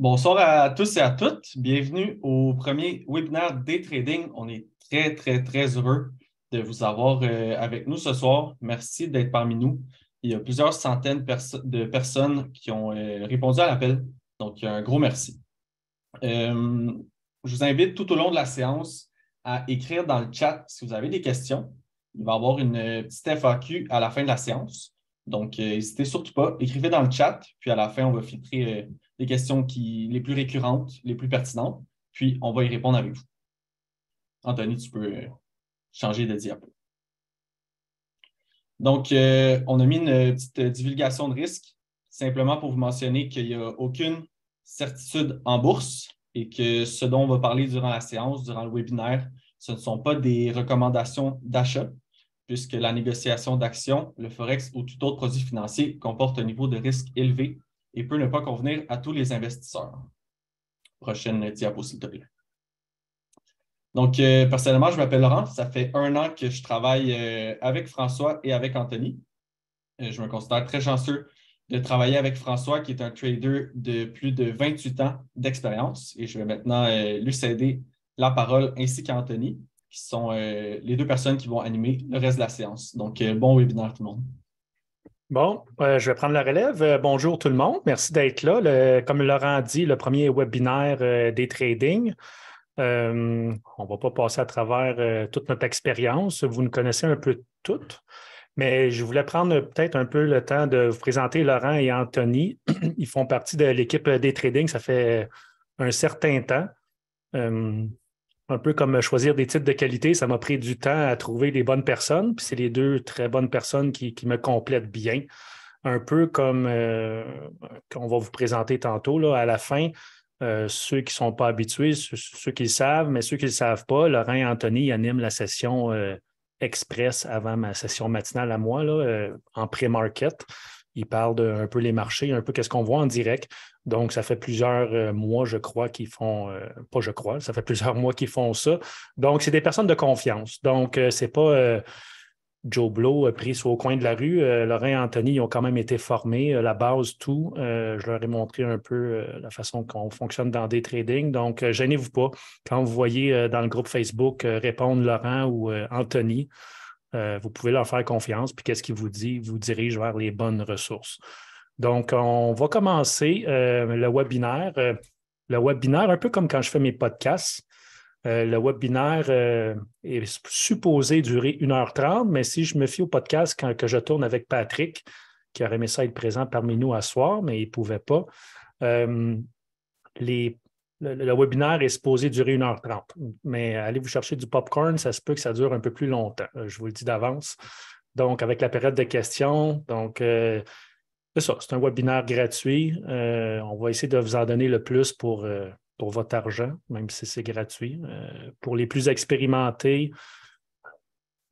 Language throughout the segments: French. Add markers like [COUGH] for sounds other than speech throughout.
Bonsoir à tous et à toutes. Bienvenue au premier webinaire Day Trading. On est très, très, très heureux de vous avoir euh, avec nous ce soir. Merci d'être parmi nous. Il y a plusieurs centaines de personnes qui ont euh, répondu à l'appel. Donc, un gros merci. Euh, je vous invite tout au long de la séance à écrire dans le chat si vous avez des questions. Il va y avoir une petite FAQ à la fin de la séance. Donc, n'hésitez surtout pas, écrivez dans le chat, puis à la fin, on va filtrer les questions qui, les plus récurrentes, les plus pertinentes, puis on va y répondre avec vous. Anthony, tu peux changer de diapo. Donc, euh, on a mis une petite divulgation de risque, simplement pour vous mentionner qu'il n'y a aucune certitude en bourse et que ce dont on va parler durant la séance, durant le webinaire, ce ne sont pas des recommandations d'achat, puisque la négociation d'actions, le Forex ou tout autre produit financier comporte un niveau de risque élevé et peut ne pas convenir à tous les investisseurs. Prochaine diapo, s'il te plaît. Donc, euh, personnellement, je m'appelle Laurent. Ça fait un an que je travaille euh, avec François et avec Anthony. Euh, je me considère très chanceux de travailler avec François, qui est un trader de plus de 28 ans d'expérience. Et je vais maintenant lui céder la parole, ainsi qu'Anthony, qui sont les deux personnes qui vont animer le reste de la séance. Donc, bon webinaire tout le monde. Bon, euh, je vais prendre la relève. Euh, bonjour tout le monde. Merci d'être là. comme Laurent dit, le premier webinaire euh, des trading. on ne va pas passer à travers toute notre expérience. Vous nous connaissez un peu toutes. Mais je voulais prendre peut-être un peu le temps de vous présenter Laurent et Anthony. [CLEARS THROAT] Ils font partie de l'équipe des trading. Ça fait un certain temps un peu comme choisir des titres de qualité, ça m'a pris du temps à trouver les bonnes personnes. Puis c'est les deux très bonnes personnes qui, me complètent bien. Un peu comme euh, qu'on va vous présenter tantôt, là, à la fin, euh, ceux qui ne sont pas habitués, ceux, qui le savent, mais ceux qui ne le savent pas, Laurent et Anthony animent la session euh, express avant ma session matinale à moi, là, en pré-market. Ils parlent de un peu les marchés, un peu qu'est-ce qu'on voit en direct. Donc, ça fait plusieurs euh, mois, je crois, qu'ils font, euh, pas je crois, ça fait [LAUGHS] plusieurs mois qu'ils font ça. Donc, c'est des personnes de confiance. Donc, euh, ce n'est pas Joe Blow pris sur au coin de la rue. Laurent et Anthony ils ont quand même été formés, la base, tout. je leur ai montré un peu la façon qu'on fonctionne dans des trading. Donc, gênez-vous pas. Quand vous voyez dans le groupe Facebook répondre Laurent ou Anthony, vous pouvez leur faire confiance. Puis, qu'est-ce qu'il vous dit? vous dirige vers les bonnes ressources. Donc, on va commencer euh, le webinaire. Euh, le webinaire, un peu comme quand je fais mes podcasts. Euh, le webinaire est supposé durer 1h30, mais si je me fie au podcast quand, que je tourne avec Patrick, qui aurait aimé ça être présent parmi nous à soir, mais il ne pouvait pas, les, le, webinaire est supposé durer 1h30. Mais allez vous chercher du popcorn, ça se peut que ça dure un peu plus longtemps. Je vous le dis d'avance. Donc, avec la période de questions, donc c'est ça, c'est un webinaire gratuit. Euh, on va essayer de vous en donner le plus pour, euh, pour votre argent, même si c'est gratuit. Euh, pour les plus expérimentés,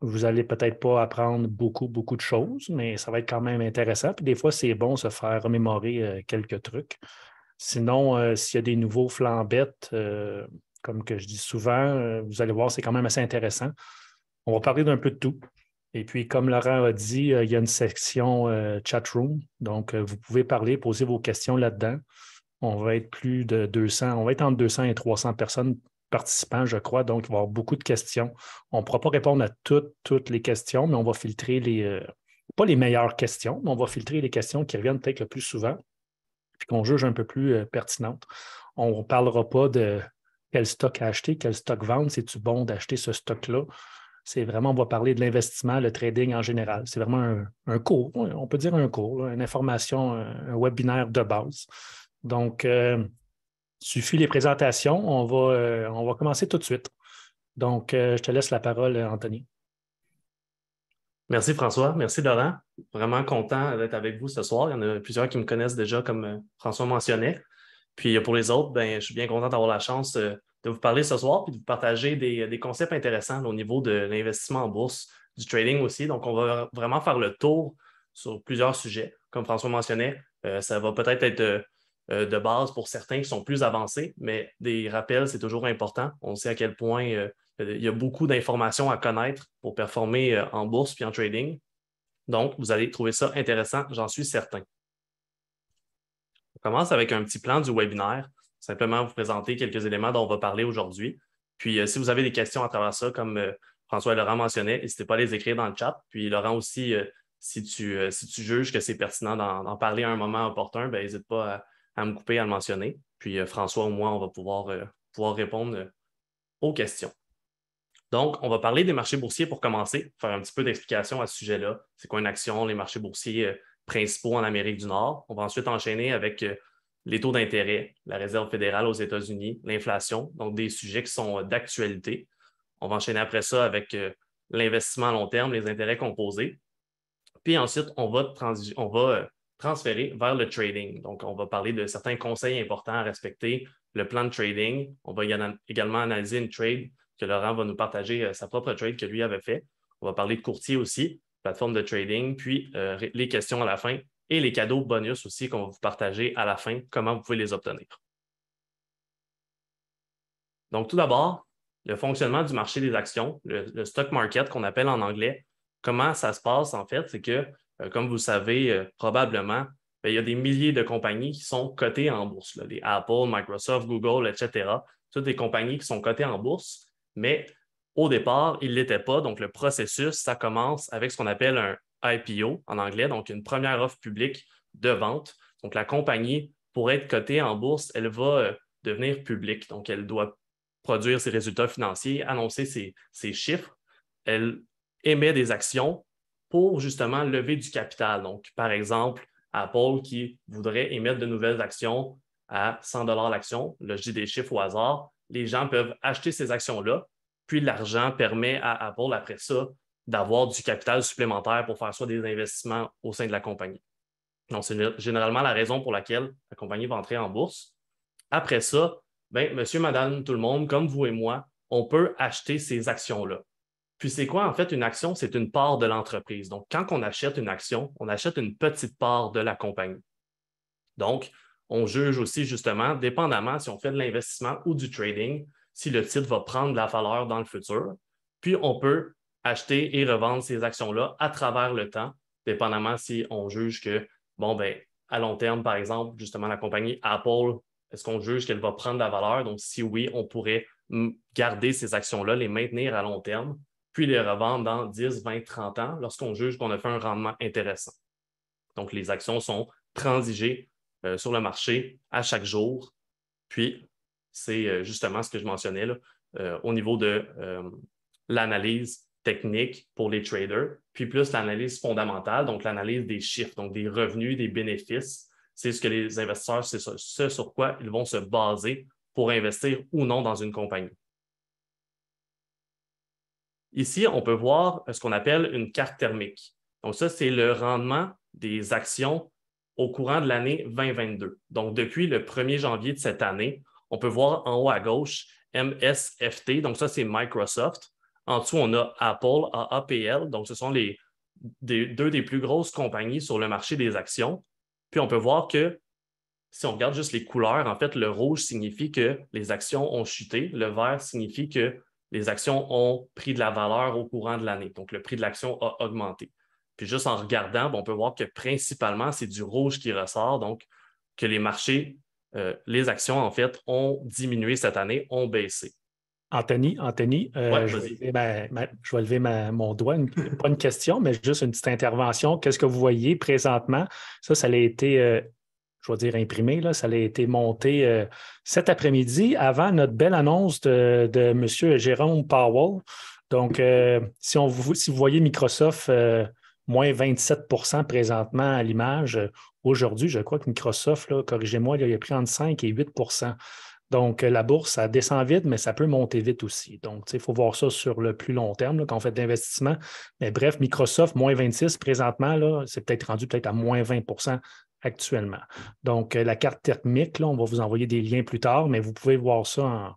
vous n'allez peut-être pas apprendre beaucoup, beaucoup de choses, mais ça va être quand même intéressant. Puis des fois, c'est bon de se faire remémorer quelques trucs. Sinon, s'il y a des nouveaux flambettes, comme que je dis souvent, vous allez voir, c'est quand même assez intéressant. On va parler d'un peu de tout. Et puis, comme Laurent a dit, euh, il y a une section euh, chat room. Donc, euh, vous pouvez parler, poser vos questions là-dedans. On va être plus de 200, on va être entre 200 et 300 personnes participants, je crois. Donc, il va y avoir beaucoup de questions. On ne pourra pas répondre à toutes, toutes les questions, mais on va filtrer les, pas les meilleures questions, mais on va filtrer les questions qui reviennent peut-être le plus souvent, puis qu'on juge un peu plus pertinentes. On ne parlera pas de quel stock acheter, quel stock vendre. C'est-tu bon d'acheter ce stock-là? C'est vraiment, on va parler de l'investissement, le trading en général. C'est vraiment un, cours, on peut dire un cours, une information, un, webinaire de base. Donc, euh, suffit les présentations. On va, euh, on va commencer tout de suite. Donc, euh, je te laisse la parole, Anthony. Merci François, merci Laurent. Vraiment content d'être avec vous ce soir. Il y en a plusieurs qui me connaissent déjà, comme François mentionnait. Puis pour les autres, ben, je suis bien content d'avoir la chance de vous parler ce soir et de vous partager des, concepts intéressants au niveau de l'investissement en bourse, du trading aussi. Donc, on va vraiment faire le tour sur plusieurs sujets. Comme François mentionnait, euh, ça va peut-être être, euh, de base pour certains qui sont plus avancés, mais des rappels, c'est toujours important. On sait à quel point euh, il y a beaucoup d'informations à connaître pour performer en bourse puis en trading. Donc, vous allez trouver ça intéressant, j'en suis certain. commence avec un petit plan du webinaire, simplement vous présenter quelques éléments dont on va parler aujourd'hui. Puis, euh, si vous avez des questions à travers ça, comme euh, François et Laurent mentionnaient, n'hésitez pas à les écrire dans le chat. Puis, Laurent aussi, si, tu, si tu juges que c'est pertinent d'en parler à un moment opportun, ben, n'hésite pas à, me couper, à le mentionner. Puis, François ou moi, on va pouvoir, pouvoir répondre aux questions. Donc, on va parler des marchés boursiers pour commencer, faire un petit peu d'explication à ce sujet-là. C'est quoi une action, les marchés boursiers euh, principaux en Amérique du Nord? On va ensuite enchaîner avec euh, les taux d'intérêt, la réserve fédérale aux États-Unis, l'inflation, donc des sujets qui sont euh, d'actualité. On va enchaîner après ça avec l'investissement à long terme, les intérêts composés. Puis ensuite, on va, on va transférer vers le trading. Donc, on va parler de certains conseils importants à respecter, le plan de trading. On va également analyser une trade que Laurent va nous partager euh, sa propre trade que lui avait fait. On va parler de courtier aussi, plateforme de trading, puis euh, les questions à la fin et les cadeaux bonus aussi qu'on va vous partager à la fin, comment vous pouvez les obtenir. Donc, tout d'abord, le fonctionnement du marché des actions, le, stock market qu'on appelle en anglais. Comment ça se passe en fait? C'est que, euh, comme vous savez probablement, ben, il y a des milliers de compagnies qui sont cotées en bourse, des Apple, Microsoft, Google, etc. Toutes des compagnies qui sont cotées en bourse. Mais au départ, il ne l'était pas. Donc, le processus, ça commence avec ce qu'on appelle un IPO en anglais, donc une première offre publique de vente. Donc, la compagnie, pour être cotée en bourse, elle va euh, devenir publique. Donc, elle doit produire ses résultats financiers, annoncer ses, chiffres. Elle émet des actions pour justement lever du capital. Donc, par exemple, Apple qui voudrait émettre de nouvelles actions à 100 l'action, là, je dis des chiffres au hasard, les gens peuvent acheter ces actions-là, puis l'argent permet à Apple, après ça, d'avoir du capital supplémentaire pour faire soit des investissements au sein de la compagnie. Donc, c'est généralement la raison pour laquelle la compagnie va entrer en bourse. Après ça, ben, monsieur, madame, tout le monde, comme vous et moi, on peut acheter ces actions-là. Puis c'est quoi en fait une action? C'est une part de l'entreprise. Donc, quand on achète une action, on achète une petite part de la compagnie. Donc, on juge aussi justement, dépendamment si on fait de l'investissement ou du trading, si le titre va prendre de la valeur dans le futur. Puis on peut acheter et revendre ces actions-là à travers le temps, dépendamment si on juge que, bon, ben, à long terme, par exemple, justement, la compagnie Apple, est-ce qu'on juge qu'elle va prendre de la valeur? Donc, si oui, on pourrait garder ces actions-là, les maintenir à long terme, puis les revendre dans 10, 20, 30 ans lorsqu'on juge qu'on a fait un rendement intéressant. Donc, les actions sont transigées euh, sur le marché à chaque jour. Puis, c'est euh, justement ce que je mentionnais euh, au niveau de l'analyse technique pour les traders, puis plus l'analyse fondamentale, donc l'analyse des chiffres, donc des revenus, des bénéfices. C'est ce que les investisseurs, c'est ce sur quoi ils vont se baser pour investir ou non dans une compagnie. Ici, on peut voir ce qu'on appelle une carte thermique. Donc, ça, c'est le rendement des actions au courant de l'année 2022. Donc, depuis le 1er janvier de cette année, on peut voir en haut à gauche MSFT, donc ça, c'est Microsoft. En dessous, on a Apple, AAPL, donc ce sont les deux des plus grosses compagnies sur le marché des actions. Puis on peut voir que si on regarde juste les couleurs, en fait, le rouge signifie que les actions ont chuté, le vert signifie que les actions ont pris de la valeur au courant de l'année. Donc, le prix de l'action a augmenté. Puis juste en regardant, on peut voir que principalement, c'est du rouge qui ressort, donc que les marchés, euh, les actions, en fait, ont diminué cette année, ont baissé. Anthony, Anthony, euh, je, vais lever, mon doigt, pas une question, mais juste une petite intervention. Qu'est-ce que vous voyez présentement? Ça, ça a été, euh, je vais dire imprimé, là, ça a été monté cet après-midi avant notre belle annonce de, de M. Jérôme Powell. Donc, si, on, si vous voyez Microsoft moins 27% présentement à l'image. Aujourd'hui, je crois que Microsoft, corrigez-moi, il a pris entre 5 et 8% donc, la bourse, ça descend vite, mais ça peut monter vite aussi. Donc, il faut voir ça sur le plus long terme quand on fait d'investissement. Mais bref, Microsoft, moins 26 présentement, c'est peut-être rendu peut-être à moins 20% actuellement. Donc, la carte thermique, là, on va vous envoyer des liens plus tard, mais vous pouvez voir ça en,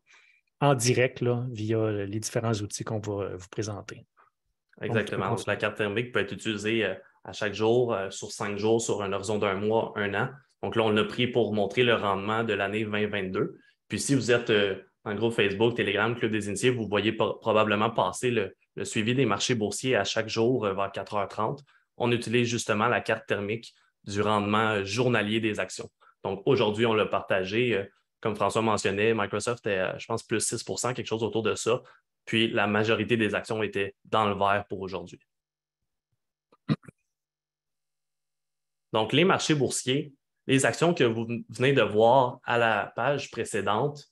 en direct là, via les différents outils qu'on va vous présenter. Exactement. la carte thermique peut être utilisée euh, à chaque jour, euh, sur cinq jours, sur un horizon d'un mois, un an. Donc là, on l'a pris pour montrer le rendement de l'année 2022. Puis si vous êtes euh, en groupe Facebook, Telegram, Club des Initiés, vous voyez probablement passer le, suivi des marchés boursiers à chaque jour vers 4h30. On utilise justement la carte thermique du rendement journalier des actions. Donc aujourd'hui, on l'a partagé. Euh, comme François mentionnait, Microsoft est, je pense, plus 6% quelque chose autour de ça. Puis la majorité des actions étaient dans le vert pour aujourd'hui. Donc, les marchés boursiers, les actions que vous venez de voir à la page précédente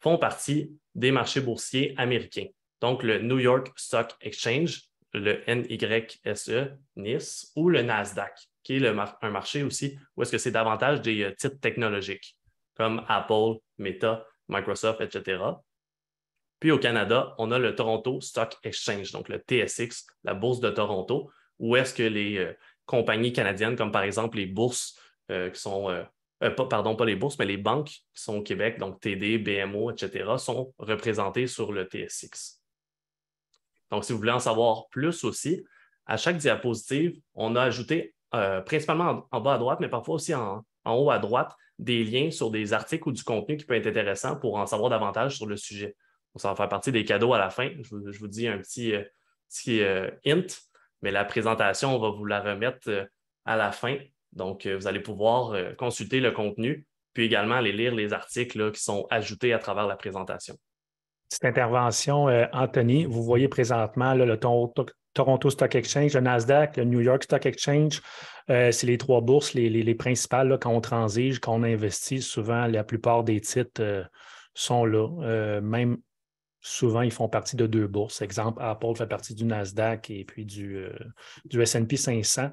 font partie des marchés boursiers américains. Donc, le New York Stock Exchange, le NYSE, NIS, ou le Nasdaq, qui est un marché aussi où est-ce que c'est davantage des euh, titres technologiques, comme Apple, Meta, Microsoft, etc. Puis au Canada, on a le Toronto Stock Exchange, donc le TSX, la bourse de Toronto, où est-ce que les euh, compagnies canadiennes, comme par exemple les bourses euh, qui sont, pardon, pas les bourses, mais les banques qui sont au Québec, donc TD, BMO, etc., sont représentées sur le TSX. Donc, si vous voulez en savoir plus aussi, à chaque diapositive, on a ajouté euh, principalement en, bas à droite, mais parfois aussi en, haut à droite, des liens sur des articles ou du contenu qui peut être intéressant pour en savoir davantage sur le sujet. Ça va faire partie des cadeaux à la fin. Je, vous, dis un petit, euh, euh, hint, mais la présentation, on va vous la remettre à la fin. Donc, vous allez pouvoir consulter le contenu, puis également aller lire les articles qui sont ajoutés à travers la présentation petite intervention, euh, Anthony. Vous voyez présentement le Toronto, Stock Exchange, le Nasdaq, le New York Stock Exchange. Euh, c'est les trois bourses, les, principales quand on transige, quand on investit. Souvent, la plupart des titres euh, sont là. même souvent, ils font partie de deux bourses. Exemple, Apple fait partie du Nasdaq et puis du, du SP 500.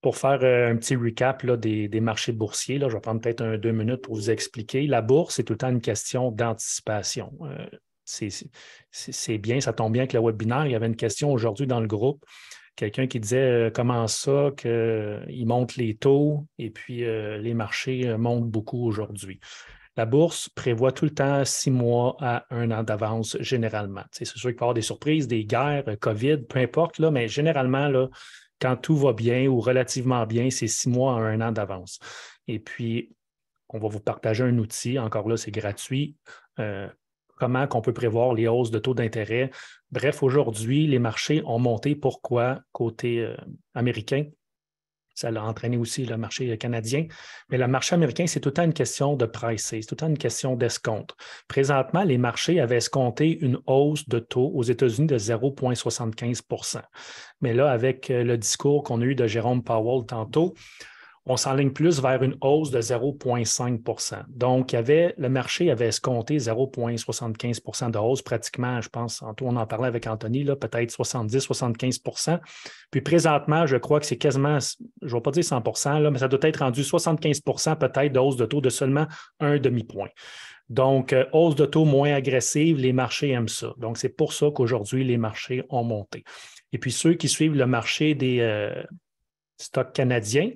Pour faire euh, un petit recap des, marchés boursiers, là, je vais prendre peut-être deux minutes pour vous expliquer. La bourse, c'est tout le temps une question d'anticipation. Euh, c'est bien, ça tombe bien que le webinaire. Il y avait une question aujourd'hui dans le groupe. Quelqu'un qui disait euh, comment ça qu'ils montent les taux et puis les marchés montent beaucoup aujourd'hui. La bourse prévoit tout le temps six mois à un an d'avance, généralement. C'est sûr qu'il peut y avoir des surprises, des guerres, COVID, peu importe, là, mais généralement, quand tout va bien ou relativement bien, c'est six mois à un an d'avance. Et puis, on va vous partager un outil, encore là, c'est gratuit. Euh, comment qu'on peut prévoir les hausses de taux d'intérêt. Bref, aujourd'hui, les marchés ont monté. Pourquoi? Côté euh, américain? Ça a entraîné aussi le marché canadien. Mais le marché américain, c'est tout le temps une question de price, c'est tout le temps une question d'escompte. Présentement, les marchés avaient escompté une hausse de taux aux États-Unis de 0,75% Mais là, avec euh, le discours qu'on a eu de Jérôme Powell tantôt, on s'enligne plus vers une hausse de 0,5% Donc, avait, le marché avait escompté 0,75% de hausse pratiquement, je pense, on en parlait avec Anthony, peut-être 70-75% Puis présentement, je crois que c'est quasiment, je ne vais pas dire 100 là, mais ça doit être rendu 75% peut-être de hausse de taux de seulement un demi-point. Donc, euh, hausse de taux moins agressive, les marchés aiment ça. Donc, c'est pour ça qu'aujourd'hui, les marchés ont monté. Et puis, ceux qui suivent le marché des euh, stocks canadiens,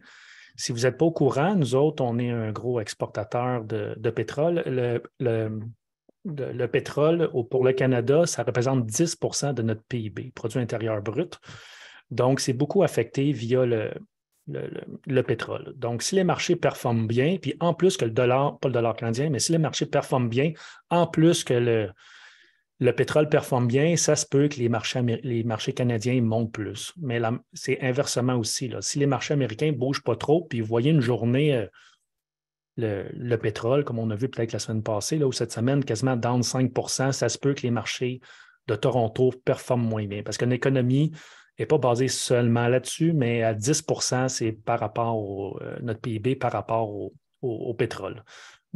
si vous n'êtes pas au courant, nous autres, on est un gros exportateur de, pétrole. Le, pétrole pour le Canada, ça représente 10% de notre PIB, produit intérieur brut. Donc, c'est beaucoup affecté via le, le, pétrole. Donc, si les marchés performent bien, puis en plus que le dollar, pas le dollar canadien, mais si les marchés performent bien, en plus que le, le pétrole performe bien, ça se peut que les marchés, canadiens montent plus. Mais c'est inversement aussi. Là. Si les marchés américains ne bougent pas trop, puis vous voyez une journée, euh, le, pétrole, comme on a vu peut-être la semaine passée, là, ou cette semaine, quasiment down 5% ça se peut que les marchés de Toronto performent moins bien. Parce qu'une économie n'est pas basée seulement là-dessus, mais à 10 c'est par rapport au euh, notre PIB par rapport au pétrole.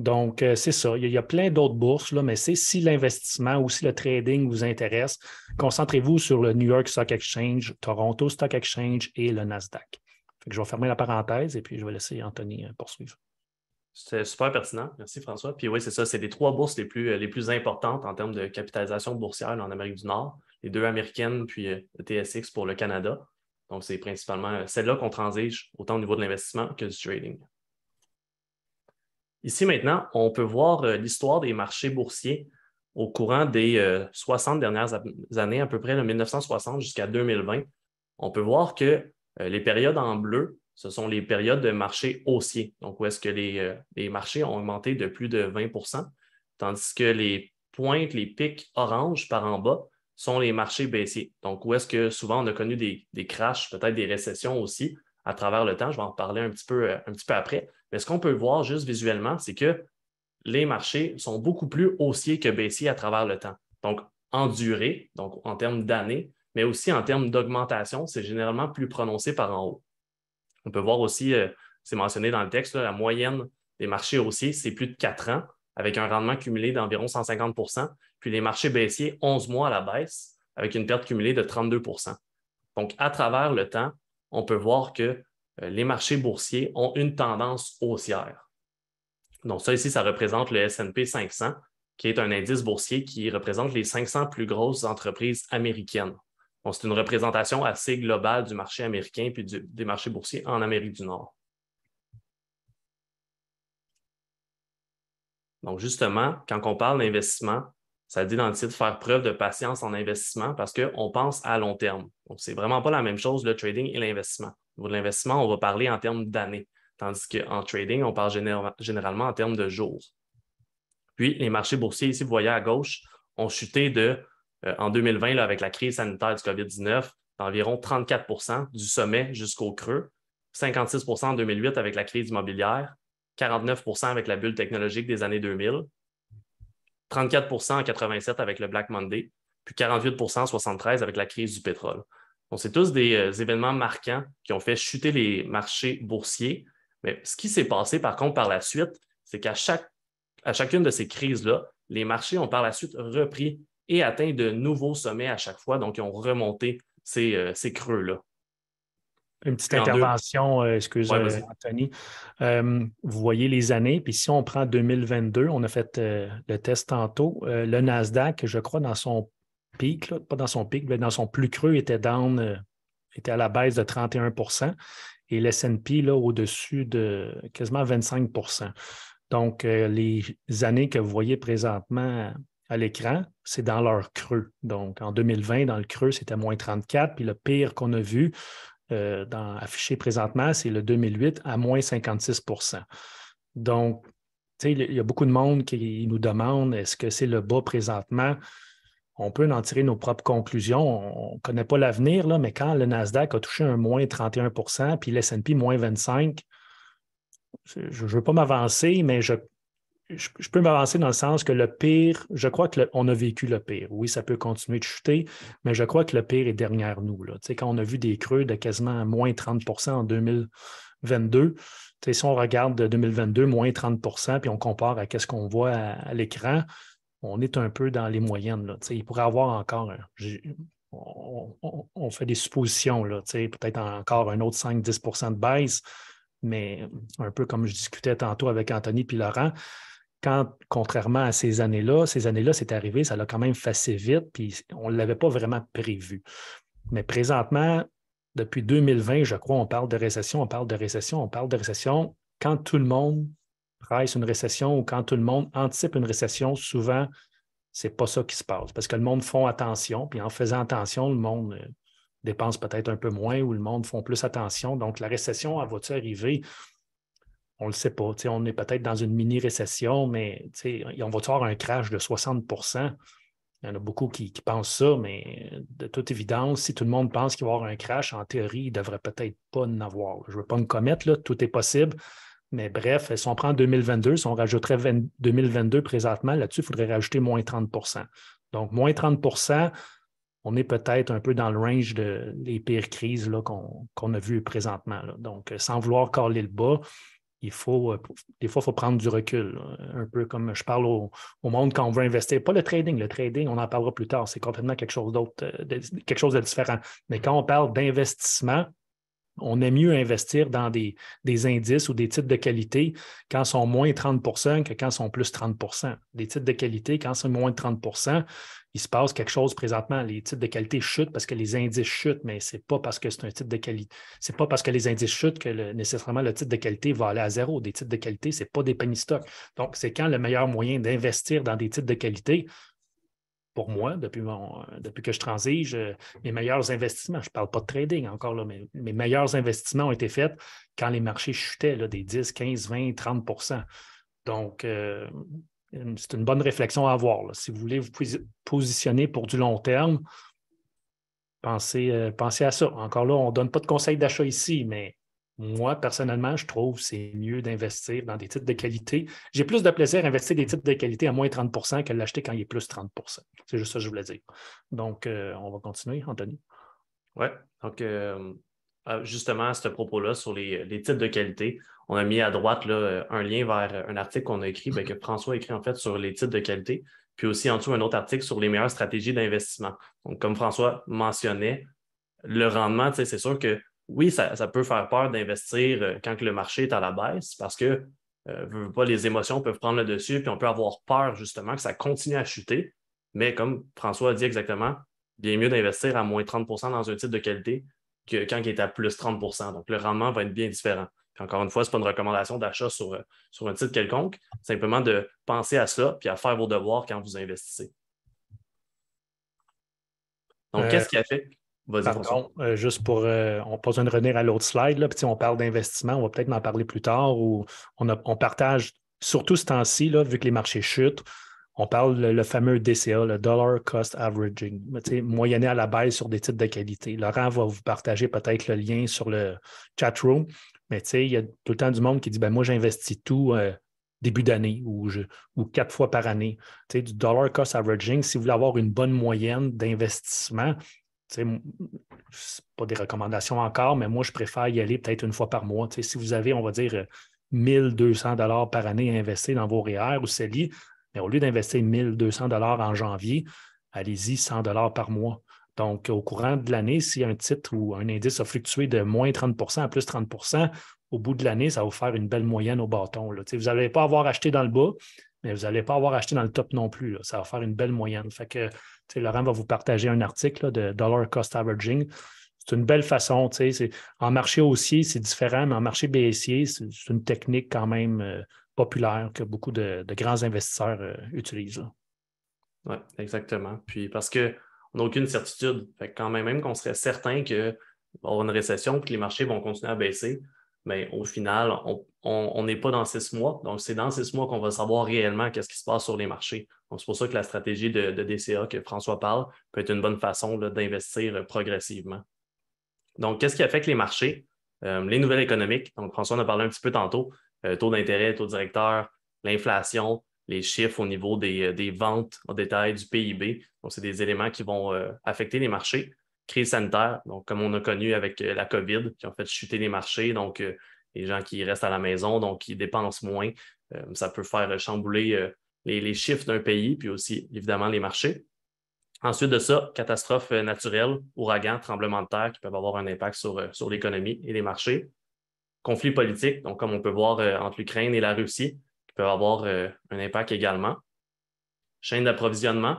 Donc, euh, c'est ça. Il y, a, plein d'autres bourses, là, mais c'est si l'investissement ou si le trading vous intéresse, concentrez-vous sur le New York Stock Exchange, Toronto Stock Exchange et le Nasdaq. je vais fermer la parenthèse et puis je vais laisser Anthony euh, poursuivre. C'est super pertinent. Merci François. Puis oui, c'est ça, c'est les trois bourses les plus, euh, les plus importantes en termes de capitalisation boursière en Amérique du Nord. Les deux américaines, puis le TSX pour le Canada. Donc, c'est principalement celle-là qu'on transige autant au niveau de l'investissement que du trading. Ici maintenant, on peut voir euh, l'histoire des marchés boursiers au courant des 60 euh, dernières années, à peu près de 1960 jusqu'à 2020. On peut voir que euh, les périodes en bleu, ce sont les périodes de marché haussier, donc où est-ce que les, les, marchés ont augmenté de plus de 20% tandis que les pointes, les pics orange par en bas sont les marchés baissiers. Donc, où est-ce que souvent on a connu des, des crashs, peut-être des récessions aussi, à travers le temps. Je vais en parler un petit peu, un petit peu après. Mais ce qu'on peut voir juste visuellement, c'est que les marchés sont beaucoup plus haussiers que baissiers à travers le temps. Donc, en durée, donc en termes d'années, mais aussi en termes d'augmentation, c'est généralement plus prononcé par en haut. On peut voir aussi, euh, c'est mentionné dans le texte, la moyenne des marchés haussiers, c'est plus de 4 ans, avec un rendement cumulé d'environ 150% puis les marchés baissiers, 11 mois à la baisse, avec une perte cumulée de 32% Donc, à travers le temps, on peut voir que euh, les marchés boursiers ont une tendance haussière. Donc, ça ici, ça représente le SP 500, qui est un indice boursier qui représente les 500 plus grosses entreprises américaines. c'est une représentation assez globale du marché américain puis des marchés boursiers en Amérique du Nord. Donc, justement, quand on parle d'investissement, ça dit dans le titre faire preuve de patience en investissement parce qu'on pense à long terme. Donc, ce n'est vraiment pas la même chose, le trading et l'investissement. Au niveau de l'investissement, on va parler en termes d'années. Tandis qu'en trading, on parle généralement en termes de jours. Puis, les marchés boursiers, ici, vous voyez à gauche, ont chuté de, euh, en 2020, avec la crise sanitaire du COVID-19, d'environ 34% du sommet jusqu'au creux, 56% en 2008 avec la crise immobilière, 49% avec la bulle technologique des années 2000, 34% en 87 avec le Black Monday, puis 48% en 73 avec la crise du pétrole. Donc, c'est tous des euh, événements marquants qui ont fait chuter les marchés boursiers mais ce qui s'est passé, par contre, par la suite, c'est qu'à chacune de ces crises-là, les marchés ont par la suite repris et atteint de nouveaux sommets à chaque fois. Donc, ils ont remonté ces, euh, creux-là. Une petite intervention, euh, excusez moi Anthony. Euh, vous voyez les années, puis si on prend 2022, on a fait le test tantôt. le Nasdaq, je crois, dans son pic, pas dans son pic, mais dans son plus creux, était down, était à la baisse de 31% et l'S&P au-dessus de quasiment 25% Donc, euh, les années que vous voyez présentement à l'écran, c'est dans leur creux. Donc, en 2020, dans le creux, c'était moins 34, puis le pire qu'on a vu euh, dans, affiché présentement, c'est le 2008 à moins 56% Donc, il y a beaucoup de monde qui nous demande est-ce que c'est le bas présentement? on peut en tirer nos propres conclusions. On ne connaît pas l'avenir, mais quand le Nasdaq a touché un moins 31% puis l'SP moins 25 je ne veux pas m'avancer, mais je, je, peux m'avancer dans le sens que le pire, je crois qu'on a vécu le pire. Oui, ça peut continuer de chuter, mais je crois que le pire est derrière nous. Là. Quand on a vu des creux de quasiment moins 30% en 2022, si on regarde de 2022, moins 30% puis on compare à ce qu'on voit à l'écran, on est un peu dans les moyennes. Là, il pourrait avoir encore, on, fait des suppositions, peut-être encore un autre 5-10% de baisse, mais un peu comme je discutais tantôt avec Anthony et Laurent, quand, contrairement à ces années-là, ces années-là, c'est arrivé, ça l'a quand même assez vite, puis on ne l'avait pas vraiment prévu. Mais présentement, depuis 2020, je crois, on parle de récession, on parle de récession, on parle de récession quand tout le monde presse une récession ou quand tout le monde anticipe une récession, souvent, ce n'est pas ça qui se passe. Parce que le monde font attention, puis en faisant attention, le monde euh, dépense peut-être un peu moins ou le monde font plus attention. Donc, la récession, elle va-t-elle arriver? On ne le sait pas. on est peut-être dans une mini-récession, mais on va avoir un crash de 60% il y en a beaucoup qui, pensent ça, mais de toute évidence, si tout le monde pense qu'il va y avoir un crash, en théorie, il ne devrait peut-être pas en avoir. Je ne veux pas me commettre, tout est possible, mais bref, si on prend 2022, si on rajouterait 2022 présentement, là-dessus, il faudrait rajouter moins 30% Donc, moins 30% on est peut-être un peu dans le range des pires crises qu'on a vues présentement. Donc, sans vouloir caler le bas, il faut, euh, des fois, il faut prendre du recul. Un peu comme je parle au, monde quand on veut investir. Pas le trading. Le trading, on en parlera plus tard. C'est complètement quelque chose d'autre, euh, quelque chose de différent. Mais quand on parle d'investissement, on aime mieux investir dans des, indices ou des titres de qualité quand sont moins 30% que quand sont plus 30% Les titres de qualité, quand c'est moins de 30 il se passe quelque chose présentement. Les titres de qualité chutent parce que les indices chutent, mais ce n'est pas parce que c'est un titre de qualité. C'est pas parce que les indices chutent que nécessairement le titre de qualité va aller à zéro. Des titres de qualité, ce n'est pas des penny stocks. Donc, c'est quand le meilleur moyen d'investir dans des titres de qualité, pour moi, depuis, depuis que je transige, euh, mes meilleurs investissements, je ne parle pas de trading encore, là, mais mes meilleurs investissements ont été faits quand les marchés chutaient là, des 10, 15, 20, 30% Donc, euh, c'est une bonne réflexion à avoir. Si vous voulez vous positionner pour du long terme, pensez, euh, à ça. Encore là, on ne donne pas de conseils d'achat ici, mais Moi, personnellement, je trouve que c'est mieux d'investir dans des titres de qualité. J'ai plus de plaisir à investir des titres de qualité à moins 30% que l'acheter quand il est plus 30% C'est juste ça que je voulais dire. Donc, euh, on va continuer, Anthony. Oui, donc euh, euh, justement, à ce propos-là, sur les, titres de qualité, on a mis à droite là, un lien vers un article qu'on a écrit, ben, que François a écrit en fait sur les titres de qualité, puis aussi en dessous un autre article sur les meilleures stratégies d'investissement. Donc, comme François mentionnait, le rendement, c'est sûr que oui, ça, peut faire peur d'investir euh, quand le marché est à la baisse parce que euh, les émotions peuvent prendre le dessus, puis on peut avoir peur justement que ça continue à chuter. Mais comme François a dit exactement, bien mieux d'investir à moins 30% dans un titre de qualité que quand il est à plus 30% Donc, le rendement va être bien différent. Encore une fois, ce n'est pas une recommandation d'achat sur, euh, sur un titre quelconque, simplement de penser à ça puis à faire vos devoirs quand vous investissez. Donc, qu'est-ce qui a fait? Pardon, euh, juste pour. Euh, on pas besoin de revenir à l'autre slide. Là, puis, on parle d'investissement, on va peut-être en parler plus tard. Ou on, partage, surtout ce temps-ci, vu que les marchés chutent, on parle le, fameux DCA, le Dollar Cost Averaging, moyenné à la baisse sur des titres de qualité. Laurent va vous partager peut-être le lien sur le chat room, mais il y a tout le temps du monde qui dit ben, Moi, j'investis tout euh, début d'année ou, quatre fois par année. du Dollar Cost Averaging, si vous voulez avoir une bonne moyenne d'investissement, ce pas des recommandations encore, mais moi, je préfère y aller peut-être une fois par mois. si vous avez, on va dire, 1200 dollars par année à investir dans vos REER ou CELI, mais au lieu d'investir 1200 dollars en janvier, allez-y 100 dollars par mois. Donc, au courant de l'année, si un titre ou un indice a fluctué de moins 30 à plus 30 au bout de l'année, ça va vous faire une belle moyenne au bâton. Vous n'allez pas avoir acheté dans le bas, mais vous n'allez pas avoir acheté dans le top non plus. Ça va faire une belle moyenne. Fait que Laurent va vous partager un article de Dollar Cost Averaging. C'est une belle façon. En marché haussier, c'est différent, mais en marché baissier, c'est une technique quand même euh, populaire que beaucoup de, grands investisseurs euh, utilisent. Oui, exactement. Puis parce qu'on n'a aucune certitude. Quand même, même qu'on serait certain qu'il va y avoir une récession que les marchés vont continuer à baisser, mais au final, on n'est pas dans six mois. Donc, c'est dans six mois qu'on va savoir réellement qu'est-ce qui se passe sur les marchés. Donc, c'est pour ça que la stratégie de, DCA que François parle peut être une bonne façon d'investir progressivement. Donc, qu'est-ce qui affecte les marchés? Euh, les nouvelles économiques. Donc, François en a parlé un petit peu tantôt. Euh, taux d'intérêt, taux directeur, l'inflation, les chiffres au niveau des, euh, des, ventes en détail du PIB. Donc, c'est des éléments qui vont affecter les marchés crise sanitaire, donc comme on a connu avec euh, la COVID, qui ont fait chuter les marchés, donc euh, les gens qui restent à la maison, donc qui dépensent moins, euh, ça peut faire chambouler les, chiffres d'un pays, puis aussi évidemment les marchés. Ensuite de ça, catastrophes naturelles, ouragans, tremblements de terre qui peuvent avoir un impact sur, sur l'économie et les marchés. Conflits politiques, donc comme on peut voir entre l'Ukraine et la Russie, qui peuvent avoir un impact également. Chaîne d'approvisionnement,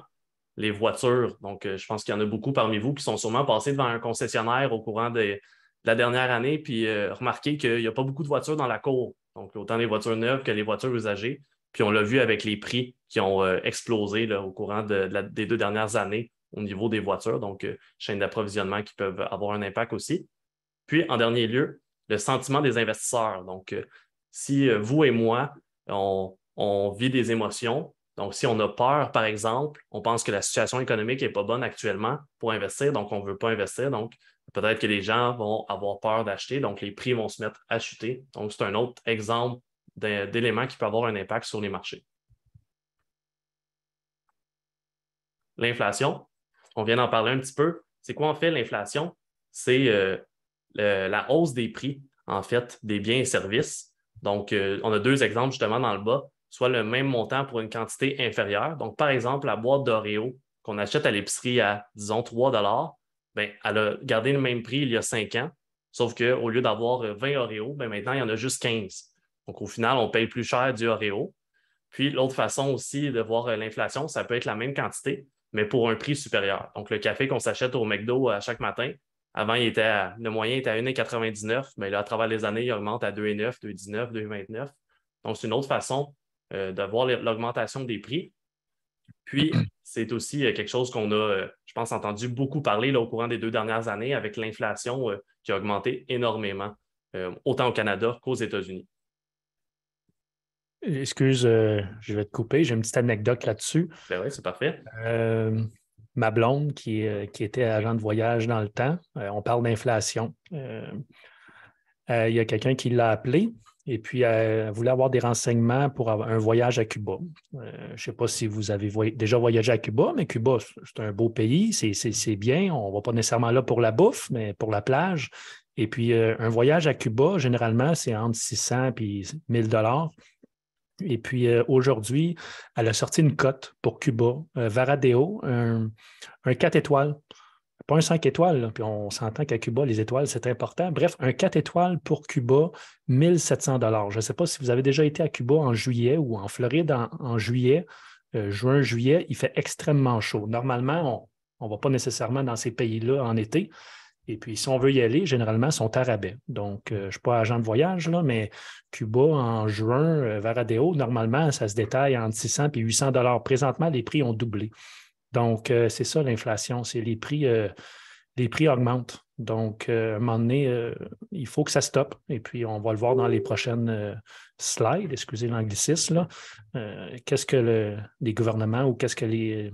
les voitures. Donc, euh, je pense qu'il y en a beaucoup parmi vous qui sont sûrement passés devant un concessionnaire au courant de, la dernière année, puis euh, remarqué qu'il n'y a pas beaucoup de voitures dans la cour. Donc, autant les voitures neuves que les voitures usagées. Puis on l'a vu avec les prix qui ont euh, explosé au courant des deux dernières années au niveau des voitures. Donc, chaînes d'approvisionnement qui peuvent avoir un impact aussi. Puis, en dernier lieu, le sentiment des investisseurs. Donc, si vous et moi, on vit des émotions, donc, si on a peur, par exemple, on pense que la situation économique n'est pas bonne actuellement pour investir, donc on ne veut pas investir. Donc, peut-être que les gens vont avoir peur d'acheter, donc les prix vont se mettre à chuter. Donc, c'est un autre exemple d'élément qui peut avoir un impact sur les marchés. L'inflation, on vient d'en parler un petit peu. C'est quoi en fait l'inflation? C'est euh, la hausse des prix, en fait, des biens et services. Donc, euh, on a deux exemples justement dans le bas soit le même montant pour une quantité inférieure. Donc, par exemple, la boîte d'Oreo qu'on achète à l'épicerie à, disons, 3 bien, elle a gardé le même prix il y a 5 ans, sauf qu'au lieu d'avoir 20 Oreo, bien, maintenant, il y en a juste 15. Donc, au final, on paye plus cher du Oreo. Puis, l'autre façon aussi de voir euh, l'inflation, ça peut être la même quantité, mais pour un prix supérieur. Donc, le café qu'on s'achète au McDo à chaque matin, avant, il était le moyen était à 1,99, mais là, à travers les années, il augmente à 2,9, 2,19, 2,29. Donc, c'est une autre façon euh, de voir l'augmentation des prix. Puis, c'est aussi euh, quelque chose qu'on a, euh, je pense, entendu beaucoup parler au courant des deux dernières années avec l'inflation qui a augmenté énormément, autant au Canada qu'aux États-Unis. Excuse, je vais te couper. J'ai une petite anecdote là-dessus. Ben oui, c'est parfait. Ma blonde, qui, qui, était agent de voyage dans le temps, on parle d'inflation. il y a quelqu'un qui l'a appelé et puis elle voulait avoir des renseignements pour un voyage à Cuba. je ne sais pas si vous avez déjà voyagé à Cuba, mais Cuba, c'est un beau pays, c'est bien. On ne va pas nécessairement là pour la bouffe, mais pour la plage. Et puis, un voyage à Cuba, généralement, c'est entre 600 et 1000 dollars. Et puis aujourd'hui, elle a sorti une cote pour Cuba, Varadeo, un, un 4 étoiles pas un 5 étoiles, puis on s'entend qu'à Cuba, les étoiles, c'est important. Bref, un 4 étoiles pour Cuba, 1700 Je ne sais pas si vous avez déjà été à Cuba en juillet ou en Floride en, juillet, euh, juin, juillet, il fait extrêmement chaud. Normalement, on ne va pas nécessairement dans ces pays-là en été. Et puis, si on veut y aller, généralement, sont à rabais. Donc, euh, je ne suis pas agent de voyage, là, mais Cuba, en juin, euh, Varadeo, normalement, ça se détaille entre 600 et 800 Présentement, les prix ont doublé. Donc, euh, c'est ça l'inflation, c'est les prix, les prix augmentent. Donc, à un moment donné, il faut que ça stoppe. Et puis, on va le voir dans les prochaines slides, excusez l'anglicisme. qu'est-ce que les gouvernements ou qu'est-ce que les,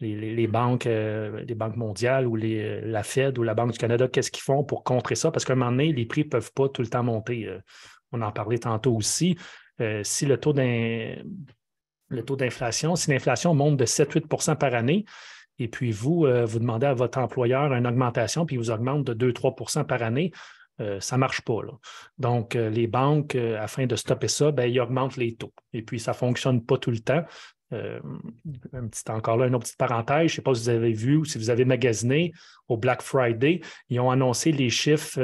les, banques, les banques mondiales ou la Fed ou la Banque du Canada, qu'est-ce qu'ils font pour contrer ça? Parce qu'à un moment donné, les prix ne peuvent pas tout le temps monter. on en parlait tantôt aussi. si le taux d'inflation. Si l'inflation monte de 7-8% par année, et puis vous, euh, vous demandez à votre employeur une augmentation, puis il vous augmente de 2-3% par année, euh, ça ne marche pas. Donc, euh, les banques, afin de stopper ça, ben, ils augmentent les taux. Et puis, ça ne fonctionne pas tout le temps. Un petit, encore là, une autre petite parenthèse, je ne sais pas si vous avez vu ou si vous avez magasiné au Black Friday, ils ont annoncé les chiffres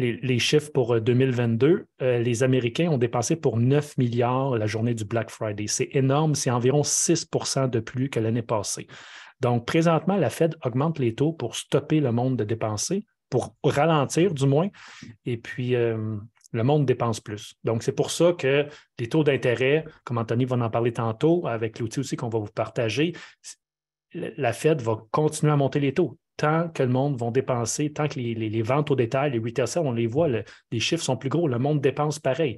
les, chiffres pour 2022, euh, euh, les Américains ont dépensé pour 9 milliards la journée du Black Friday. C'est énorme, c'est environ 6% de plus que l'année passée. Donc, présentement, la Fed augmente les taux pour stopper le monde de dépenser, pour ralentir du moins, et puis euh, le monde dépense plus. Donc, c'est pour ça que les taux d'intérêt, comme Anthony va en parler tantôt, avec l'outil aussi qu'on va vous partager, la Fed va continuer à monter les taux tant que le monde va dépenser, tant que les, ventes au détail, les retail sales, on les voit, les chiffres sont plus gros, le monde dépense pareil.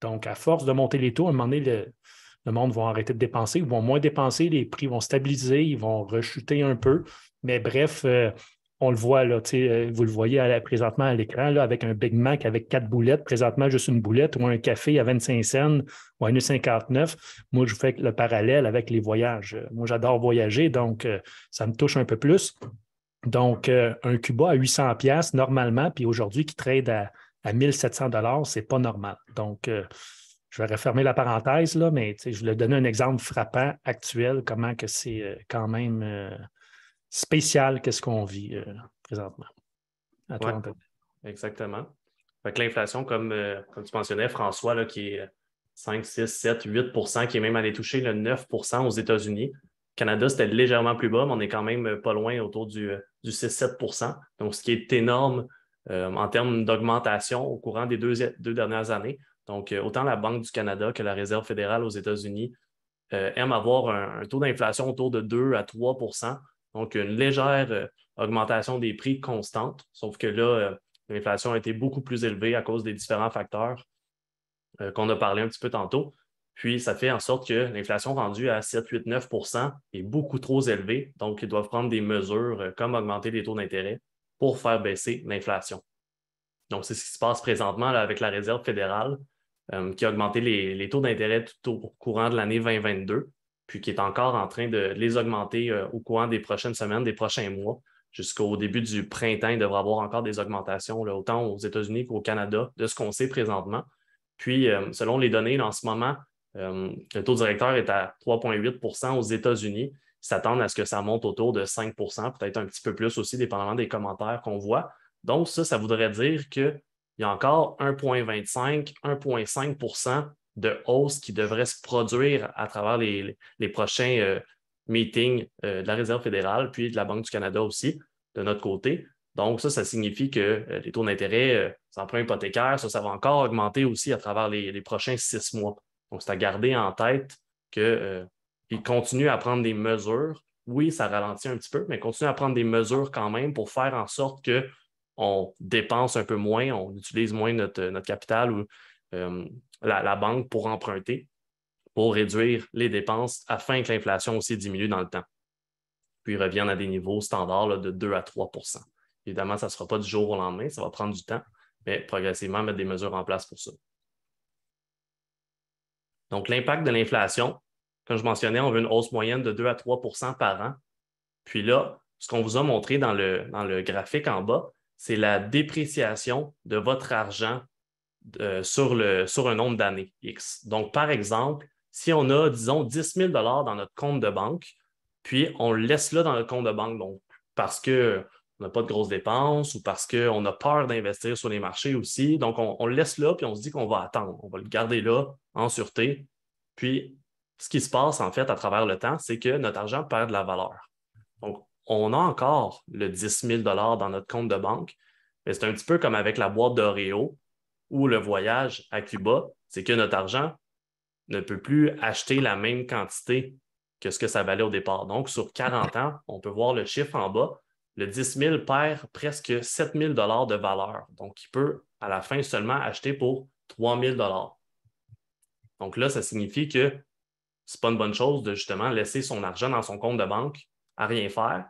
Donc, à force de monter les taux, à un moment donné, le, monde va arrêter de dépenser, ils vont moins dépenser, les prix vont stabiliser, ils vont rechuter un peu. Mais bref, euh, on le voit, là, euh, vous le voyez présentement à l'écran, avec un Big Mac avec quatre boulettes, présentement juste une boulette, ou un café à 25 cents ou à 1,59. Moi, je fais le parallèle avec les voyages. Moi, j'adore voyager, donc euh, ça me touche un peu plus. Donc, euh, un Cuba à 800 pièces normalement, puis aujourd'hui qui trade à, 1700 dollars, c'est pas normal. Donc, euh, je vais refermer la parenthèse là, mais je voulais donner un exemple frappant actuel, comment que c'est euh, quand même spécial qu'est-ce qu'on vit présentement. exactement. l'inflation, comme, comme tu mentionnais, François, là, qui est 5, 6, 7, 8% qui est même allé toucher le 9% aux États-Unis. Canada, c'était légèrement plus bas, mais on est quand même pas loin autour du, du 6-7 Donc, ce qui est énorme euh, en termes d'augmentation au courant des deux, dernières années. Donc, euh, autant la Banque du Canada que la Réserve fédérale aux États-Unis euh, aiment avoir un, taux d'inflation autour de 2 à 3 Donc, une légère augmentation des prix constante, sauf que là, l'inflation a été beaucoup plus élevée à cause des différents facteurs qu'on a parlé un petit peu tantôt. Puis, ça fait en sorte que l'inflation rendue à 7, 8, 9 est beaucoup trop élevée. Donc, ils doivent prendre des mesures euh, comme augmenter les taux d'intérêt pour faire baisser l'inflation. Donc, c'est ce qui se passe présentement avec la Réserve fédérale euh, qui a augmenté les, taux d'intérêt tout au courant de l'année 2022, puis qui est encore en train de les augmenter euh, au courant des prochaines semaines, des prochains mois. Jusqu'au début du printemps, il devrait avoir encore des augmentations, autant aux États-Unis qu'au Canada, de ce qu'on sait présentement. Puis, selon les données en ce moment, euh, le taux directeur est à 3,8% aux États-Unis. Ils s'attendent à ce que ça monte autour de 5% peut-être un petit peu plus aussi, dépendamment des commentaires qu'on voit. Donc, ça, ça voudrait dire qu'il y a encore 1,25, 1,5 de hausse qui devrait se produire à travers les, prochains euh, meetings euh, de la Réserve fédérale, puis de la Banque du Canada aussi, de notre côté. Donc, ça, ça signifie que les taux d'intérêt, les emprunts hypothécaires, ça, ça va encore augmenter aussi à travers les prochains six mois. Donc, c'est à garder en tête qu'il euh, continue à prendre des mesures. Oui, ça ralentit un petit peu, mais continue à prendre des mesures quand même pour faire en sorte qu'on dépense un peu moins, on utilise moins notre, capital ou euh, la, banque pour emprunter, pour réduire les dépenses afin que l'inflation aussi diminue dans le temps. Puis revienne à des niveaux standards de 2 à 3% Évidemment, ça ne sera pas du jour au lendemain, ça va prendre du temps, mais progressivement mettre des mesures en place pour ça. Donc, l'impact de l'inflation, comme je mentionnais, on veut une hausse moyenne de 2 à 3% par an. Puis là, ce qu'on vous a montré dans le, dans le graphique en bas, c'est la dépréciation de votre argent euh, sur, le, sur un nombre d'années X. Donc, par exemple, si on a, disons, 10 000 dans notre compte de banque, puis on le laisse là dans notre compte de banque, donc parce qu'on n'a pas de grosses dépenses ou parce qu'on a peur d'investir sur les marchés aussi. Donc, on, le laisse là, puis on se dit qu'on va attendre. On va le garder là en sûreté. Puis, ce qui se passe, en fait, à travers le temps, c'est que notre argent perd de la valeur. Donc, on a encore le 10 000 dans notre compte de banque, mais c'est un petit peu comme avec la boîte d'Oreo ou le voyage à Cuba, c'est que notre argent ne peut plus acheter la même quantité que ce que ça valait au départ. Donc, sur 40 ans, on peut voir le chiffre en bas. Le 10 000 perd presque 7 000 de valeur. Donc, il peut à la fin seulement acheter pour 3 000 Donc là, ça signifie que ce n'est pas une bonne chose de justement laisser son argent dans son compte de banque à rien faire.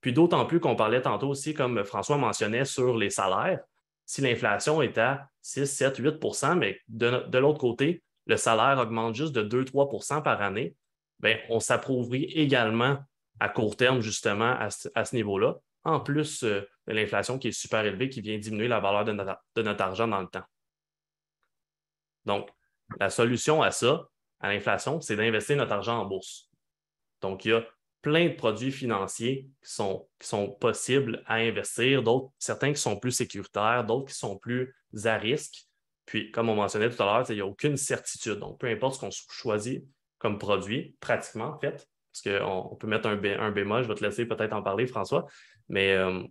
Puis d'autant plus qu'on parlait tantôt aussi, comme François mentionnait, sur les salaires. Si l'inflation est à 6, 7, 8% mais de, l'autre côté, le salaire augmente juste de 2-3% par année, bien, on s'approuvrit également à court terme, justement, à ce, niveau-là, en plus euh, de l'inflation qui est super élevée, qui vient diminuer la valeur de notre, argent dans le temps. Donc, la solution à ça, à l'inflation, c'est d'investir notre argent en bourse. Donc, il y a plein de produits financiers qui sont, qui sont possibles à investir, d'autres, certains qui sont plus sécuritaires, d'autres qui sont plus à risque. Puis, comme on mentionnait tout à l'heure, il n'y a aucune certitude. Donc, peu importe ce qu'on choisit comme produit, pratiquement, en fait, parce qu'on peut mettre un, un, bémol, je vais te laisser peut-être en parler, François, mais euh,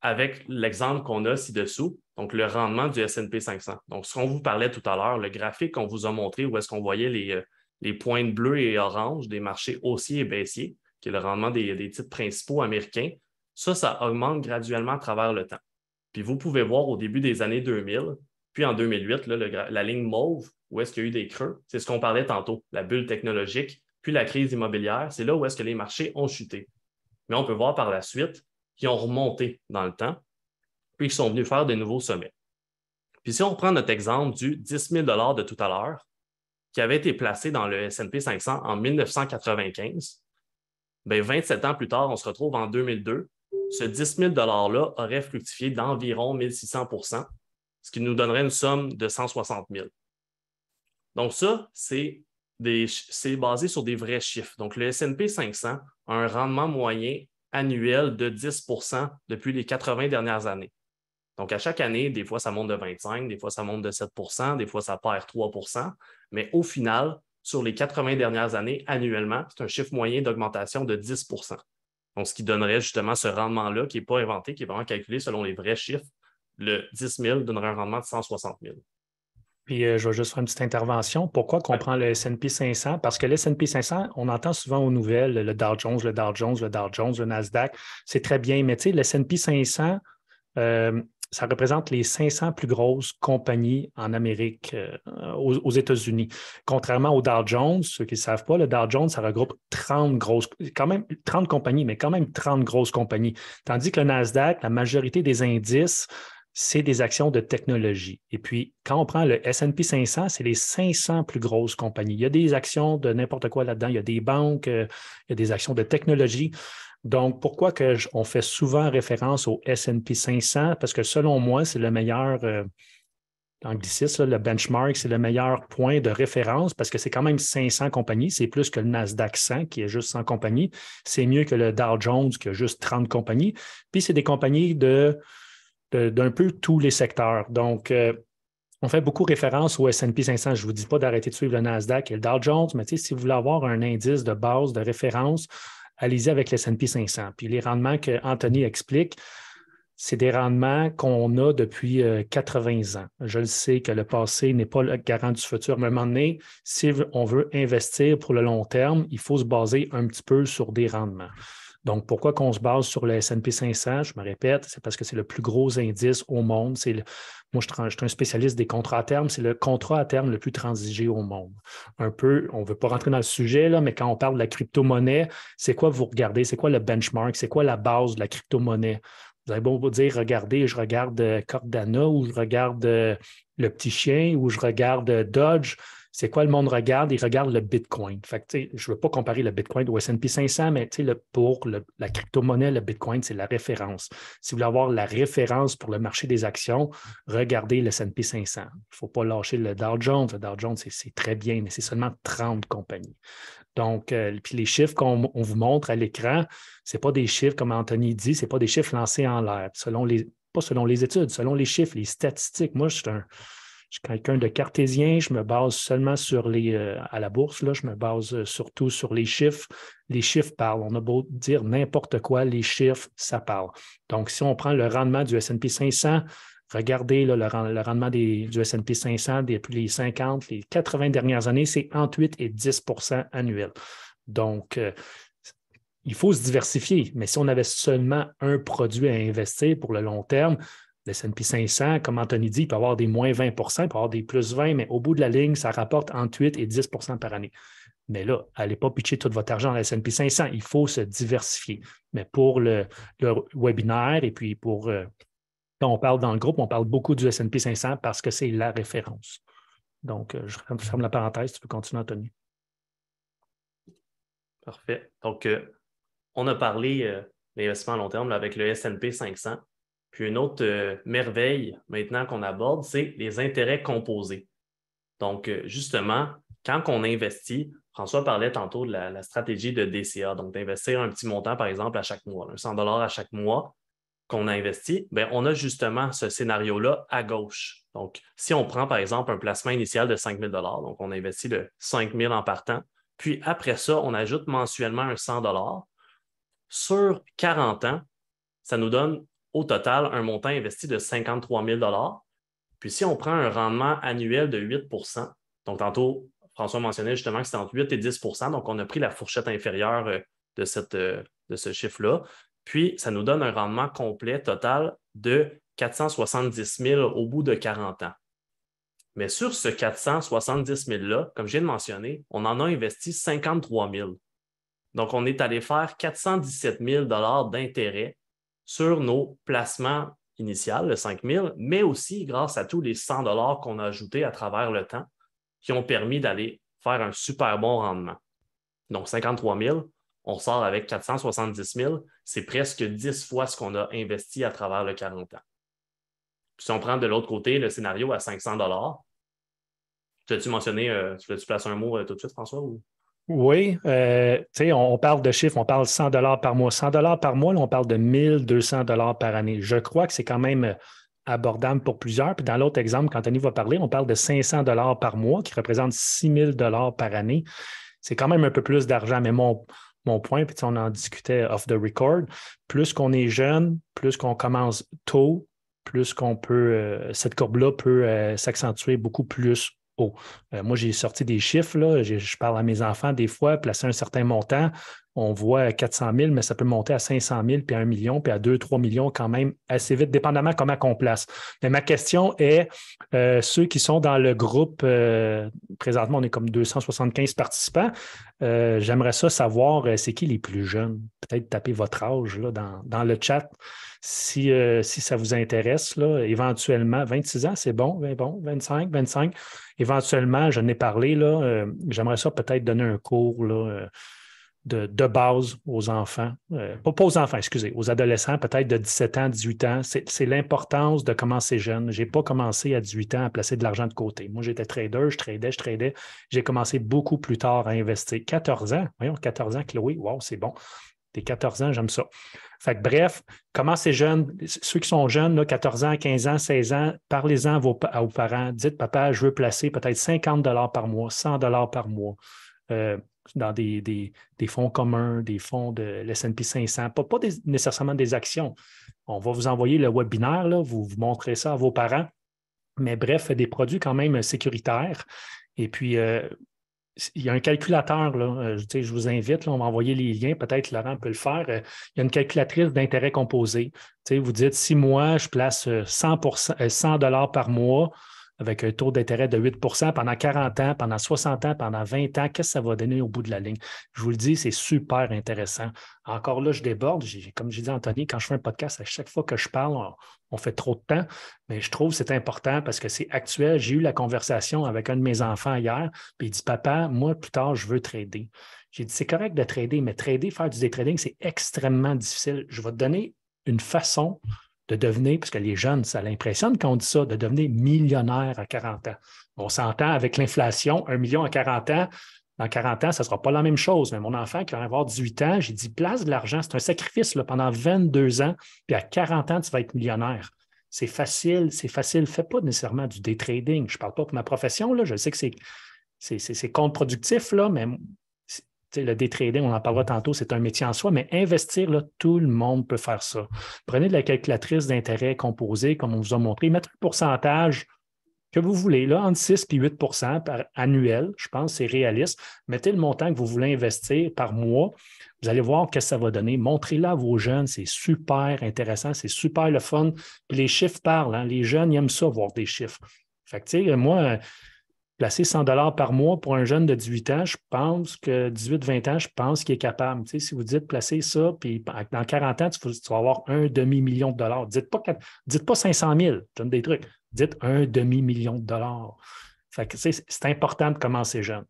avec l'exemple qu'on a ci-dessous, donc le rendement du SP 500. Donc, ce qu'on vous parlait tout à l'heure, le graphique qu'on vous a montré où est-ce qu'on voyait les, euh, les pointes bleues et oranges des marchés haussiers et baissiers, qui est le rendement des, titres principaux américains, ça, ça augmente graduellement à travers le temps. Puis vous pouvez voir au début des années 2000, puis en 2008, la ligne mauve, où est-ce qu'il y a eu des creux, c'est ce qu'on parlait tantôt, la bulle technologique, puis la crise immobilière, c'est là où est-ce que les marchés ont chuté. Mais on peut voir par la suite qu'ils ont remonté dans le temps, puis qu'ils sont venus faire de nouveaux sommets. Puis si on prend notre exemple du 10 000 de tout à l'heure, qui avait été placé dans le SP 500 en 1995, bien, 27 ans plus tard, on se retrouve en 2002. Ce 10 000 $-là aurait fructifié d'environ 1600% ce qui nous donnerait une somme de 160 000 Donc, ça, c'est basé sur des vrais chiffres. Donc, le SP 500 a un rendement moyen annuel de 10% depuis les 80 dernières années. Donc, à chaque année, des fois, ça monte de 25, des fois, ça monte de 7% des fois, ça perd 3 mais au final, sur les 80 dernières années, annuellement, c'est un chiffre moyen d'augmentation de 10% Donc, ce qui donnerait justement ce rendement-là, qui n'est pas inventé, qui est vraiment calculé selon les vrais chiffres, le 10 000 donnerait un rendement de 160 000. Puis euh, je vais juste faire une petite intervention. Pourquoi qu'on prend le S&P 500? Parce que le S&P 500, on entend souvent aux nouvelles le Dow Jones, le Dow Jones, le Dow Jones, le Nasdaq. C'est très bien, mais tu sais, le S&P 500, ça représente les 500 plus grosses compagnies en Amérique, euh, aux, États-Unis. Contrairement au Dow Jones, ceux qui ne savent pas, le Dow Jones, ça regroupe 30 grosses, quand même 30 compagnies, mais quand même 30 grosses compagnies. Tandis que le Nasdaq, la majorité des indices, c'est des actions de technologie. Et puis, quand on prend le SP 500, c'est les 500 plus grosses compagnies. Il y a des actions de n'importe quoi là-dedans. Il y a des banques, euh, il y a des actions de technologie. Donc, pourquoi que on fait souvent référence au SP 500? Parce que selon moi, c'est le meilleur, euh, anglicisme, le benchmark, c'est le meilleur point de référence parce que c'est quand même 500 compagnies. C'est plus que le Nasdaq 100 qui est juste 100 compagnies. C'est mieux que le Dow Jones qui a juste 30 compagnies. Puis, c'est des compagnies d'un peu tous les secteurs. Donc, euh, on fait beaucoup référence au S&P 500. Je ne vous dis pas d'arrêter de suivre le Nasdaq et le Dow Jones, mais si vous voulez avoir un indice de base, de référence, allez-y avec le S&P 500. Puis les rendements que Anthony explique, c'est des rendements qu'on a depuis 80 euh, ans. Je le sais que le passé n'est pas le garant du futur, mais à un moment donné, si on veut investir pour le long terme, il faut se baser un petit peu sur des rendements. Donc, pourquoi qu'on se base sur le S&P 500? Je me répète, c'est parce que c'est le plus gros indice au monde. Moi, je, suis un spécialiste des contrats à terme. C'est le contrat à terme le plus transigé au monde. Un peu, on ne veut pas rentrer dans le sujet, là, mais quand on parle de la crypto-monnaie, c'est quoi vous regardez? C'est quoi le benchmark? C'est quoi la base de la crypto-monnaie? Vous avez beau vous dire, regardez, je regarde Cordana ou je regarde le petit chien ou je regarde Dodge c'est quoi le monde regarde? Il regarde le Bitcoin. Fait je ne veux pas comparer le Bitcoin au SP 500, mais pour la crypto-monnaie, le Bitcoin, c'est la référence. Si vous voulez avoir la référence pour le marché des actions, regardez le SP 500. Il ne faut pas lâcher le Dow Jones. Le Dow Jones, c'est très bien, mais c'est seulement 30 compagnies. Donc, euh, puis les chiffres qu'on vous montre à l'écran, ce pas des chiffres, comme Anthony dit, ce pas des chiffres lancés en l'air, selon les, pas selon les études, selon les chiffres, les statistiques. Moi, je suis un, suis quelqu'un de cartésien, je me base seulement sur les, euh, à la bourse, là, je me base euh, surtout sur les chiffres. Les chiffres parlent. On a beau dire n'importe quoi, les chiffres, ça parle. Donc, si on prend le rendement du S&P 500, regardez le, rendement du S&P 500 depuis les 50, les 80 dernières années, c'est entre 8 et 10% annuel. Donc, euh, il faut se diversifier, mais si on avait seulement un produit à investir pour le long terme, le S&P 500, comme Anthony dit, il peut avoir des moins 20% il peut avoir des plus 20, mais au bout de la ligne, ça rapporte entre 8 et 10% par année. Mais là, n'allez pas pitcher tout votre argent dans le S&P 500. Il faut se diversifier. Mais pour le, webinaire et puis pour euh, quand on parle dans le groupe, on parle beaucoup du S&P 500 parce que c'est la référence. Donc, euh, je ferme la parenthèse. Tu peux continuer, Anthony. Parfait. Donc, euh, on a parlé d'investissement à long terme avec le S&P 500. Puis une autre euh, merveille maintenant qu'on aborde, c'est les intérêts composés. Donc, euh, justement, quand on investit, François parlait tantôt de la, stratégie de DCA, donc d'investir un petit montant, par exemple, à chaque mois, un 100 à chaque mois qu'on a investi, bien, on a justement ce scénario-là à gauche. Donc, si on prend, par exemple, un placement initial de 5 000 donc on investit de 5 000 en partant, puis après ça, on ajoute mensuellement un 100 sur 40 ans, ça nous donne au total un montant investi de 53 000 Puis si on prend un rendement annuel de 8% donc tantôt, François mentionnait justement que c'était entre 8 et 10% donc on a pris la fourchette inférieure euh, de, cette, euh, de ce chiffre-là. Puis ça nous donne un rendement complet total de 470 000 au bout de 40 ans. Mais sur ce 470 000-là, comme je viens de mentionner, on en a investi 53 000. Donc, on est allé faire 417 000 d'intérêt sur nos placements initiaux, le 5 000, mais aussi grâce à tous les 100 dollars qu'on a ajoutés à travers le temps qui ont permis d'aller faire un super bon rendement. Donc, 53 000, on sort avec 470 000, c'est presque 10 fois ce qu'on a investi à travers le 40 ans. si on prend de l'autre côté le scénario à 500 dollars, tu as-tu mentionné, euh, tu veux-tu placer un mot euh, tout de suite, François? Oui, euh, on, parle de chiffres, on parle 100 dollars par mois. 100 dollars par mois, on parle de 1200 dollars par année. Je crois que c'est quand même euh, abordable pour plusieurs. Puis dans l'autre exemple, quand Anthony va parler, on parle de 500 dollars par mois, qui représente 6000 dollars par année. C'est quand même un peu plus d'argent, mais mon, mon point, puis on en discutait off the record, plus qu'on est jeune, plus qu'on commence tôt, plus qu'on peut, euh, cette courbe-là peut euh, s'accentuer beaucoup plus Oh, moi, j'ai sorti des chiffres, là. Je, parle à mes enfants des fois, placer un certain montant, on voit 400 000, mais ça peut monter à 500 000, puis à 1 million, puis à 2, 3 millions quand même assez vite, dépendamment comment on place. Mais ma question est, euh, ceux qui sont dans le groupe, euh, présentement, on est comme 275 participants, j'aimerais ça savoir, c'est qui les plus jeunes? Peut-être taper votre âge là, dans, dans le chat. Si, si, ça vous intéresse, là, éventuellement, 26 ans, c'est bon, bon, 25, 25. Éventuellement, je n'ai parlé, là, euh, j'aimerais ça peut-être donner un cours là, euh, de, base aux enfants, euh, pas, aux enfants, excusez, aux adolescents, peut-être de 17 ans, 18 ans. C'est l'importance de commencer jeune. Je n'ai pas commencé à 18 ans à placer de l'argent de côté. Moi, j'étais trader, je tradais, je tradais. J'ai commencé beaucoup plus tard à investir. 14 ans, voyons, 14 ans, Chloé, wow, c'est bon. T'es 14 ans, j'aime ça. Fait que, bref, comment ces jeunes, ceux qui sont jeunes, là, 14 ans, 15 ans, 16 ans, parlez-en à vos, parents. Dites, papa, je veux placer peut-être 50 par mois, 100 par mois euh, dans des, fonds communs, des fonds de l'SP 500, pas, pas nécessairement des actions. On va vous envoyer le webinaire, là, vous, vous montrez ça à vos parents. Mais bref, des produits quand même sécuritaires. Et puis, euh, il y a un calculateur, là, euh, je, je vous invite, on va envoyer les liens, peut-être Laurent peut le faire. Euh, il y a une calculatrice d'intérêt composé. Vous dites, si moi, je place 100, euh, 100 dollars par mois, avec un taux d'intérêt de 8% pendant 40 ans, pendant 60 ans, pendant 20 ans, qu'est-ce que ça va donner au bout de la ligne? Je vous le dis, c'est super intéressant. Encore là, je déborde. Comme j'ai dit, Anthony, quand je fais un podcast, à chaque fois que je parle, on, fait trop de temps, mais je trouve que c'est important parce que c'est actuel. J'ai eu la conversation avec un de mes enfants hier, puis il dit Papa, moi, plus tard, je veux trader. J'ai dit C'est correct de trader, mais trader, faire du day trading, c'est extrêmement difficile. Je vais te donner une façon de devenir, parce que les jeunes, ça l'impressionne quand on dit ça, de devenir millionnaire à 40 ans. On s'entend avec l'inflation, un million à 40 ans, dans 40 ans, ça ne sera pas la même chose. Mais mon enfant qui va avoir 18 ans, j'ai dit place de l'argent, c'est un sacrifice là, pendant 22 ans, puis à 40 ans, tu vas être millionnaire. C'est facile, c'est facile. Fais pas nécessairement du day trading. Je ne parle pas pour ma profession, je sais que c'est, contre-productif, mais le day trading, on en parlera tantôt, c'est un métier en soi, mais investir, tout le monde peut faire ça. Prenez de la calculatrice d'intérêt composé, comme on vous a montré, mettez un pourcentage que vous voulez, là, entre 6 et 8 par annuel, je pense c'est réaliste. Mettez le montant que vous voulez investir par mois. Vous allez voir ce que ça va donner. Montrez-le à vos jeunes, c'est super intéressant, c'est super le fun. les chiffres parlent, hein. les jeunes aiment ça, voir des chiffres. Fait que, moi, placer 100 dollars par mois pour un jeune de 18 ans, je pense que 18-20 ans, je pense qu'il est capable. si vous dites placer ça, puis dans 40 ans, tu, vas avoir un demi-million de dollars. Dites pas, dites pas 500 000, donne des trucs. Dites un demi-million de dollars. c'est important de commencer jeune.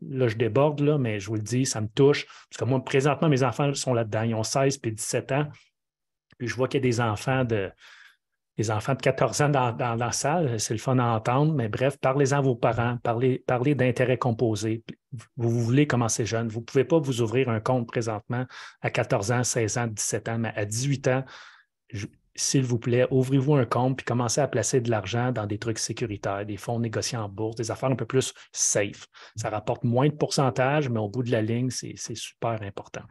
là, je déborde, là, mais je vous le dis, ça me touche. Parce que moi, présentement, mes enfants sont là-dedans. Ils ont 16 et 17 ans. Puis je vois qu'il y a des enfants de les enfants de 14 ans dans, la salle, c'est le fun à entendre, mais bref, parlez-en à vos parents, parlez, parlez d'intérêts composés. Vous, voulez commencer jeune. Vous ne pouvez pas vous ouvrir un compte présentement à 14 ans, 16 ans, 17 ans, mais à 18 ans, s'il vous plaît, ouvrez-vous un compte puis commencez à placer de l'argent dans des trucs sécuritaires, des fonds négociés en bourse, des affaires un peu plus safe. Ça rapporte moins de pourcentage, mais au bout de la ligne, c'est super important.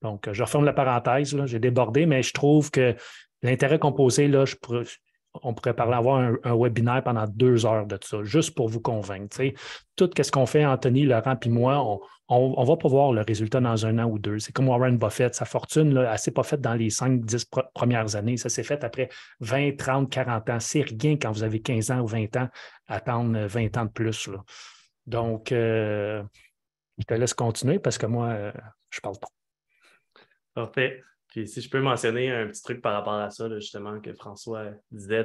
Donc, je referme la parenthèse, j'ai débordé, mais je trouve que L'intérêt composé, là, on pourrait parler avoir un, webinaire pendant deux heures de ça, juste pour vous convaincre. Tout ce qu'on fait, Anthony, Laurent puis moi, on, va pas voir le résultat dans un an ou deux. C'est comme Warren Buffett. Sa fortune, là, elle s'est pas faite dans les 5-10 premières années. Ça s'est fait après 20, 30, 40 ans. C'est rien quand vous avez 15 ans ou 20 ans, attendre 20 ans de plus. Donc, euh, je te laisse continuer parce que moi, euh, je parle pas. Parfait. Puis si je peux mentionner un petit truc par rapport à ça, justement, que François disait,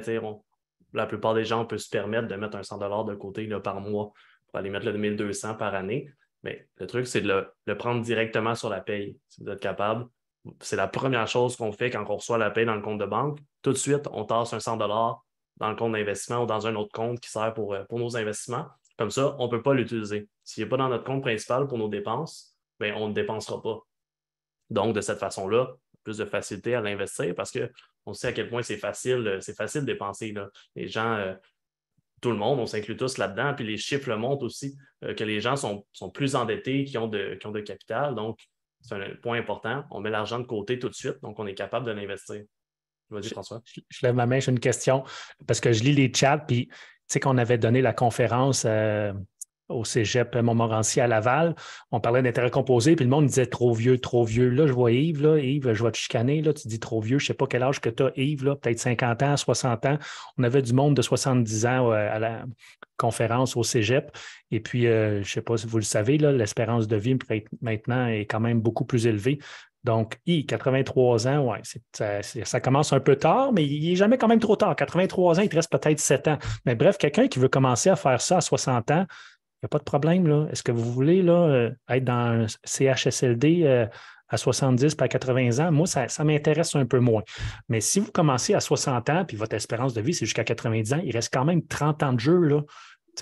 la plupart des gens peuvent se permettre de mettre un 100 de côté par mois pour aller mettre le 1200 par année. Mais le truc, c'est de le, prendre directement sur la paye, si vous êtes capable. C'est la première chose qu'on fait quand on reçoit la paye dans le compte de banque. Tout de suite, on tasse un 100 dans le compte d'investissement ou dans un autre compte qui sert pour, euh, pour nos investissements. Comme ça, on ne peut pas l'utiliser. S'il n'est pas dans notre compte principal pour nos dépenses, bien, on ne dépensera pas. Donc, de cette façon-là, plus de facilité à l'investir parce qu'on sait à quel point c'est facile, euh, c'est facile de dépenser. Les gens, euh, tout le monde, on s'inclut tous là-dedans, puis les chiffres le montrent aussi, euh, que les gens sont, plus endettés qui ont, de, qui ont de capital. Donc, c'est un point important. On met l'argent de côté tout de suite, donc on est capable de l'investir. Vas-y, François. Je, lève ma main, j'ai une question parce que je lis les chats, puis tu sais qu'on avait donné la conférence au cégep Montmorency à Laval. On parlait d'intérêt composé, puis le monde disait trop vieux, trop vieux. Là, je vois Yves, là, Yves, je vais te chicaner, là, tu dis trop vieux, je ne sais pas quel âge que tu as, Yves, là, peut-être 50 ans, 60 ans. On avait du monde de 70 ans à la conférence au cégep. Et puis, euh, je ne sais pas si vous le savez, l'espérance de vie maintenant est quand même beaucoup plus élevée. Donc, I, 83 ans, ouais, ça, ça, commence un peu tard, mais il n'est jamais quand même trop tard. 83 ans, il te reste peut-être 7 ans. Mais bref, quelqu'un qui veut commencer à faire ça à 60 ans, n'y a pas de problème. Est-ce que vous voulez là, euh, être dans un CHSLD euh, à 70 à 80 ans? Moi, ça, m'intéresse un peu moins. Mais si vous commencez à 60 ans, puis votre espérance de vie, c'est jusqu'à 90 ans, il reste quand même 30 ans de jeu. Là.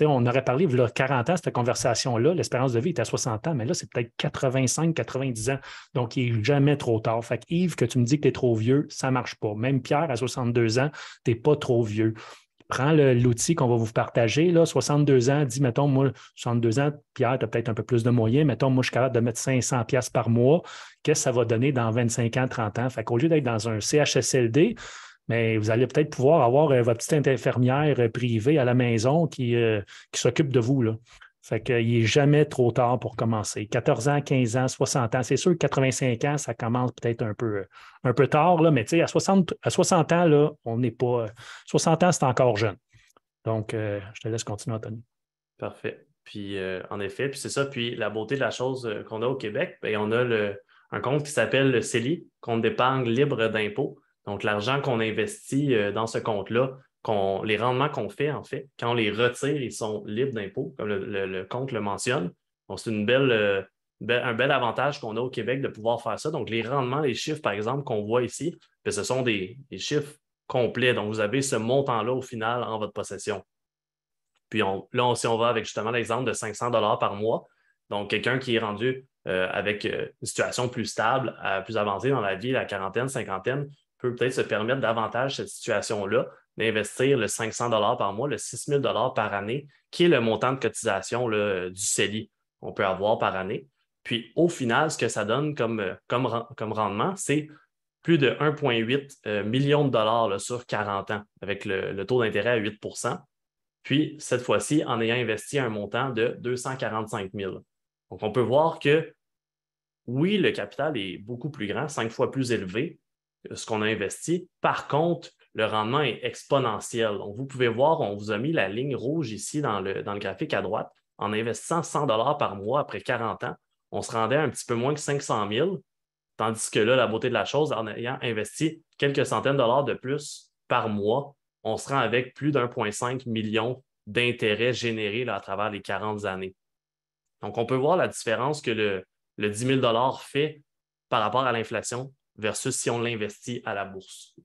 on aurait parlé il y a 40 ans, cette conversation-là, l'espérance de vie était à 60 ans, mais là, c'est peut-être 85, 90 ans. Donc, il n'est jamais trop tard. Fait que Yves, que tu me dis que tu es trop vieux, ça ne marche pas. Même Pierre, à 62 ans, tu n'es pas trop vieux prends l'outil qu'on va vous partager, là, 62 ans, dis, mettons, moi, 62 ans, Pierre, tu as peut-être un peu plus de moyens, mettons, moi, je suis capable de mettre 500 pièces par mois, qu'est-ce que ça va donner dans 25 ans, 30 ans? Fait qu'au lieu d'être dans un CHSLD, mais vous allez peut-être pouvoir avoir euh, votre petite infirmière euh, privée à la maison qui, euh, s'occupe de vous. Fait qu'il n'est jamais trop tard pour commencer. 14 ans, 15 ans, 60 ans. C'est sûr que 85 ans, ça commence peut-être un peu, un peu tard, là, mais à 60, à 60 ans, là, on n'est pas. 60 ans, c'est encore jeune. Donc, je te laisse continuer, Anthony. Parfait. Puis, en effet, puis c'est ça. Puis, la beauté de la chose qu'on a au Québec, bien, on a le, un compte qui s'appelle le CELI, compte d'épargne libre d'impôt. Donc, l'argent qu'on investit dans ce compte-là, les rendements qu'on fait, en fait, quand on les retire, ils sont libres d'impôt, comme le, compte le mentionne. Donc, c'est une belle, un bel avantage qu'on a au Québec de pouvoir faire ça. Donc, les rendements, les chiffres, par exemple, qu'on voit ici, ben, ce sont des, chiffres complets. Donc, vous avez ce montant-là au final en votre possession. Puis là, si on va avec justement l'exemple de 500 par mois, donc quelqu'un qui est rendu euh, avec euh, une situation plus stable, plus avancée dans la vie, la quarantaine, cinquantaine, peut peut-être se permettre davantage cette situation-là, d'investir le 500 par mois, le 6 000 par année, qui est le montant de cotisation du CELI qu'on peut avoir par année. Puis au final, ce que ça donne comme, euh, comme, comme rendement, c'est plus de 1,8 euh, million de dollars sur 40 ans, avec le, taux d'intérêt à 8% Puis cette fois-ci, en ayant investi un montant de 245 000. Donc on peut voir que oui, le capital est beaucoup plus grand, cinq fois plus élevé que ce qu'on a investi. Par contre, le rendement est exponentiel. Donc, vous pouvez voir, on vous a mis la ligne rouge ici dans le, dans le graphique à droite. En investissant 100 dollars par mois après 40 ans, on se rendait un petit peu moins que 500 000, tandis que là, la beauté de la chose, en ayant investi quelques centaines de dollars de plus par mois, on se rend avec plus d'1,5 million d'intérêts générés à travers les 40 années. Donc, on peut voir la différence que le, le 10 000 fait par rapport à l'inflation versus si on l'investit à la bourse.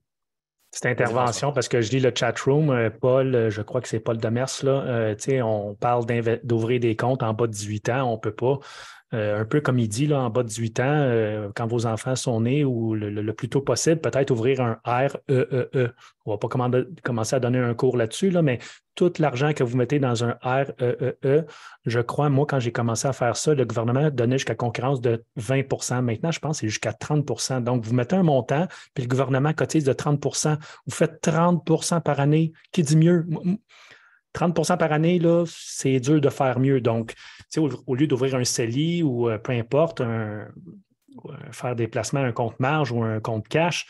Cette intervention, parce que je lis le chat room, euh, Paul, euh, je crois que c'est Paul Demers, là, euh, on parle d'ouvrir des comptes en bas de 18 ans, on ne peut pas. Euh, un peu comme il dit, là, en bas de 18 ans, euh, quand vos enfants sont nés ou le, plus tôt possible, peut-être ouvrir un REEE. E e. On ne va pas commencer à donner un cours là-dessus, là, mais tout l'argent que vous mettez dans un REEE, e je crois, moi, quand j'ai commencé à faire ça, le gouvernement donnait jusqu'à concurrence de 20% Maintenant, je pense que c'est jusqu'à 30% Donc, vous mettez un montant, puis le gouvernement cotise de 30% Vous faites 30% par année. Qui dit mieux? 30% par année, là, c'est dur de faire mieux. Donc, au, lieu d'ouvrir un CELI ou euh, peu importe, faire des placements, un compte marge ou un compte cash,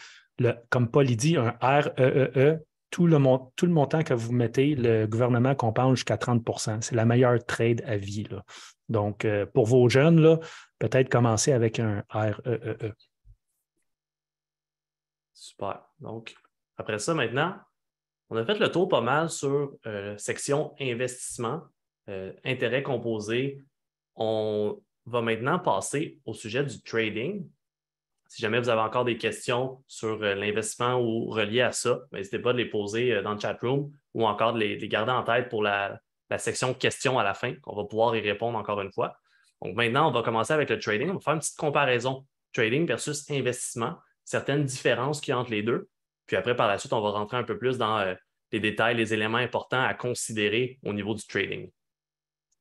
comme Paul dit, un REEE, e e, tout le, tout le montant que vous mettez, le gouvernement compense jusqu'à 30 C'est la meilleure trade à vie. Donc, euh, pour vos jeunes, peut-être commencer avec un REEE. E Super. Donc, après ça, maintenant, on a fait le tour pas mal sur euh, section investissement, euh, intérêt composé. On va maintenant passer au sujet du trading. Si jamais vous avez encore des questions sur euh, l'investissement ou reliées à ça, n'hésitez pas à les poser dans le chat room ou encore de les, garder en tête pour la, section questions à la fin, qu'on va pouvoir y répondre encore une fois. Donc maintenant, on va commencer avec le trading. On va faire une petite comparaison trading versus investissement, certaines différences qu'il y a entre les deux. Puis après, par la suite, on va rentrer un peu plus dans euh, les détails, les éléments importants à considérer au niveau du trading.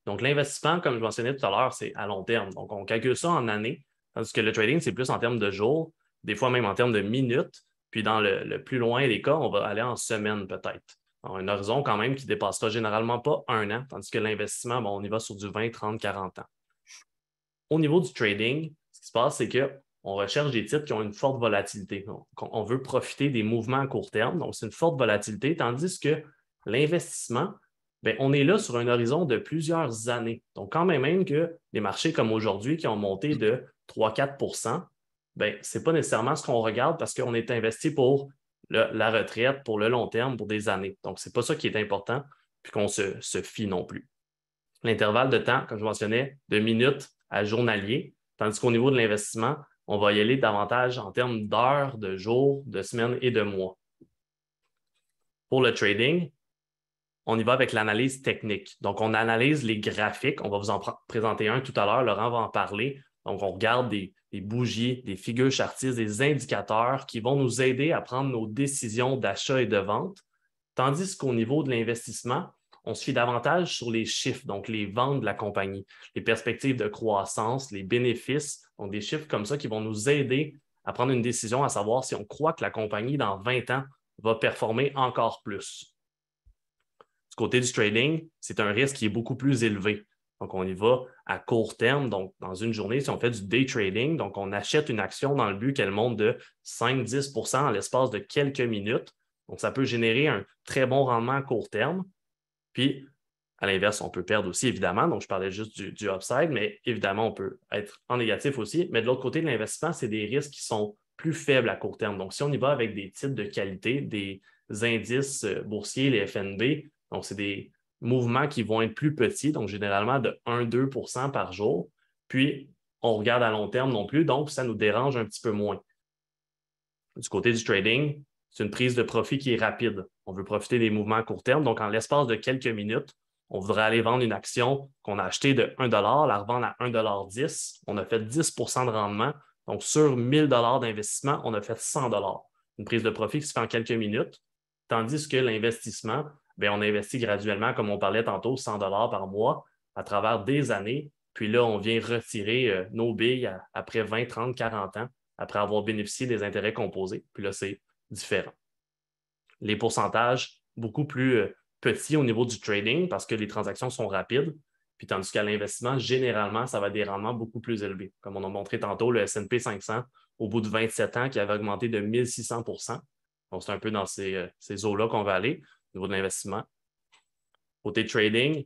Donc, l'investissement, comme je mentionnais tout à l'heure, c'est à long terme. Donc, on calcule ça en années, tandis que le trading, c'est plus en termes de jours, des fois même en termes de minutes. Puis, dans le, plus loin des cas, on va aller en semaines peut-être. Un horizon quand même qui dépassera généralement pas un an, tandis que l'investissement, on y va sur du 20, 30, 40 ans. Au niveau du trading, ce qui se passe, c'est que on recherche des titres qui ont une forte volatilité. on veut profiter des mouvements à court terme, donc c'est une forte volatilité, tandis que l'investissement, ben, on est là sur un horizon de plusieurs années. Donc, quand même, même que les marchés comme aujourd'hui qui ont monté de 3-4% ben, ce n'est pas nécessairement ce qu'on regarde parce qu'on est investi pour la retraite, pour le long terme, pour des années. Donc, ce n'est pas ça qui est important, puis qu'on se, se fie non plus. L'intervalle de temps, comme je mentionnais, de minutes à journalier, tandis qu'au niveau de l'investissement, on va y aller davantage en termes d'heures, de jours, de semaines et de mois. Pour le trading, on y va avec l'analyse technique. Donc, on analyse les graphiques. On va vous en présenter un tout à l'heure. Laurent va en parler. Donc, on regarde des, bougies, des figures chartistes, des indicateurs qui vont nous aider à prendre nos décisions d'achat et de vente. Tandis qu'au niveau de l'investissement, on se fie davantage sur les chiffres, donc les ventes de la compagnie, les perspectives de croissance, les bénéfices, donc des chiffres comme ça qui vont nous aider à prendre une décision à savoir si on croit que la compagnie, dans 20 ans, va performer encore plus. Du côté du trading, c'est un risque qui est beaucoup plus élevé. Donc, on y va à court terme. Donc, dans une journée, si on fait du day trading, donc on achète une action dans le but qu'elle monte de 5-10% en l'espace de quelques minutes. Donc, ça peut générer un très bon rendement à court terme. Puis, à l'inverse, on peut perdre aussi, évidemment. Donc, je parlais juste du, upside, mais évidemment, on peut être en négatif aussi. Mais de l'autre côté de l'investissement, c'est des risques qui sont plus faibles à court terme. Donc, si on y va avec des titres de qualité, des indices euh, boursiers, les FNB, donc c'est des mouvements qui vont être plus petits, donc généralement de 1-2% par jour. Puis, on regarde à long terme non plus, donc ça nous dérange un petit peu moins. Du côté du trading, c'est une prise de profit qui est rapide. On veut profiter des mouvements à court terme. Donc, en l'espace de quelques minutes, on voudrait aller vendre une action qu'on a achetée de 1 la revendre à 1,10 On a fait 10% de rendement. Donc, sur 1000 d'investissement, on a fait 100 Une prise de profit qui se fait en quelques minutes. Tandis que l'investissement, ben, on investit graduellement, comme on parlait tantôt, 100 par mois à travers des années. Puis là, on vient retirer euh, nos billes après 20, 30, 40 ans, après avoir bénéficié des intérêts composés. Puis là, c'est différent. Les pourcentages, beaucoup plus euh, petits au niveau du trading parce que les transactions sont rapides. Puis tandis qu'à l'investissement, généralement, ça va être des rendements beaucoup plus élevés. Comme on a montré tantôt, le SP 500, au bout de 27 ans, qui avait augmenté de 1600% Donc, c'est un peu dans ces, euh, ces eaux-là qu'on va aller au niveau de l'investissement. Côté trading,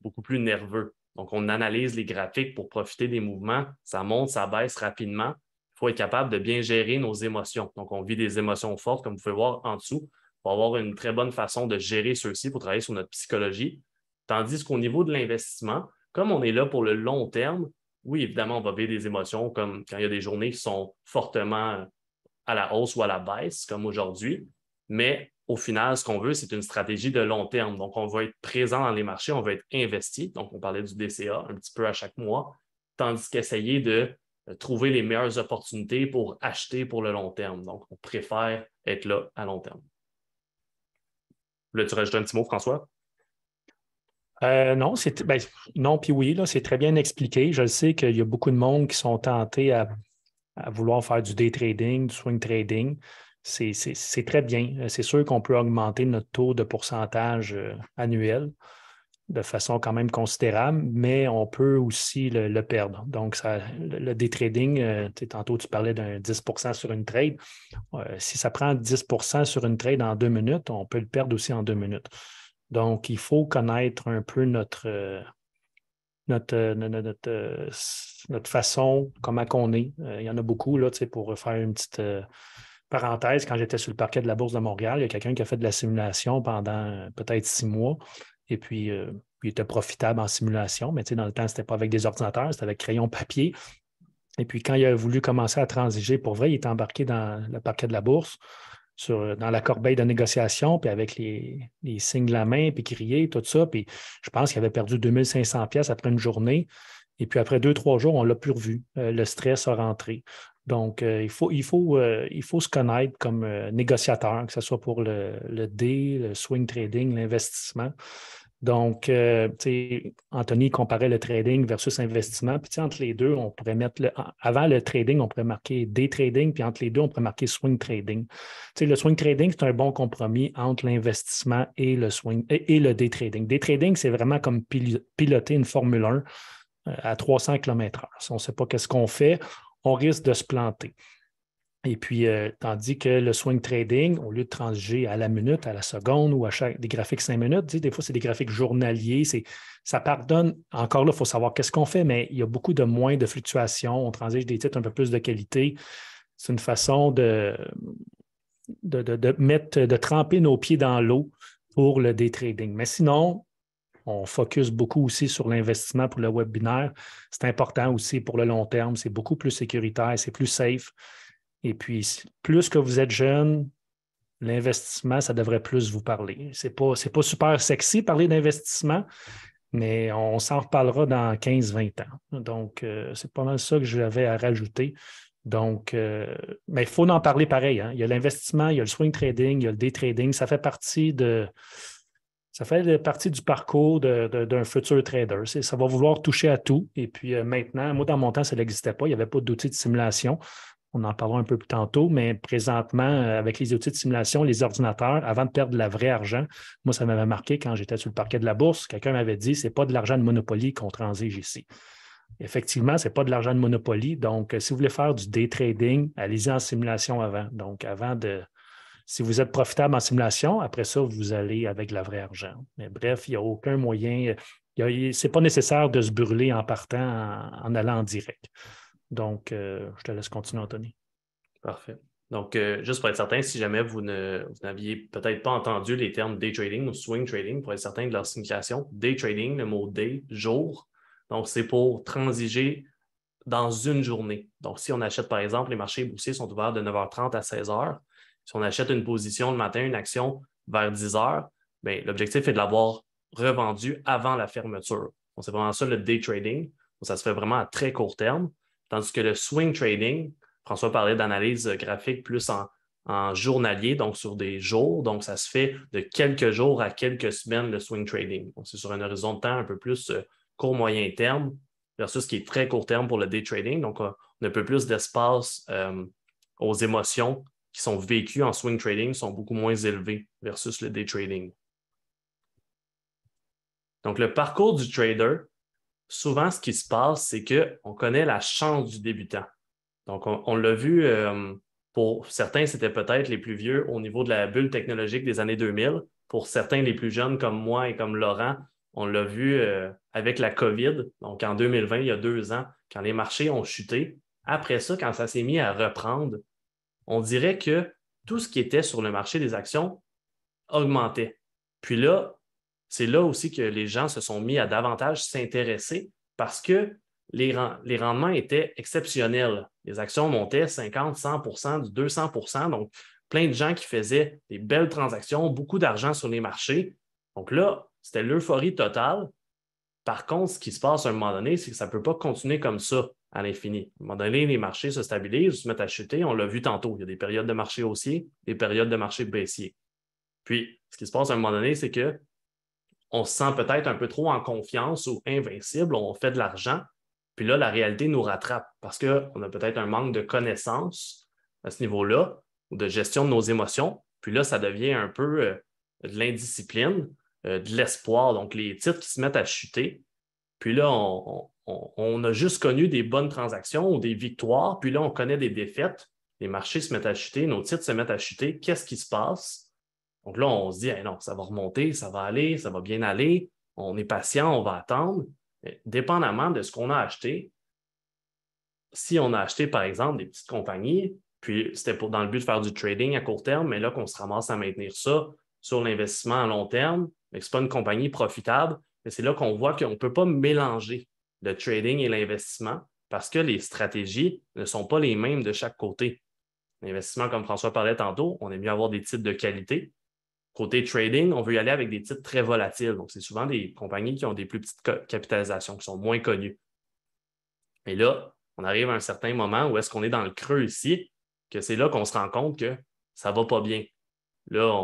beaucoup plus nerveux. Donc, on analyse les graphiques pour profiter des mouvements. Ça monte, ça baisse rapidement. Il faut être capable de bien gérer nos émotions. Donc, on vit des émotions fortes, comme vous pouvez voir en dessous, pour avoir une très bonne façon de gérer ceux-ci pour travailler sur notre psychologie. Tandis qu'au niveau de l'investissement, comme on est là pour le long terme, oui, évidemment, on va vivre des émotions comme quand il y a des journées qui sont fortement à la hausse ou à la baisse, comme aujourd'hui. Mais au final, ce qu'on veut, c'est une stratégie de long terme. Donc, on va être présent dans les marchés, on va être investi. Donc, on parlait du DCA un petit peu à chaque mois, tandis qu'essayer de euh, trouver les meilleures opportunités pour acheter pour le long terme. Donc, on préfère être là à long terme. Là, tu rajoutes un petit mot, François? Euh, non, c'est ben, non, puis oui, c'est très bien expliqué. Je sais qu'il y a beaucoup de monde qui sont tentés à, à vouloir faire du day trading, du swing trading c'est très bien. Euh, c'est sûr qu'on peut augmenter notre taux de pourcentage euh, annuel de façon quand même considérable, mais on peut aussi le, perdre. Donc, le, day trading, euh, tantôt tu parlais d'un 10% sur une trade. si ça prend 10% sur une trade en deux minutes, on peut le perdre aussi en deux minutes. Donc, il faut connaître un peu notre, façon, comment qu'on est. il y en a beaucoup là, pour faire une petite Parenthèse, quand j'étais sur le parquet de la Bourse de Montréal, il y a quelqu'un qui a fait de la simulation pendant euh, peut-être six mois. Et puis, euh, il était profitable en simulation, mais dans le temps, ce n'était pas avec des ordinateurs, c'était avec crayon papier. Et puis, quand il a voulu commencer à transiger, pour vrai, il est embarqué dans le parquet de la bourse, sur, dans la corbeille de négociation, puis avec les, signes de la main, puis crier, tout ça. Puis, je pense qu'il avait perdu 2500 pièces après une journée. Et puis, après deux, trois jours, on l'a plus revu. Euh, le stress a rentré. Donc, euh, il, faut, il, faut, euh, il faut se connaître comme euh, négociateur, que ce soit pour le, le D, le swing trading, l'investissement. Donc, Anthony comparait le trading versus investissement. Puis, entre les deux, on pourrait mettre, le, avant le trading, on pourrait marquer day trading, puis entre les deux, on pourrait marquer swing trading. le swing trading, c'est un bon compromis entre l'investissement et le swing et, le day trading. Day trading, c'est vraiment comme piloter une Formule 1 à 300 km/h. Si on ne sait pas qu'est-ce qu'on fait, on risque de se planter. Et puis, euh, tandis que le swing trading, au lieu de transiger à la minute, à la seconde ou à chaque des graphiques cinq minutes, des fois, c'est des graphiques journaliers. Ça pardonne. Encore là, il faut savoir qu'est-ce qu'on fait, mais il y a beaucoup de moins de fluctuations. On transige des titres un peu plus de qualité. C'est une façon de, de, de, mettre, de tremper nos pieds dans l'eau pour le day trading. Mais sinon, on focus beaucoup aussi sur l'investissement pour le webinaire. C'est important aussi pour le long terme. C'est beaucoup plus sécuritaire, c'est plus safe. Et puis, plus que vous êtes jeune, l'investissement, ça devrait plus vous parler. Ce n'est pas, super sexy parler d'investissement, mais on s'en reparlera dans 15-20 ans. Donc, euh, c'est pas mal ça que j'avais à rajouter. Donc, euh, mais il faut en parler pareil. Hein. Il y a l'investissement, il y a le swing trading, il y a le day trading. Ça fait partie de, ça fait partie du parcours d'un futur trader. Ça va vouloir toucher à tout. Et puis euh, maintenant, moi, dans mon temps, ça n'existait pas. Il n'y avait pas d'outils de simulation. On en parlera un peu plus tantôt, mais présentement, euh, avec les outils de simulation, les ordinateurs, avant de perdre de la vraie argent, moi, ça m'avait marqué quand j'étais sur le parquet de la bourse. Quelqu'un m'avait dit ce n'est pas de l'argent de Monopoly qu'on transige ici. Effectivement, ce n'est pas de l'argent de Monopoly. Donc, euh, si vous voulez faire du day trading, allez-y en simulation avant. Donc, avant de, Si vous êtes profitable en simulation, après ça, vous allez avec la vraie argent. Mais bref, il n'y a aucun moyen. Ce n'est pas nécessaire de se brûler en partant en, allant en direct. Donc, euh, je te laisse continuer, Anthony. Parfait. Donc, euh, juste pour être certain, si jamais vous n'aviez peut-être pas entendu les termes day trading ou swing trading, pour être certain de leur signification, day trading, le mot day, jour, donc c'est pour transiger dans une journée. Donc, si on achète, par exemple, les marchés boursiers sont ouverts de 9h30 à 16h, si on achète une position le matin, une action vers 10h, ben, l'objectif est de l'avoir revendu avant la fermeture. C'est vraiment ça le day trading. Ça se fait vraiment à très court terme. Tandis que le swing trading, François parlait d'analyse graphique plus en, journalier, donc sur des jours. Donc, ça se fait de quelques jours à quelques semaines le swing trading. C'est sur un horizon de temps un peu plus euh, court, moyen terme versus ce qui est très court terme pour le day trading. Donc, on a un peu plus d'espace euh, aux émotions qui sont vécues en swing trading sont beaucoup moins élevées versus le day trading. Donc, le parcours du trader, souvent, ce qui se passe, c'est qu'on connaît la chance du débutant. Donc, on, l'a vu, euh, pour certains, c'était peut-être les plus vieux au niveau de la bulle technologique des années 2000. Pour certains, les plus jeunes comme moi et comme Laurent, on l'a vu euh, avec la COVID. Donc, en 2020, il y a deux ans, quand les marchés ont chuté. Après ça, quand ça s'est mis à reprendre, on dirait que tout ce qui était sur le marché des actions augmentait. Puis là, c'est là aussi que les gens se sont mis à davantage s'intéresser parce que les, rendements étaient exceptionnels. Les actions montaient 50, 100 du 200% Donc, plein de gens qui faisaient des belles transactions, beaucoup d'argent sur les marchés. Donc là, c'était l'euphorie totale. Par contre, ce qui se passe à un moment donné, c'est que ça ne peut pas continuer comme ça à l'infini. À un moment donné, les marchés se stabilisent, se mettent à chuter. On l'a vu tantôt. Il y a des périodes de marché haussier, des périodes de marché baissier. Puis, ce qui se passe à un moment donné, c'est que on se sent peut-être un peu trop en confiance ou invincible, on fait de l'argent, puis là, la réalité nous rattrape parce qu'on a peut-être un manque de connaissances à ce niveau-là ou de gestion de nos émotions. Puis là, ça devient un peu euh, de l'indiscipline, euh, de l'espoir. Donc, les titres qui se mettent à chuter. Puis là, on, a juste connu des bonnes transactions ou des victoires. Puis là, on connaît des défaites. Les marchés se mettent à chuter, nos titres se mettent à chuter. Qu'est-ce qui se passe? Donc là, on se dit, non, ça va remonter, ça va aller, ça va bien aller. On est patient, on va attendre dépendamment de ce qu'on a acheté, si on a acheté, par exemple, des petites compagnies, puis c'était dans le but de faire du trading à court terme, mais là qu'on se ramasse à maintenir ça sur l'investissement à long terme, mais ce n'est pas une compagnie profitable, mais c'est là qu'on voit qu'on ne peut pas mélanger le trading et l'investissement parce que les stratégies ne sont pas les mêmes de chaque côté. L'investissement, comme François parlait tantôt, on aime mieux avoir des titres de qualité, Côté trading, on veut y aller avec des titres très volatiles. Donc, c'est souvent des compagnies qui ont des plus petites capitalisations, qui sont moins connues. Et là, on arrive à un certain moment où est-ce qu'on est dans le creux ici, que c'est là qu'on se rend compte que ça ne va pas bien. Là,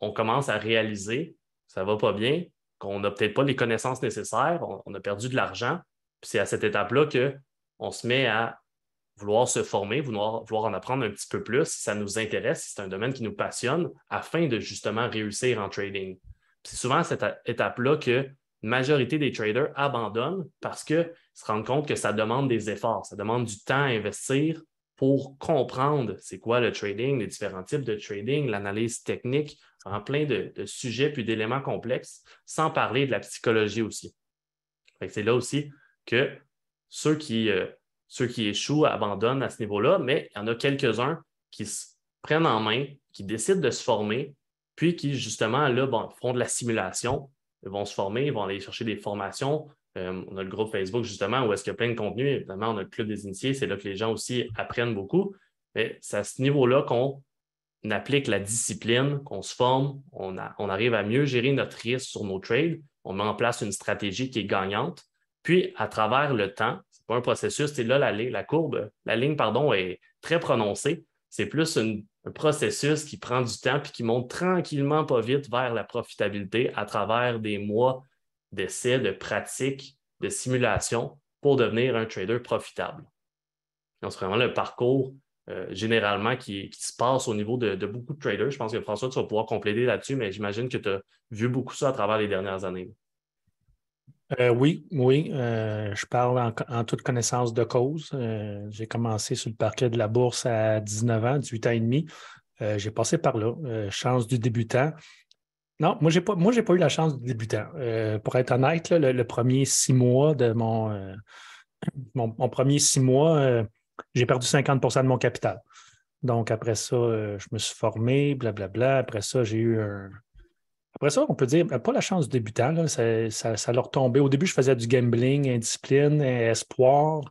on, commence à réaliser que ça ne va pas bien, qu'on n'a peut-être pas les connaissances nécessaires, on, on a perdu de l'argent. C'est à cette étape-là qu'on se met à vouloir se former, vouloir, en apprendre un petit peu plus si ça nous intéresse, si c'est un domaine qui nous passionne, afin de justement réussir en trading. C'est souvent à cette étape-là que la majorité des traders abandonnent parce qu'ils se rendent compte que ça demande des efforts, ça demande du temps à investir pour comprendre c'est quoi le trading, les différents types de trading, l'analyse technique, en plein de, sujets puis d'éléments complexes, sans parler de la psychologie aussi. C'est là aussi que ceux qui, euh, ceux qui échouent abandonnent à ce niveau-là, mais il y en a quelques-uns qui se prennent en main, qui décident de se former, puis qui, justement, là, font de la simulation, vont se former, ils vont aller chercher des formations. Euh, on a le groupe Facebook, justement, où est-ce qu'il y a plein de contenu. Évidemment, on a le club des initiés, c'est là que les gens aussi apprennent beaucoup. Mais c'est à ce niveau-là qu'on applique la discipline, qu'on se forme, on arrive à mieux gérer notre risque sur nos trades, on met en place une stratégie qui est gagnante. Puis, à travers le temps, un processus. C'est là, la, courbe, la ligne, pardon, est très prononcée. C'est plus un processus qui prend du temps puis qui monte tranquillement, pas vite, vers la profitabilité à travers des mois d'essais, de pratiques, de simulation pour devenir un trader profitable. C'est vraiment le parcours euh, généralement qui, se passe au niveau de, de, beaucoup de traders. Je pense que François, tu vas pouvoir compléter là-dessus, mais j'imagine que tu as vu beaucoup ça à travers les dernières années. Euh, oui, oui. Euh, je parle en, toute connaissance de cause. Euh, j'ai commencé sur le parquet de la bourse à 19 ans, 18 ans et demi. J'ai passé par là. Chance du débutant. Non, moi, je n'ai pas, pas eu la chance du débutant. pour être honnête, le, premier six mois de mon, [CLEARS THROAT] mon, premier six mois, j'ai perdu 50% de mon capital. Donc, après ça, je me suis formé, blablabla. Après ça, j'ai eu un, après ça, on peut dire, ben, pas la chance du débutant, ça, ça, leur tombait. Au début, je faisais du gambling, indiscipline, espoir.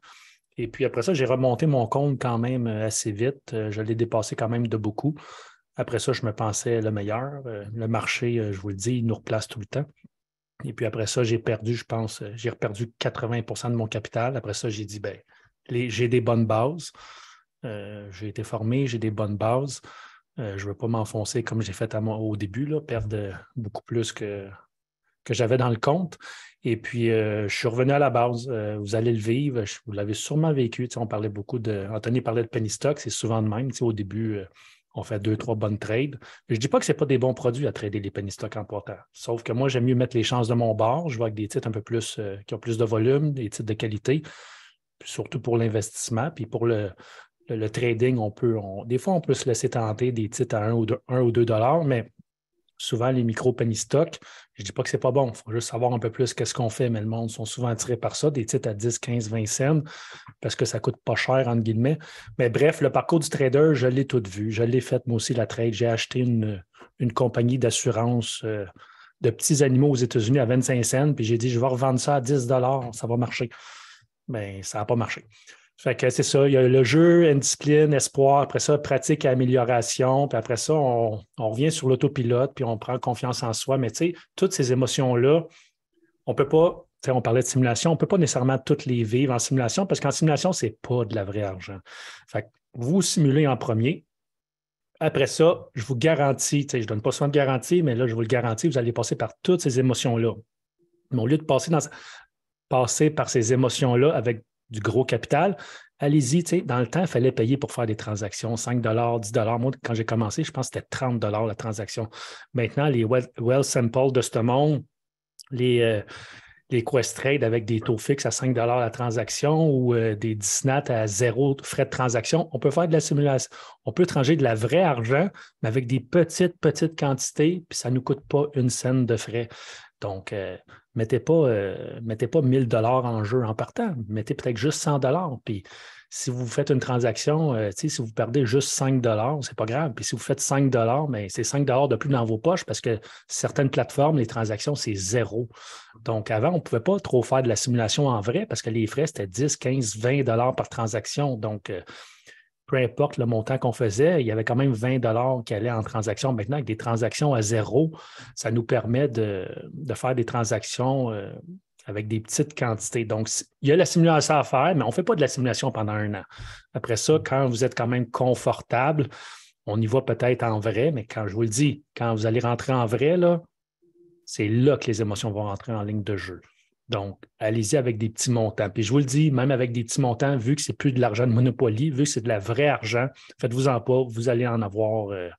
Et puis après ça, j'ai remonté mon compte quand même euh, assez vite. Euh, je l'ai dépassé quand même de beaucoup. Après ça, je me pensais le meilleur. Euh, le marché, je vous le dis, il nous replace tout le temps. Et puis après ça, j'ai perdu, je pense, j'ai perdu 80% de mon capital. Après ça, j'ai dit, ben, j'ai des bonnes bases. j'ai été formé, j'ai des bonnes bases. Euh, je ne veux pas m'enfoncer comme j'ai fait à moi au début, perdre beaucoup plus que, que j'avais dans le compte. Et puis, euh, je suis revenu à la base. Euh, vous allez le vivre. vous l'avez sûrement vécu. On parlait beaucoup de. Anthony parlait de penny stock. C'est souvent de même. Au début, on fait deux, trois bonnes trades. Je ne dis pas que ce n'est pas des bons produits à trader les penny stocks en portant. Sauf que moi, j'aime mieux mettre les chances de mon bord. Je vois avec des titres un peu plus qui ont plus de volume, des titres de qualité, surtout pour l'investissement. Puis pour le, le, trading, on peut, des fois, on peut se laisser tenter des titres à 1 ou 2, ou dollars, mais souvent, les micro penny stock, je ne dis pas que ce n'est pas bon. Il faut juste savoir un peu plus qu'est-ce qu'on fait, mais le monde sont souvent attirés par ça, des titres à 10, 15, 20 cents, parce que ça ne coûte pas cher, entre guillemets. Mais bref, le parcours du trader, je l'ai tout vu. Je l'ai fait, moi aussi, la trade. J'ai acheté une, une compagnie d'assurance euh, de petits animaux aux États-Unis à 25 cents, puis j'ai dit, je vais revendre ça à 10 ça va marcher. Mais ben, ça n'a pas marché. Fait que c'est ça, il y a le jeu, indiscipline, espoir, après ça, pratique et amélioration, puis après ça, on, revient sur l'autopilote, puis on prend confiance en soi. Mais tu sais, toutes ces émotions-là, on peut pas, on parlait de simulation, on ne peut pas nécessairement toutes les vivre en simulation, parce qu'en simulation, ce n'est pas de la vraie argent. Fait que vous simulez en premier. Après ça, je vous garantis, je ne donne pas souvent de garantie, mais là, je vous le garantis, vous allez passer par toutes ces émotions-là. Mais au lieu de passer, dans, passer par ces émotions-là avec du gros capital, allez-y. Dans le temps, il fallait payer pour faire des transactions, 5 10 Moi, quand j'ai commencé, je pense que c'était 30 la transaction. Maintenant, les well, Simple de ce monde, les, euh, les Quest Trade avec des taux fixes à 5 la transaction ou euh, des Disnat à zéro frais de transaction, on peut faire de la simulation. On peut étranger de la vraie argent, mais avec des petites, petites quantités, puis ça ne nous coûte pas une scène de frais. Donc, euh, mettez pas, euh, mettez pas 1000 dollars en jeu en partant, mettez peut-être juste 100 dollars. Puis si vous faites une transaction, euh, si vous perdez juste 5 dollars, c'est pas grave. Puis si vous faites 5 dollars, mais c'est 5 dollars de plus dans vos poches parce que certaines plateformes, les transactions, c'est zéro. Donc avant, on ne pouvait pas trop faire de la simulation en vrai parce que les frais, c'était 10, 15, 20 dollars par transaction. Donc, euh, peu importe le montant qu'on faisait, il y avait quand même 20 dollars qui allaient en transaction. Maintenant, avec des transactions à zéro, ça nous permet de, faire des transactions euh, avec des petites quantités. Donc, il y a la simulation à faire, mais on ne fait pas de la simulation pendant un an. Après ça, quand vous êtes quand même confortable, on y va peut-être en vrai, mais quand je vous le dis, quand vous allez rentrer en vrai, c'est là que les émotions vont rentrer en ligne de jeu. Donc, allez-y avec des petits montants. Puis je vous le dis, même avec des petits montants, vu que ce n'est plus de l'argent de Monopoly, vu que c'est de la vraie argent, faites-vous en pas, vous allez en avoir euh,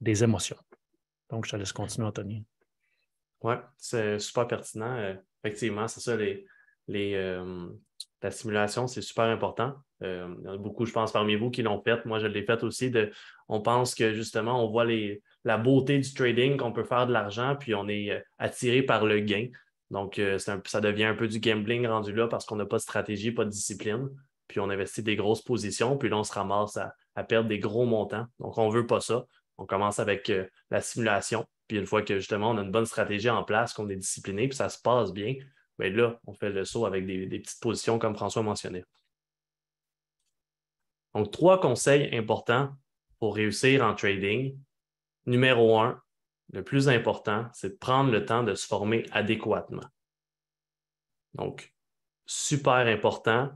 des émotions. Donc, je te laisse continuer, Anthony. Oui, c'est super pertinent. Euh, effectivement, c'est ça, les, euh, la simulation, c'est super important. il y en a beaucoup, je pense, parmi vous qui l'ont fait. Moi, je l'ai fait aussi. De, on pense que justement, on voit les, la beauté du trading, qu'on peut faire de l'argent, puis on est attiré par le gain. Donc, euh, ça devient un peu du gambling rendu là parce qu'on n'a pas de stratégie, pas de discipline. Puis on investit des grosses positions, puis là, on se ramasse à, perdre des gros montants. Donc, on ne veut pas ça. On commence avec euh, la simulation. Puis une fois que justement, on a une bonne stratégie en place, qu'on est discipliné, puis ça se passe bien, bien là, on fait le saut avec des, des petites positions comme François mentionnait. Donc, trois conseils importants pour réussir en trading. Numéro un, le plus important, c'est de prendre le temps de se former adéquatement. Donc, super important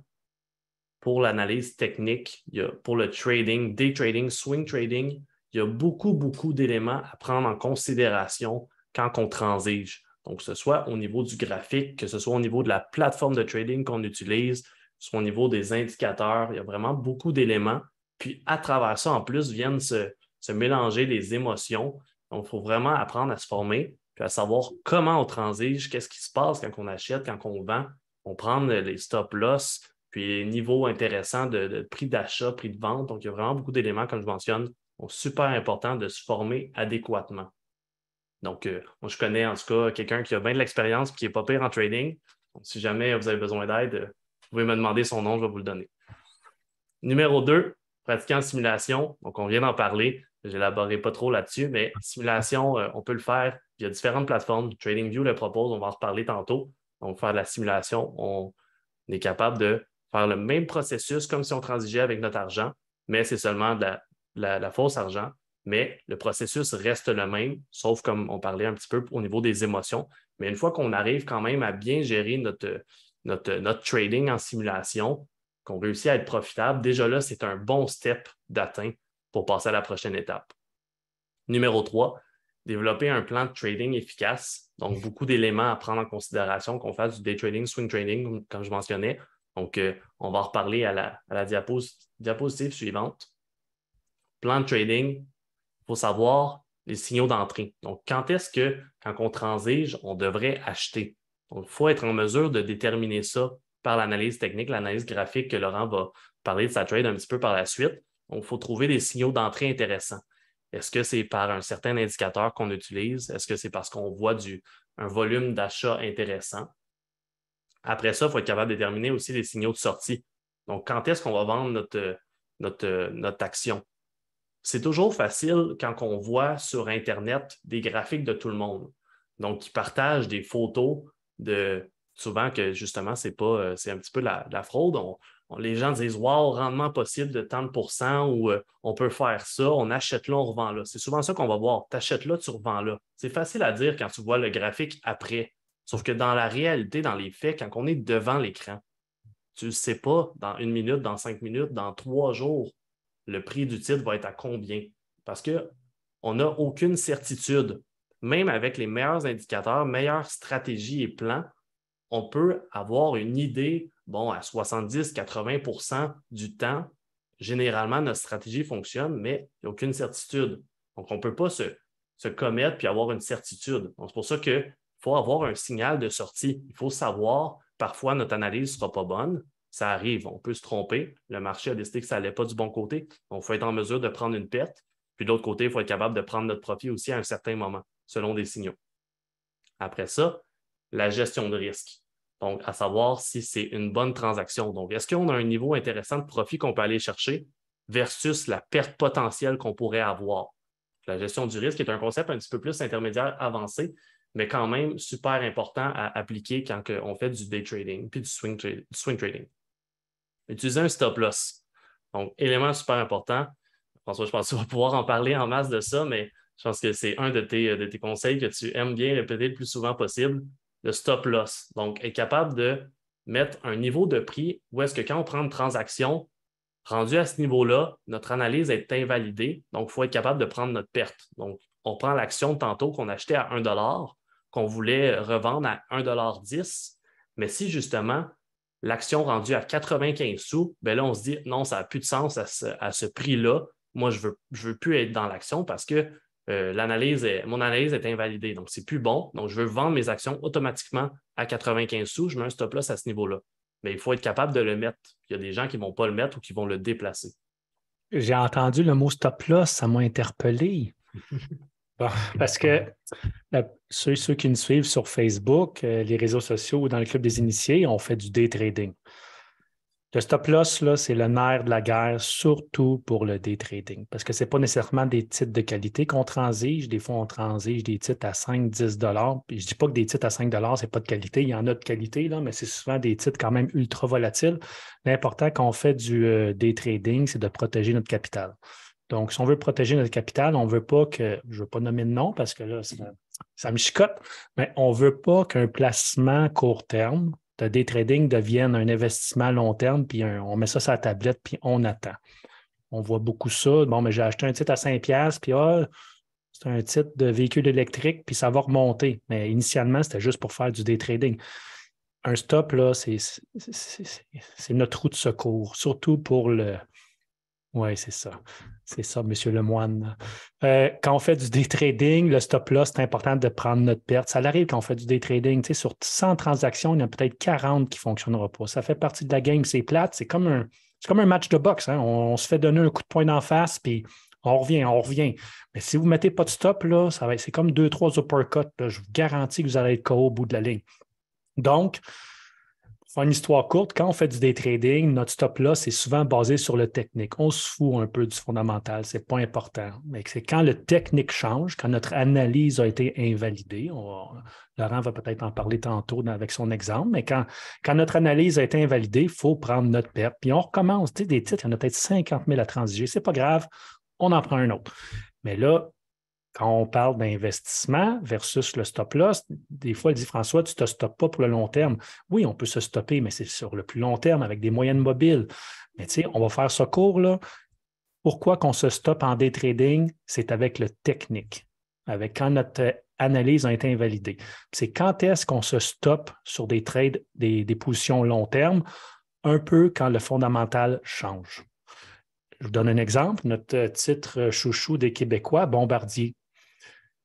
pour l'analyse technique, pour le trading, day trading, swing trading, il y a beaucoup, beaucoup d'éléments à prendre en considération quand on transige. Donc, que ce soit au niveau du graphique, que ce soit au niveau de la plateforme de trading qu'on utilise, que ce soit au niveau des indicateurs, il y a vraiment beaucoup d'éléments. Puis, à travers ça, en plus, viennent se, se mélanger les émotions, il faut vraiment apprendre à se former, puis à savoir comment on transige, qu'est-ce qui se passe quand on achète, quand on vend. On prend les stop-loss, puis les niveaux intéressants de, prix d'achat, prix de vente. Donc, il y a vraiment beaucoup d'éléments, comme je mentionne, Donc, super important de se former adéquatement. Donc, euh, moi, je connais en tout cas quelqu'un qui a bien de l'expérience et qui n'est pas pire en trading. Donc, si jamais vous avez besoin d'aide, vous pouvez me demander son nom, je vais vous le donner. Numéro 2, pratiquer en simulation. Donc, on vient d'en parler. Je n'élaborerai pas trop là-dessus, mais simulation, euh, on peut le faire. Il y a différentes plateformes. TradingView le propose, on va en reparler tantôt. Donc, faire de la simulation, on est capable de faire le même processus comme si on transigeait avec notre argent, mais c'est seulement de la, fausse argent. Mais le processus reste le même, sauf comme on parlait un petit peu au niveau des émotions. Mais une fois qu'on arrive quand même à bien gérer notre, notre, notre trading en simulation, qu'on réussit à être profitable, déjà là, c'est un bon step d'atteinte pour passer à la prochaine étape. Numéro 3, développer un plan de trading efficace. Donc, beaucoup d'éléments à prendre en considération, qu'on fasse du day trading, swing trading, comme je mentionnais. Donc, euh, on va reparler à la, à la diapositive suivante. Plan de trading, il faut savoir les signaux d'entrée. Donc, quand est-ce que, quand on transige, on devrait acheter? Donc, il faut être en mesure de déterminer ça par l'analyse technique, l'analyse graphique que Laurent va parler de sa trade un petit peu par la suite. Il faut trouver des signaux d'entrée intéressants. Est-ce que c'est par un certain indicateur qu'on utilise? Est-ce que c'est parce qu'on voit un volume d'achat intéressant? Après ça, il faut être capable de déterminer aussi les signaux de sortie. Donc, quand est-ce qu'on va vendre notre, action? C'est toujours facile quand on voit sur Internet des graphiques de tout le monde. Donc, ils partagent des photos de souvent que justement, c'est pas, euh, c'est un petit peu la fraude. Les gens disent Wow, rendement possible de tant de ou euh, on peut faire ça, on achète là, on revend là. C'est souvent ça qu'on va voir. Tu achètes là, tu revends là. C'est facile à dire quand tu vois le graphique après. Sauf que dans la réalité, dans les faits, quand on est devant l'écran, tu ne sais pas dans une minute, dans cinq minutes, dans trois jours, le prix du titre va être à combien. Parce qu'on n'a aucune certitude. Même avec les meilleurs indicateurs, meilleures stratégies et plans, on peut avoir une idée, bon, à 70-80% du temps, généralement, notre stratégie fonctionne, mais il n'y a aucune certitude. Donc, on ne peut pas se, se commettre puis avoir une certitude. C'est pour ça qu'il faut avoir un signal de sortie. Il faut savoir, parfois, notre analyse ne sera pas bonne. Ça arrive, on peut se tromper. Le marché a décidé que ça n'allait pas du bon côté. Donc, il faut être en mesure de prendre une perte. Puis de l'autre côté, il faut être capable de prendre notre profit aussi à un certain moment, selon des signaux. Après ça, la gestion de risque. Donc, à savoir si c'est une bonne transaction. Donc, est-ce qu'on a un niveau intéressant de profit qu'on peut aller chercher versus la perte potentielle qu'on pourrait avoir? La gestion du risque est un concept un petit peu plus intermédiaire avancé, mais quand même super important à appliquer quand on fait du day trading puis du swing, trading. Utiliser un stop loss. Donc, élément super important. François, je pense que tu vas pouvoir en parler en masse de ça, mais je pense que c'est un de tes, de tes conseils que tu aimes bien répéter le plus souvent possible le stop loss. Donc, être capable de mettre un niveau de prix où est-ce que quand on prend une transaction, rendu à ce niveau-là, notre analyse est invalidée. Donc, il faut être capable de prendre notre perte. Donc, on prend l'action tantôt qu'on achetait à 1 qu'on voulait revendre à 1,10 Mais si justement l'action rendue à 95 sous, bien là, on se dit non, ça n'a plus de sens à ce, prix-là. Moi, je ne je veux plus être dans l'action parce que euh, l'analyse mon analyse est invalidée. Donc, c'est plus bon. Donc, je veux vendre mes actions automatiquement à 95 sous. Je mets un stop loss à ce niveau-là. Mais il faut être capable de le mettre. Il y a des gens qui ne vont pas le mettre ou qui vont le déplacer. J'ai entendu le mot stop loss, ça m'a interpellé. [LAUGHS] parce que euh, ceux, ceux, qui nous suivent sur Facebook, euh, les réseaux sociaux ou dans le club des initiés, on fait du day trading. Le stop loss, là, c'est le nerf de la guerre, surtout pour le day trading, parce que ce n'est pas nécessairement des titres de qualité qu'on transige. Des fois, on transige des titres à 5, 10 dollars. Je ne dis pas que des titres à 5 dollars, ce n'est pas de qualité. Il y en a de qualité, là, mais c'est souvent des titres quand même ultra volatiles. L'important quand on fait du euh, day trading, c'est de protéger notre capital. Donc, si on veut protéger notre capital, on ne veut pas que, je ne veux pas nommer de nom parce que là, ça, ça me chicote, mais on ne veut pas qu'un placement court terme de day trading devienne un investissement à long terme, puis on met ça sur la tablette, puis on attend. On voit beaucoup ça. Bon, mais j'ai acheté un titre à 5$, puis ah, c'est un titre de véhicule électrique, puis ça va remonter. Mais initialement, c'était juste pour faire du day trading. Un stop, là, c'est notre route de secours, surtout pour le, oui, c'est ça. C'est ça, Monsieur Lemoine. Euh, quand on fait du day trading, le stop loss, c'est important de prendre notre perte. Ça arrive quand on fait du day trading. Tu sais, sur 100 transactions, il y en a peut-être 40 qui ne fonctionneront pas. Ça fait partie de la game, c'est plate. C'est comme un, comme un match de boxe. Hein. On, se fait donner un coup de poing d'en face, puis on revient, on revient. Mais si vous ne mettez pas de stop, là, c'est comme deux, trois uppercuts. je vous garantis que vous allez être KO au bout de la ligne. Donc, une histoire courte, quand on fait du day trading, notre stop là, c'est souvent basé sur le technique. On se fout un peu du fondamental, ce n'est pas important. Mais c'est quand le technique change, quand notre analyse a été invalidée, Laurent va peut-être en parler tantôt avec son exemple, mais quand, notre analyse a été invalidée, il faut prendre notre perte. Puis on recommence. Tu sais, des titres, il y en a peut-être 50 000 à transiger. Ce n'est pas grave, on en prend un autre. Mais là, quand on parle d'investissement versus le stop-loss, des fois, il dit François, tu ne te stoppes pas pour le long terme. Oui, on peut se stopper, mais c'est sur le plus long terme avec des moyennes mobiles. Mais tu sais, on va faire ce cours là. Pourquoi qu'on se stoppe en day trading? C'est avec le technique, avec quand notre analyse a été invalidée. C'est quand est-ce qu'on se stoppe sur des trades, des, des positions long terme, un peu quand le fondamental change. Je vous donne un exemple. Notre titre chouchou des Québécois, Bombardier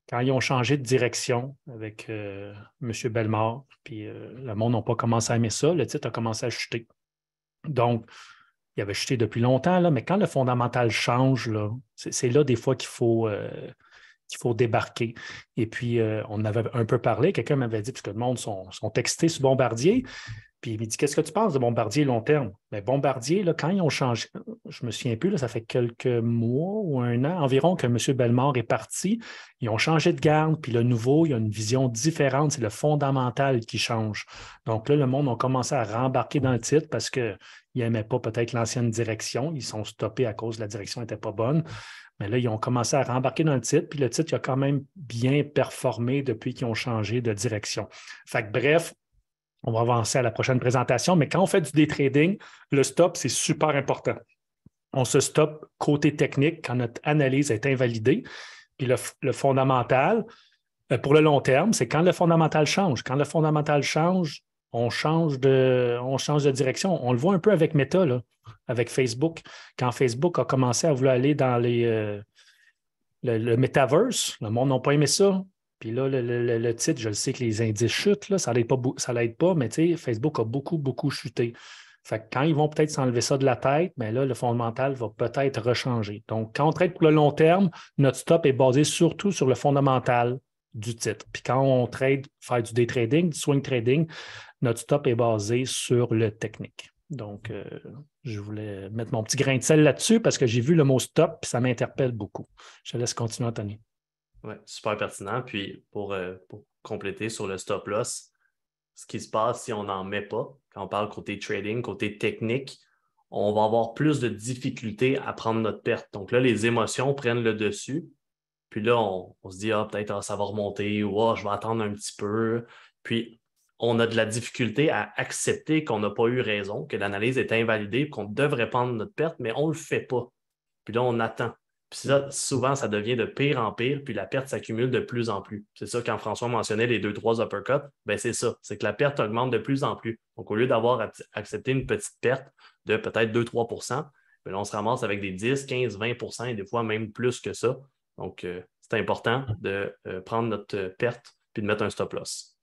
quand ils ont changé de direction avec euh, M. Bellemare, puis euh, le monde n'a pas commencé à aimer ça, le titre a commencé à chuter. Donc, il avait chuté depuis longtemps, là, mais quand le fondamental change, c'est là des fois qu'il faut, euh, qu'il faut débarquer. Et puis, on avait un peu parlé, quelqu'un m'avait dit, puisque le monde sont, sont textés sur Bombardier, puis il me dit Qu'est-ce que tu penses de Bombardier long terme? Mais ben, Bombardier, là, quand ils ont changé, je me souviens plus, là, ça fait quelques mois ou un an environ que M. Bellemare est parti. Ils ont changé de garde, puis le nouveau, il y a une vision différente. C'est le fondamental qui change. Donc là, le monde a commencé à rembarquer dans le titre parce qu'ils n'aimaient pas peut-être l'ancienne direction. Ils sont stoppés à cause de la direction n'était pas bonne. Mais là, ils ont commencé à rembarquer dans le titre, puis le titre il a quand même bien performé depuis qu'ils ont changé de direction. Fait que, bref, on va avancer à la prochaine présentation, mais quand on fait du day trading, le stop, c'est super important. On se stoppe côté technique quand notre analyse est invalidée. Puis le, fondamental, euh, pour le long terme, c'est quand le fondamental change. Quand le fondamental change, on change de, direction. On le voit un peu avec Meta, avec Facebook. Quand Facebook a commencé à vouloir aller dans euh, le, le, metaverse, le monde n'a pas aimé ça. Puis là, le, titre, je le sais que les indices chutent, ça l'aide pas, ça l'aide pas, mais Facebook a beaucoup, beaucoup chuté. Fait que quand ils vont peut-être s'enlever ça de la tête, mais là, le fondamental va peut-être rechanger. Donc, quand on trade pour le long terme, notre stop est basé surtout sur le fondamental du titre. Puis quand on trade, faire du day trading, du swing trading, notre stop est basé sur le technique. Donc, euh, je voulais mettre mon petit grain de sel là-dessus parce que j'ai vu le mot stop et ça m'interpelle beaucoup. Je laisse continuer, Anthony. Oui, super pertinent. Puis euh, pour, compléter sur le stop loss, ce qui se passe si on n'en met pas, quand on parle côté trading, côté technique, on va avoir plus de difficultés à prendre notre perte. Donc là, les émotions prennent le dessus. Puis là, on, se dit, ah, peut-être ah, ça va remonter ou ah, je vais attendre un petit peu. Puis on a de la difficulté à accepter qu'on n'a pas eu raison, que l'analyse est invalidée, qu'on devrait prendre notre perte, mais on ne le fait pas. Puis là, on attend. Puis ça, souvent, ça devient de pire en pire, puis la perte s'accumule de plus en plus. C'est ça, quand François mentionnait les deux, trois uppercuts, ben c'est ça. C'est que la perte augmente de plus en plus. Donc, au lieu d'avoir accepté une petite perte de peut-être 2-3% ben on se ramasse avec des 10, 15, 20% et des fois même plus que ça. Donc, euh, c'est important de euh, prendre notre perte puis de mettre un stop loss.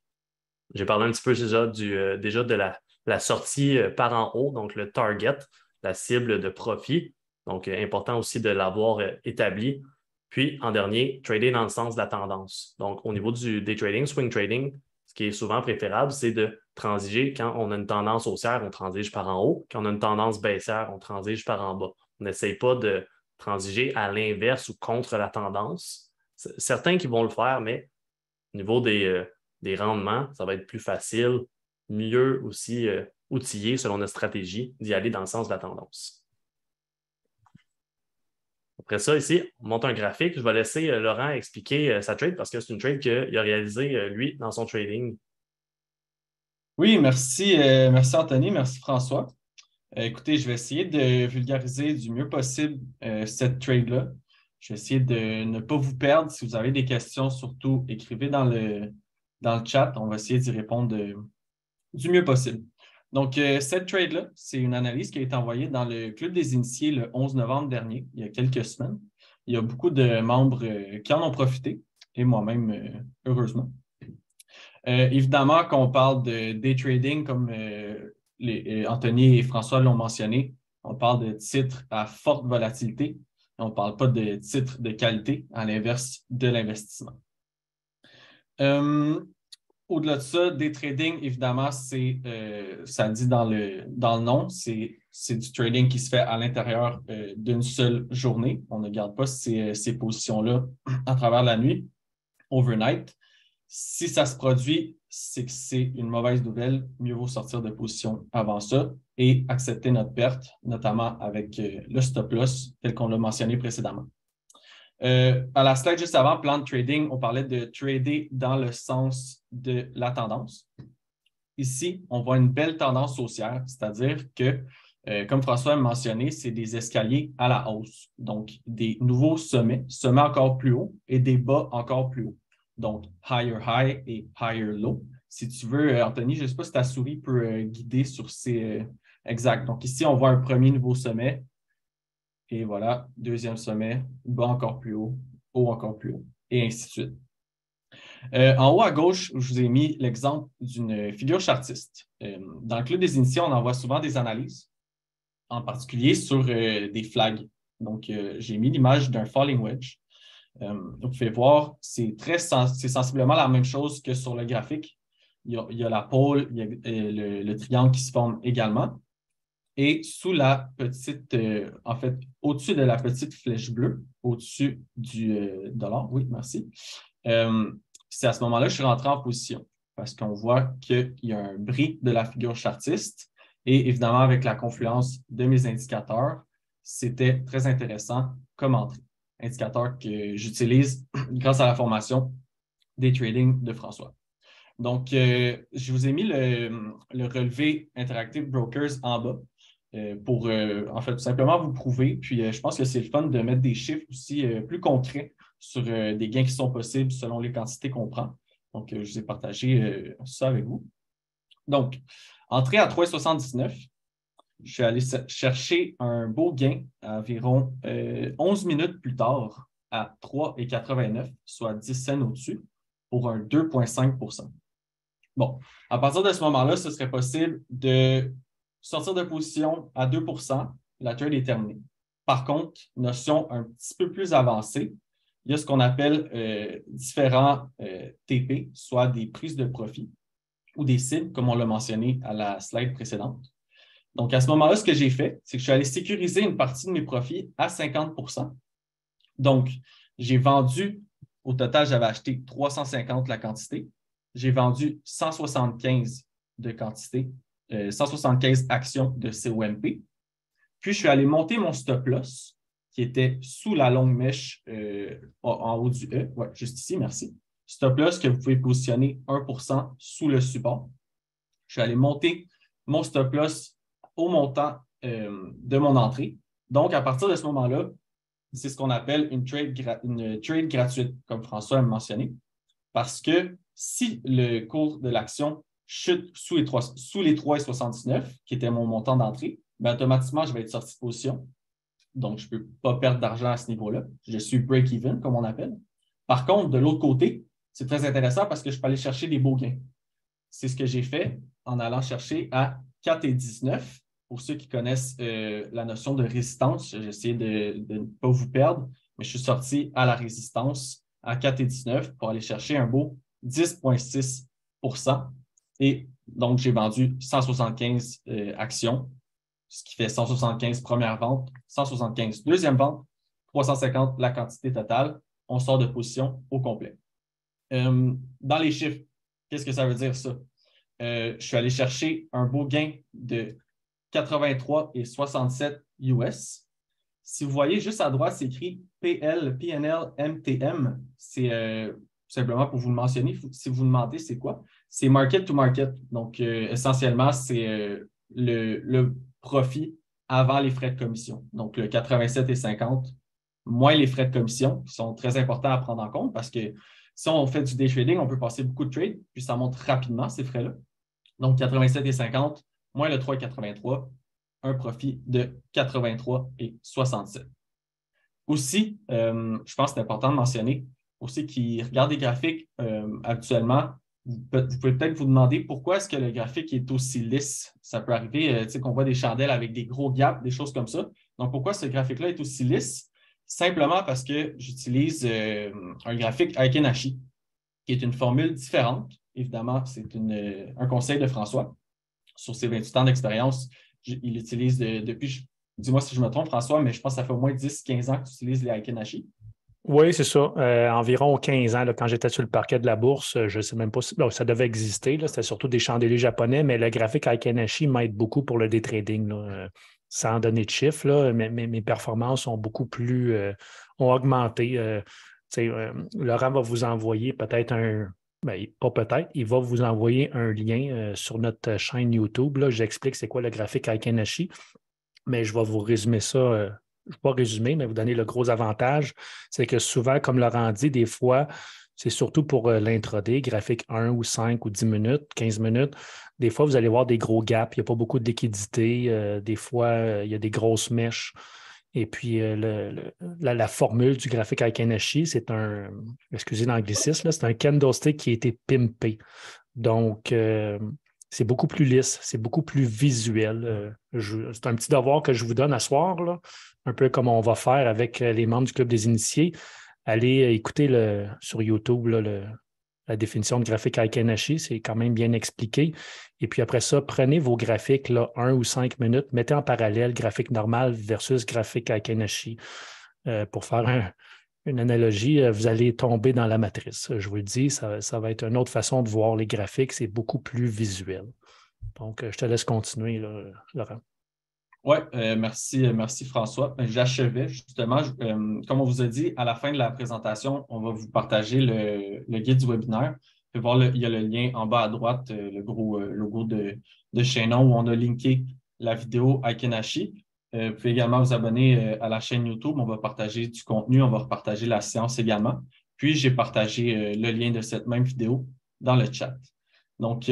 J'ai parlé un petit peu déjà, euh, déjà de la sortie par en haut, donc le target, la cible de profit. Donc, euh, important aussi de l'avoir euh, établi. Puis, en dernier, trader dans le sens de la tendance. Donc, au niveau du day trading, swing trading, ce qui est souvent préférable, c'est de transiger. Quand on a une tendance haussière, on transige par en haut. Quand on a une tendance baissière, on transige par en bas. On n'essaye pas de transiger à l'inverse ou contre la tendance. Certains qui vont le faire, mais au niveau des, euh, rendements, ça va être plus facile, mieux aussi outillé selon notre stratégie d'y aller dans le sens de la tendance. Après ça, ici, on monte un graphique. Je vais laisser euh, Laurent expliquer euh, sa trade parce que c'est une trade qu'il a réalisée, euh, lui, dans son trading. Oui, merci, merci Anthony, merci François. écoutez, je vais essayer de vulgariser du mieux possible cette trade-là. Je vais essayer de ne pas vous perdre. Si vous avez des questions, surtout écrivez dans le, dans le chat. On va essayer d'y répondre du mieux possible. Donc, euh, cette trade-là, c'est une analyse qui a été envoyée dans le Club des initiés le 11 novembre dernier, il y a quelques semaines. Il y a beaucoup de membres euh, qui en ont profité, et moi-même, euh, heureusement. évidemment, quand on parle de day trading, comme Anthony et François l'ont mentionné, on parle de titres à forte volatilité. On ne parle pas de titre de qualité, à l'inverse de l'investissement. Euh, au-delà de ça, des trading, évidemment, c'est, euh, ça dit dans le, dans le nom, c'est, du trading qui se fait à l'intérieur euh, d'une seule journée. On ne garde pas ces, ces positions-là à travers la nuit, overnight. Si ça se produit, c'est que c'est une mauvaise nouvelle. Mieux vaut sortir de position avant ça et accepter notre perte, notamment avec euh, le stop loss tel qu'on l'a mentionné précédemment. Euh, à la slide juste avant, plan de trading, on parlait de trader dans le sens de la tendance. Ici, on voit une belle tendance haussière, c'est-à-dire que, euh, comme François a mentionné, c'est des escaliers à la hausse. Donc, des nouveaux sommets, sommets encore plus hauts et des bas encore plus hauts. Donc, higher high et higher low. Si tu veux, euh, Anthony, je ne sais pas si ta souris peut guider sur ces. exact. Donc, ici, on voit un premier nouveau sommet et voilà, deuxième sommet, bas encore plus haut, haut encore plus haut, et ainsi de suite. Euh, en haut à gauche, je vous ai mis l'exemple d'une figure chartiste. Euh, dans le club des initiés, on envoie souvent des analyses, en particulier sur euh, des flags. Donc, j'ai mis l'image d'un falling wedge. vous pouvez voir, c'est très sensiblement la même chose que sur le graphique. Il y a, la pôle, il y a le, triangle qui se forme également. Et sous la petite, euh, en fait, au-dessus de la petite flèche bleue, au-dessus du euh, dollar, oui, merci, euh, c'est à ce moment-là que je suis rentré en position parce qu'on voit qu'il y a un bris de la figure chartiste et évidemment, avec la confluence de mes indicateurs, c'était très intéressant comme entrée. Indicateur que j'utilise [CLEARS THROAT] grâce à la formation des trading de François. Donc, je vous ai mis le, le relevé Interactive Brokers en bas. Euh, pour, euh, en fait, tout simplement vous prouver. Puis, euh, je pense que c'est le fun de mettre des chiffres aussi plus concrets sur des gains qui sont possibles selon les quantités qu'on prend. Donc, je vous ai partagé ça avec vous. Donc, entrée à 3,79, je suis allé chercher un beau gain environ 11 minutes plus tard à 3,89, soit 10 cents au-dessus, pour un 2,5% Bon, à partir de ce moment-là, ce serait possible de sortir de position à 2% la trade est terminée. Par contre, notion un petit peu plus avancée, il y a ce qu'on appelle euh, différents euh, TP, soit des prises de profit ou des cibles, comme on l'a mentionné à la slide précédente. Donc, à ce moment-là, ce que j'ai fait, c'est que je suis allé sécuriser une partie de mes profits à 50% Donc, j'ai vendu, au total, j'avais acheté 350 la quantité. J'ai vendu 175 de quantité 175 euh, actions de COMP. Puis, je suis allé monter mon stop loss qui était sous la longue mèche euh, en haut du E. Juste ici, merci. Stop loss que vous pouvez positionner 1% sous le support. Je suis allé monter mon stop loss au montant euh, de mon entrée. Donc, à partir de ce moment-là, c'est ce qu'on appelle une trade, une trade gratuite, comme François a mentionné, parce que si le cours de l'action chute sous les, 3, sous 3,79, qui était mon montant d'entrée, ben, automatiquement, je vais être sorti de position. Donc, je ne peux pas perdre d'argent à ce niveau-là. Je suis break-even, comme on appelle. Par contre, de l'autre côté, c'est très intéressant parce que je peux aller chercher des beaux gains. C'est ce que j'ai fait en allant chercher à 4,19. Pour ceux qui connaissent euh, la notion de résistance, j'ai essayé de, de, ne pas vous perdre, mais je suis sorti à la résistance à 4,19 pour aller chercher un beau 10,6 et donc, j'ai vendu 175 euh, actions, ce qui fait 175 première vente, 175 deuxième vente, 350 la quantité totale. On sort de position au complet. Euh, dans les chiffres, qu'est-ce que ça veut dire ça? Euh, je suis allé chercher un beau gain de 83 et 67 US. Si vous voyez juste à droite, c'est écrit PL, PNL, MTM. C'est simplement pour vous le mentionner, si vous demandez c'est quoi, c'est market to market. Donc, euh, essentiellement, c'est euh, le, profit avant les frais de commission. Donc, le 87 et 50, moins les frais de commission, qui sont très importants à prendre en compte parce que si on fait du day trading, on peut passer beaucoup de trades, puis ça monte rapidement, ces frais-là. Donc, 87 et 50, moins le 3,83, un profit de 83 et 67. Aussi, euh, je pense que c'est important de mentionner, aussi qui regardent des graphiques actuellement, vous, pouvez peut-être vous demander pourquoi est-ce que le graphique est aussi lisse? Ça peut arriver, euh, qu'on voit des chandelles avec des gros gaps, des choses comme ça. Donc, pourquoi ce graphique-là est aussi lisse? simplement parce que j'utilise euh, un graphique Aikenashi, qui est une formule différente. Évidemment, c'est un conseil de François. Sur ses 28 ans d'expérience, il l'utilise depuis, dis-moi si je me trompe, François, mais je pense que ça fait au moins 10-15 ans que tu utilises les Aikenashi. Oui, c'est ça. Euh, environ 15 ans, quand j'étais sur le parquet de la bourse, je ne sais même pas si ça devait exister. C'était surtout des chandeliers japonais, mais le graphique Aikenashi m'aide beaucoup pour le day trading. Euh, sans donner de chiffres, là, mes, performances ont beaucoup plus euh, ont augmenté. Laurent va vous envoyer peut-être un. Ben, pas peut-être, il va vous envoyer un lien sur notre chaîne YouTube. J'explique c'est quoi le graphique Aikenashi, mais je vais vous résumer ça je ne vais pas résumer, mais vous donner le gros avantage, c'est que souvent, comme Laurent dit, des fois, c'est surtout pour euh, l'intraday, graphique 1 ou 5 ou 10 minutes, 15 minutes. Des fois, vous allez voir des gros gaps, il n'y a pas beaucoup de liquidité. Euh, des fois, euh, il y a des grosses mèches. Et puis, la, formule du graphique Aikenashi, c'est un, excusez l'anglicisme, c'est un candlestick qui a été pimpé. Donc, c'est beaucoup plus lisse, c'est beaucoup plus visuel. c'est un petit devoir que je vous donne à soir. Un peu comme on va faire avec euh, les membres du Club des initiés. Allez euh, écouter le, sur YouTube la définition de graphique Aikenashi, c'est quand même bien expliqué. Et puis après ça, prenez vos graphiques, là, un ou cinq minutes, mettez en parallèle graphique normal versus graphique Aikenashi. Euh, pour faire une analogie, vous allez tomber dans la matrice. Je vous le dis, ça, ça, va être une autre façon de voir les graphiques, c'est beaucoup plus visuel. Donc, je te laisse continuer, Laurent. Oui, euh, merci, euh, merci François. Ben, j'achevais justement, euh, comme on vous a dit, à la fin de la présentation, on va vous partager le, guide du webinaire. Vous voir, il y a le lien en bas à droite, le gros logo de, de où on a linké la vidéo Aikenashi. Vous pouvez également vous abonner à la chaîne YouTube. On va partager du contenu, on va repartager la séance également. Puis, j'ai partagé le lien de cette même vidéo dans le chat. Donc,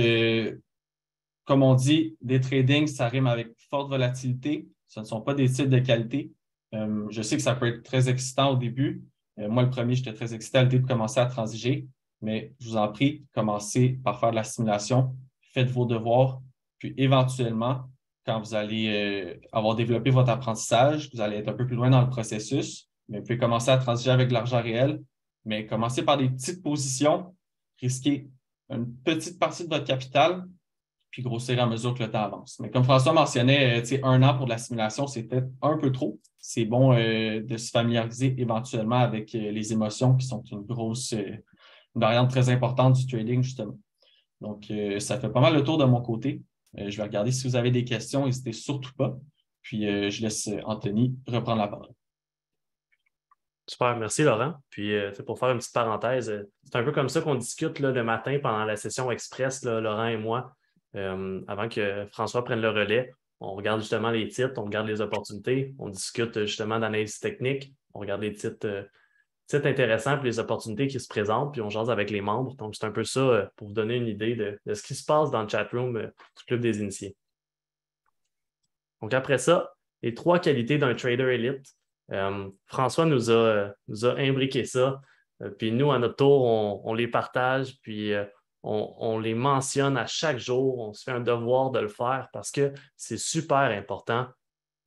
comme on dit, des tradings, ça rime avec forte volatilité. Ce ne sont pas des titres de qualité. Euh, je sais que ça peut être très excitant au début. Euh, moi, le premier, j'étais très excité à l'idée de commencer à transiger, mais je vous en prie, commencez par faire de la simulation, faites vos devoirs, puis éventuellement, quand vous allez euh, avoir développé votre apprentissage, vous allez être un peu plus loin dans le processus, mais vous pouvez commencer à transiger avec de l'argent réel, mais commencez par des petites positions, risquez une petite partie de votre capital, puis grossir à mesure que le temps avance. Mais comme François mentionnait, euh, un an pour de la simulation, c'est peut-être un peu trop. C'est bon euh, de se familiariser éventuellement avec les émotions qui sont une grosse, une variante très importante du trading, justement. Donc, ça fait pas mal le tour de mon côté. Je vais regarder si vous avez des questions, n'hésitez surtout pas. Puis, je laisse Anthony reprendre la parole. Super, merci Laurent. Puis pour faire une petite parenthèse, c'est un peu comme ça qu'on discute le matin pendant la session express, Laurent et moi. Euh, avant que François prenne le relais, on regarde justement les titres, on regarde les opportunités, on discute justement d'analyse technique, on regarde les titres, euh, titres intéressants puis les opportunités qui se présentent, puis on jase avec les membres. Donc, c'est un peu ça euh, pour vous donner une idée de, ce qui se passe dans le chat room du Club des Initiés. Donc, après ça, les trois qualités d'un trader élite. François nous a, nous a imbriqué ça. puis nous, à notre tour, on, on les partage, puis on, les mentionne à chaque jour, on se fait un devoir de le faire parce que c'est super important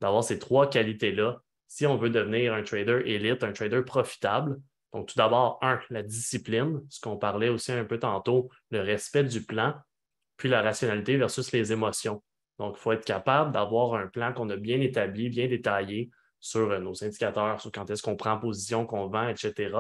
d'avoir ces trois qualités-là si on veut devenir un trader élite, un trader profitable. Donc, tout d'abord, un, la discipline, ce qu'on parlait aussi un peu tantôt, le respect du plan, puis la rationalité versus les émotions. Donc, il faut être capable d'avoir un plan qu'on a bien établi, bien détaillé sur euh, nos indicateurs, sur quand est-ce qu'on prend position, qu'on vend, etc.,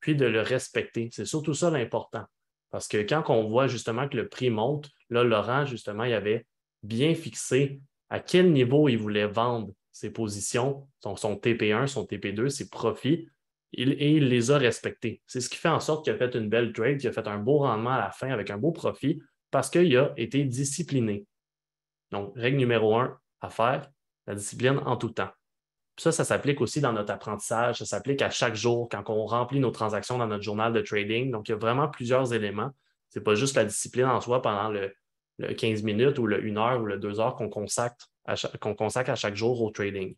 puis de le respecter. C'est surtout ça l'important. Parce que quand on voit justement que le prix monte, là, Laurent, justement, il avait bien fixé à quel niveau il voulait vendre ses positions, son, son TP1, son TP2, ses profits, et il les a respectés. C'est ce qui fait en sorte qu'il a fait une belle trade, qu'il a fait un beau rendement à la fin avec un beau profit parce qu'il a été discipliné. Donc, règle numéro un à faire, la discipline en tout temps. Ça, ça s'applique aussi dans notre apprentissage, ça s'applique à chaque jour quand on remplit nos transactions dans notre journal de trading. Donc, il y a vraiment plusieurs éléments. Ce n'est pas juste la discipline en soi pendant le, 15 minutes ou le 1 heure ou le 2 heures qu'on consacre, qu'on consacre à chaque jour au trading.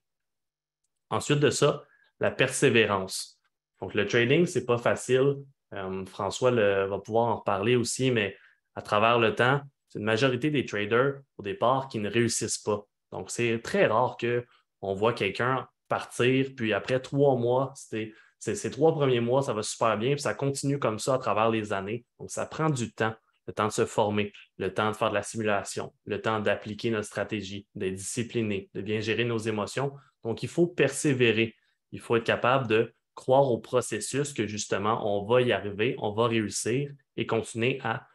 Ensuite de ça, la persévérance. Donc, le trading, ce n'est pas facile. Euh, François va pouvoir en reparler aussi, mais à travers le temps, c'est une majorité des traders au départ qui ne réussissent pas. Donc, c'est très rare que on voit quelqu'un partir. Puis après trois mois, c'était ces trois premiers mois, ça va super bien, puis ça continue comme ça à travers les années. Donc, ça prend du temps, le temps de se former, le temps de faire de la simulation, le temps d'appliquer notre stratégie, d'être discipliné, de bien gérer nos émotions. Donc, il faut persévérer. Il faut être capable de croire au processus que justement, on va y arriver, on va réussir et continuer à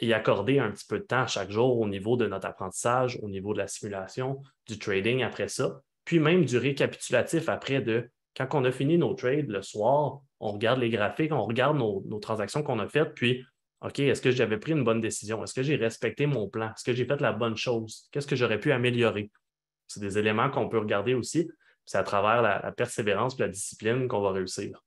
y accorder un petit peu de temps chaque jour au niveau de notre apprentissage, au niveau de la simulation, du trading après ça, puis même du récapitulatif après de quand on a fini nos trades le soir, on regarde les graphiques, on regarde nos, transactions qu'on a faites, puis OK, est-ce que j'avais pris une bonne décision? Est-ce que j'ai respecté mon plan? Est-ce que j'ai fait la bonne chose? Qu'est-ce que j'aurais pu améliorer? C'est des éléments qu'on peut regarder aussi. C'est à travers la, persévérance et la discipline qu'on va réussir.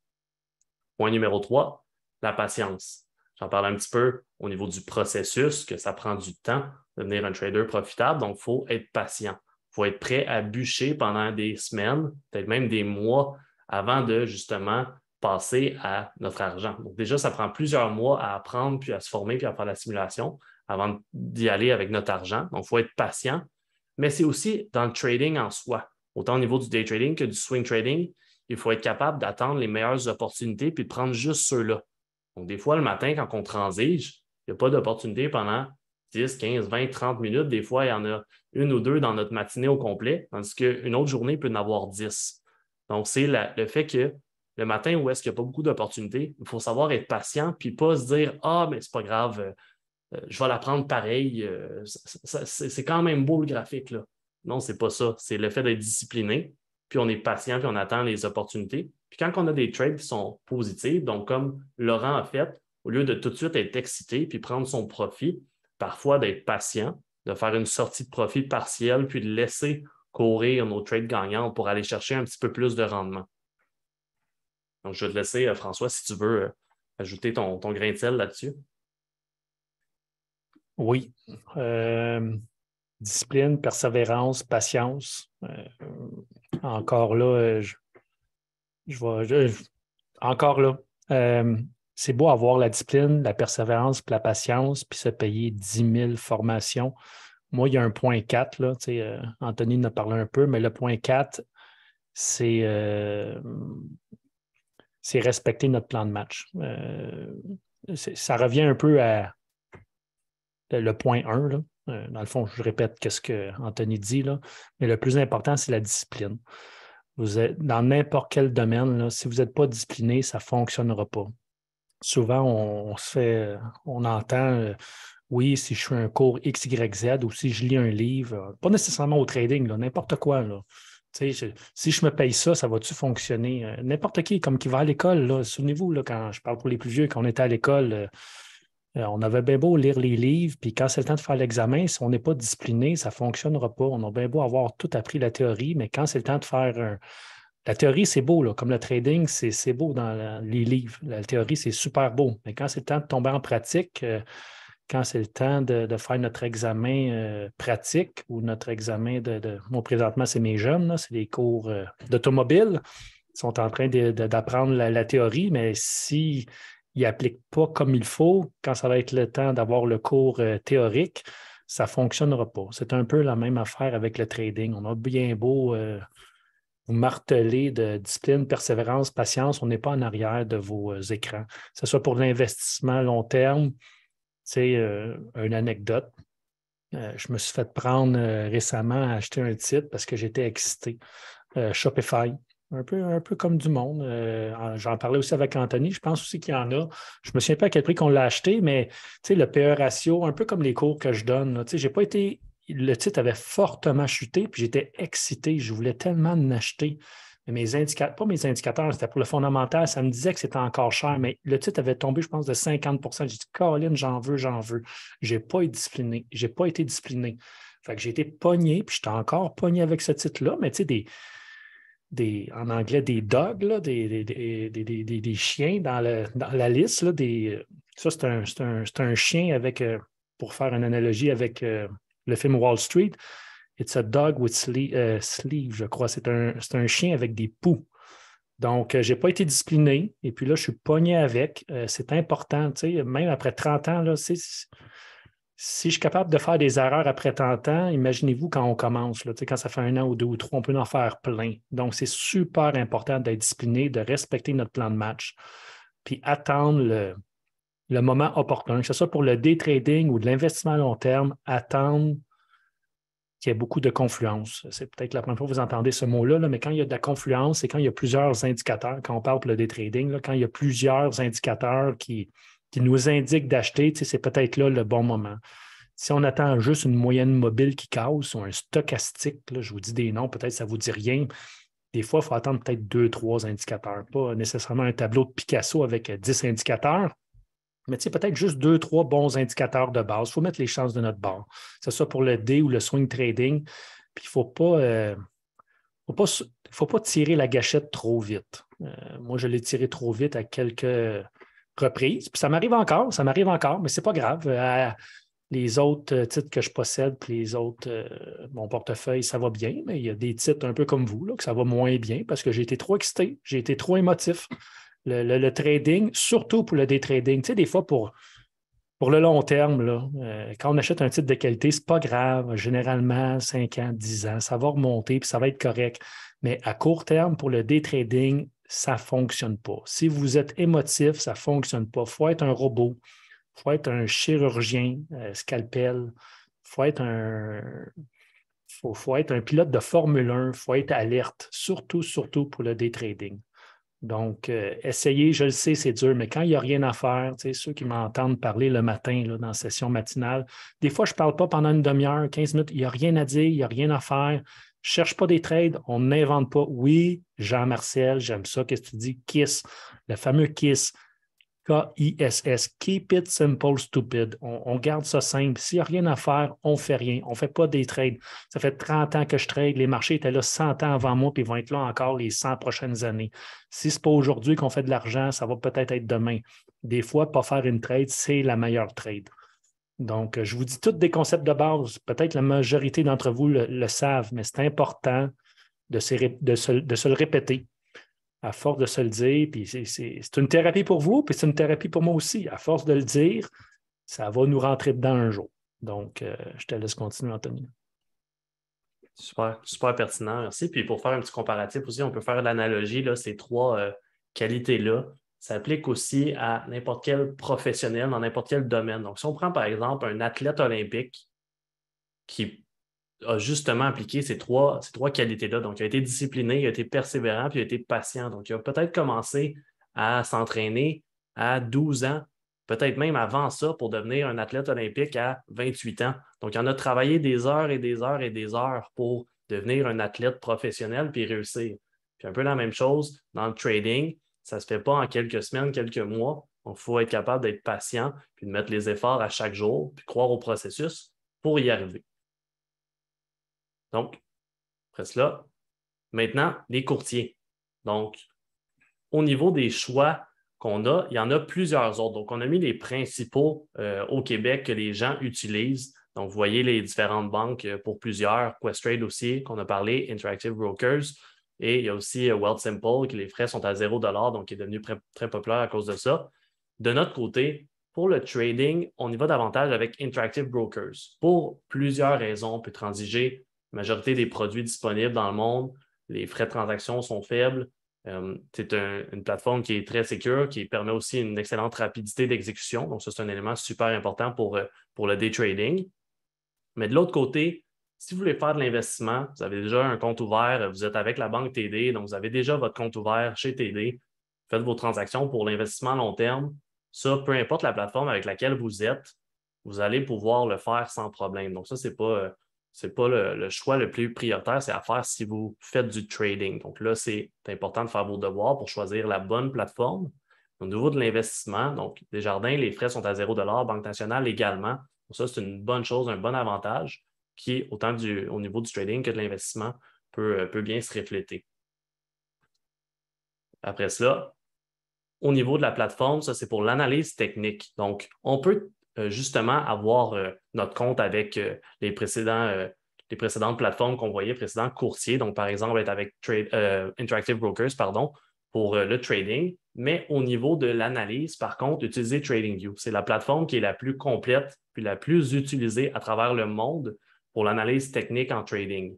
Point numéro 3, la patience. J'en parle un petit peu au niveau du processus, que ça prend du temps de devenir un trader profitable. Donc, il faut être patient faut être prêt à bûcher pendant des semaines, peut-être même des mois avant de justement passer à notre argent. Donc déjà, ça prend plusieurs mois à apprendre, puis à se former, puis à faire la simulation avant d'y aller avec notre argent. Donc, il faut être patient. Mais c'est aussi dans le trading en soi, autant au niveau du day trading que du swing trading, il faut être capable d'attendre les meilleures opportunités puis de prendre juste ceux-là. Donc, des fois, le matin, quand on transige, il n'y a pas d'opportunité pendant 10, 15, 20, 30 minutes. Des fois, il y en a une ou deux dans notre matinée au complet, tandis qu'une autre journée peut en avoir 10. Donc, c'est le fait que le matin où est-ce qu'il n'y a pas beaucoup d'opportunités, il faut savoir être patient puis pas se dire Ah, mais c'est pas grave, euh, euh, je vais la prendre pareil. Euh, c'est quand même beau le graphique. Là. Non, c'est pas ça. C'est le fait d'être discipliné, puis on est patient, puis on attend les opportunités. Puis quand on a des trades qui sont positifs, donc comme Laurent a fait, au lieu de tout de suite être excité puis prendre son profit, parfois d'être patient, de faire une sortie de profit partielle, puis de laisser courir nos trades gagnants pour aller chercher un petit peu plus de rendement. Je vais te laisser, euh, François, si tu veux euh, ajouter ton, grain de sel là-dessus. Oui. Euh, discipline, persévérance, patience. encore là, je, encore là, c'est beau avoir la discipline, la persévérance, la patience, puis se payer 10 000 formations. Moi, il y a un point 4, là, Anthony en a parlé un peu, mais le point 4, euh, c'est respecter notre plan de match. Euh, ça revient un peu à le point 1. Là. dans le fond, je répète ce que Anthony dit, là, mais le plus important, c'est la discipline. Vous êtes dans n'importe quel domaine, si vous n'êtes pas discipliné, ça ne fonctionnera pas souvent, on, fait, on entend, euh, oui, si je fais un cours X, Y, Z ou si je lis un livre, euh, pas nécessairement au trading, n'importe quoi. Si je me paye ça, ça va-tu fonctionner? Euh, n'importe qui, comme qui va à l'école, souvenez-vous, quand je parle pour les plus vieux, quand on était à l'école, on avait bien beau lire les livres, puis quand c'est le temps de faire l'examen, si on n'est pas discipliné, ça ne fonctionnera pas. On a bien beau avoir tout appris la théorie, mais quand c'est le temps de faire un, la théorie, c'est beau, là. comme le trading, c'est beau dans les livres. La théorie, c'est super beau. Mais quand c'est le temps de tomber en pratique, euh, quand c'est le temps de, faire notre examen euh, pratique ou notre examen de. Moi, présentement, c'est mes jeunes, c'est des cours euh, d'automobile. Ils sont en train d'apprendre la, théorie, mais s'ils n'appliquent pas comme il faut, quand ça va être le temps d'avoir le cours théorique, ça ne fonctionnera pas. C'est un peu la même affaire avec le trading. On a bien beau vous martelez de discipline, persévérance, patience, on n'est pas en arrière de vos euh, écrans. Que ce soit pour l'investissement long terme, c'est euh, une anecdote. Euh, je me suis fait prendre récemment à acheter un titre parce que j'étais excité. Shopify, un peu, un peu comme du monde. J'en parlais aussi avec Anthony. Je pense aussi qu'il y en a. Je me souviens pas à quel prix qu'on l'a acheté, mais le PE ratio, un peu comme les cours que je donne. Je n'ai pas été le titre avait fortement chuté, puis j'étais excité. Je voulais tellement en acheter. Mes indicateurs, pas mes indicateurs, c'était pour le fondamental, ça me disait que c'était encore cher, mais le titre avait tombé, je pense, de 50% J'ai dit, Caroline, j'en veux, j'en veux. Je n'ai pas été discipliné. J'ai pas été discipliné. Fait que j'ai été pogné, puis j'étais encore pogné avec ce titre-là, mais tu sais, des, des, en anglais, des dogs, là, des, des, chiens dans, la liste. Là, des, ça, c'est un, un, chien avec, euh, pour faire une analogie avec euh, le film Wall Street. It's a dog with euh, sleeve, je crois. C'est un, un, chien avec des poux. Donc, euh, je n'ai pas été discipliné. Et puis là, je suis pogné avec. Euh, c'est important, même après 30 ans, là, si je suis capable de faire des erreurs après tant de temps, imaginez-vous quand on commence, là, quand ça fait un an ou deux ou trois, on peut en faire plein. Donc, c'est super important d'être discipliné, de respecter notre plan de match, puis attendre le, le moment opportun, que ce soit pour le day trading ou de l'investissement à long terme, attendre qu'il y ait beaucoup de confluence. C'est peut-être la première fois que vous entendez ce mot-là, mais quand il y a de la confluence, c'est quand il y a plusieurs indicateurs, quand on parle day trading, quand il y a plusieurs indicateurs qui, qui nous indiquent d'acheter, c'est peut-être là le bon moment. Si on attend juste une moyenne mobile qui casse ou un stochastique, je vous dis des noms, peut-être ça ne vous dit rien. Des fois, il faut attendre peut-être deux, trois indicateurs, pas nécessairement un tableau de Picasso avec dix indicateurs mais peut-être juste deux, trois bons indicateurs de base. Il faut mettre les chances de notre bord, que ce soit pour le day ou le swing trading. Puis il ne faut pas, euh, faut pas, tirer la gâchette trop vite. Euh, moi, je l'ai tiré trop vite à quelques reprises. Puis ça m'arrive encore, ça m'arrive encore, mais ce n'est pas grave. Euh, les autres titres que je possède, puis les autres, mon portefeuille, ça va bien, mais il y a des titres un peu comme vous, là, que ça va moins bien parce que j'ai été trop excité, j'ai été trop émotif le, trading, surtout pour le day trading. Tu sais, des fois, pour, le long terme, euh, quand on achète un titre de qualité, ce n'est pas grave. Généralement, 5 ans, 10 ans, ça va remonter puis ça va être correct. Mais à court terme, pour le day trading, ça ne fonctionne pas. Si vous êtes émotif, ça ne fonctionne pas. Il faut être un robot, il faut être un chirurgien, euh, scalpel, il. Faut, faut être un pilote de Formule 1, il faut être alerte, surtout, surtout pour le day trading. Donc, euh, essayez, je le sais, c'est dur, mais quand il n'y a rien à faire, ceux qui m'entendent parler le matin là, dans la session matinale, des fois, je ne parle pas pendant une demi-heure, 15 minutes, il n'y a rien à dire, il n'y a rien à faire. Je cherche pas des trades, on n'invente pas. Oui, Jean-Marcel, j'aime ça. Qu'est-ce que tu dis? KISS, le fameux KISS. K-I-S-S. Keep it simple, stupid. On, garde ça simple. S'il n'y a rien à faire, on ne fait rien. On ne fait pas des trades. Ça fait 30 ans que je trade. Les marchés étaient là 100 ans avant moi, puis ils vont être là encore les 100 prochaines années. Si ce n'est pas aujourd'hui qu'on fait de l'argent, ça va peut-être être demain. Des fois, pas faire une trade, c'est la meilleure trade. Donc, je vous dis tous des concepts de base. Peut-être la majorité d'entre vous le, savent, mais c'est important de se le répéter à force de se le dire, puis c'est une thérapie pour vous, puis c'est une thérapie pour moi aussi. À force de le dire, ça va nous rentrer dedans un jour. Donc, euh, je te laisse continuer, Anthony. Super, super pertinent, merci. Puis pour faire un petit comparatif aussi, on peut faire l'analogie, ces trois euh, qualités-là s'appliquent aussi à n'importe quel professionnel dans n'importe quel domaine. Donc, si on prend par exemple un athlète olympique qui a justement appliqué ces trois, ces trois qualités-là. Donc, il a été discipliné, il a été persévérant, puis il a été patient. Donc, il a peut-être commencé à s'entraîner à 12 ans, peut-être même avant ça pour devenir un athlète olympique à 28 ans. Donc, il en a travaillé des heures et des heures et des heures pour devenir un athlète professionnel puis réussir. Puis un peu la même chose dans le trading, ça ne se fait pas en quelques semaines, quelques mois. Donc, il faut être capable d'être patient, puis de mettre les efforts à chaque jour, puis croire au processus pour y arriver. Donc, après cela, maintenant, les courtiers. Donc, au niveau des choix qu'on a, il y en a plusieurs autres. Donc, on a mis les principaux euh, au Québec que les gens utilisent. Donc, vous voyez les différentes banques euh, pour plusieurs, Questrade aussi, qu'on a parlé, Interactive Brokers. Et il y a aussi euh, Simple, que les frais sont à 0 donc qui est devenu très, très populaire à cause de ça. De notre côté, pour le trading, on y va davantage avec Interactive Brokers. Pour plusieurs raisons, on peut transiger majorité des produits disponibles dans le monde, les frais de transaction sont faibles. Euh, c'est une plateforme qui est très sécure, qui permet aussi une excellente rapidité d'exécution. Donc, ça, c'est un élément super important pour, euh, pour le day trading. Mais de l'autre côté, si vous voulez faire de l'investissement, vous avez déjà un compte ouvert, vous êtes avec la banque TD, donc vous avez déjà votre compte ouvert chez TD, faites vos transactions pour l'investissement à long terme. Ça, peu importe la plateforme avec laquelle vous êtes, vous allez pouvoir le faire sans problème. Donc, ça, ce n'est pas, euh, n'est pas le, choix le plus prioritaire, c'est à faire si vous faites du trading. Donc là, c'est important de faire vos devoirs pour choisir la bonne plateforme. Au niveau de l'investissement, donc Desjardins, les frais sont à 0 Banque nationale également. Donc ça, c'est une bonne chose, un bon avantage qui, autant au niveau du trading que de l'investissement, peut, bien se refléter. Après cela, au niveau de la plateforme, ça, c'est pour l'analyse technique. Donc, on peut justement avoir euh, notre compte avec euh, les, précédents, les précédentes plateformes qu'on voyait, précédents courtiers, donc par exemple être avec Interactive Brokers, pardon, pour euh, le trading. Mais au niveau de l'analyse, par contre, utilisez TradingView. C'est la plateforme qui est la plus complète puis la plus utilisée à travers le monde pour l'analyse technique en trading.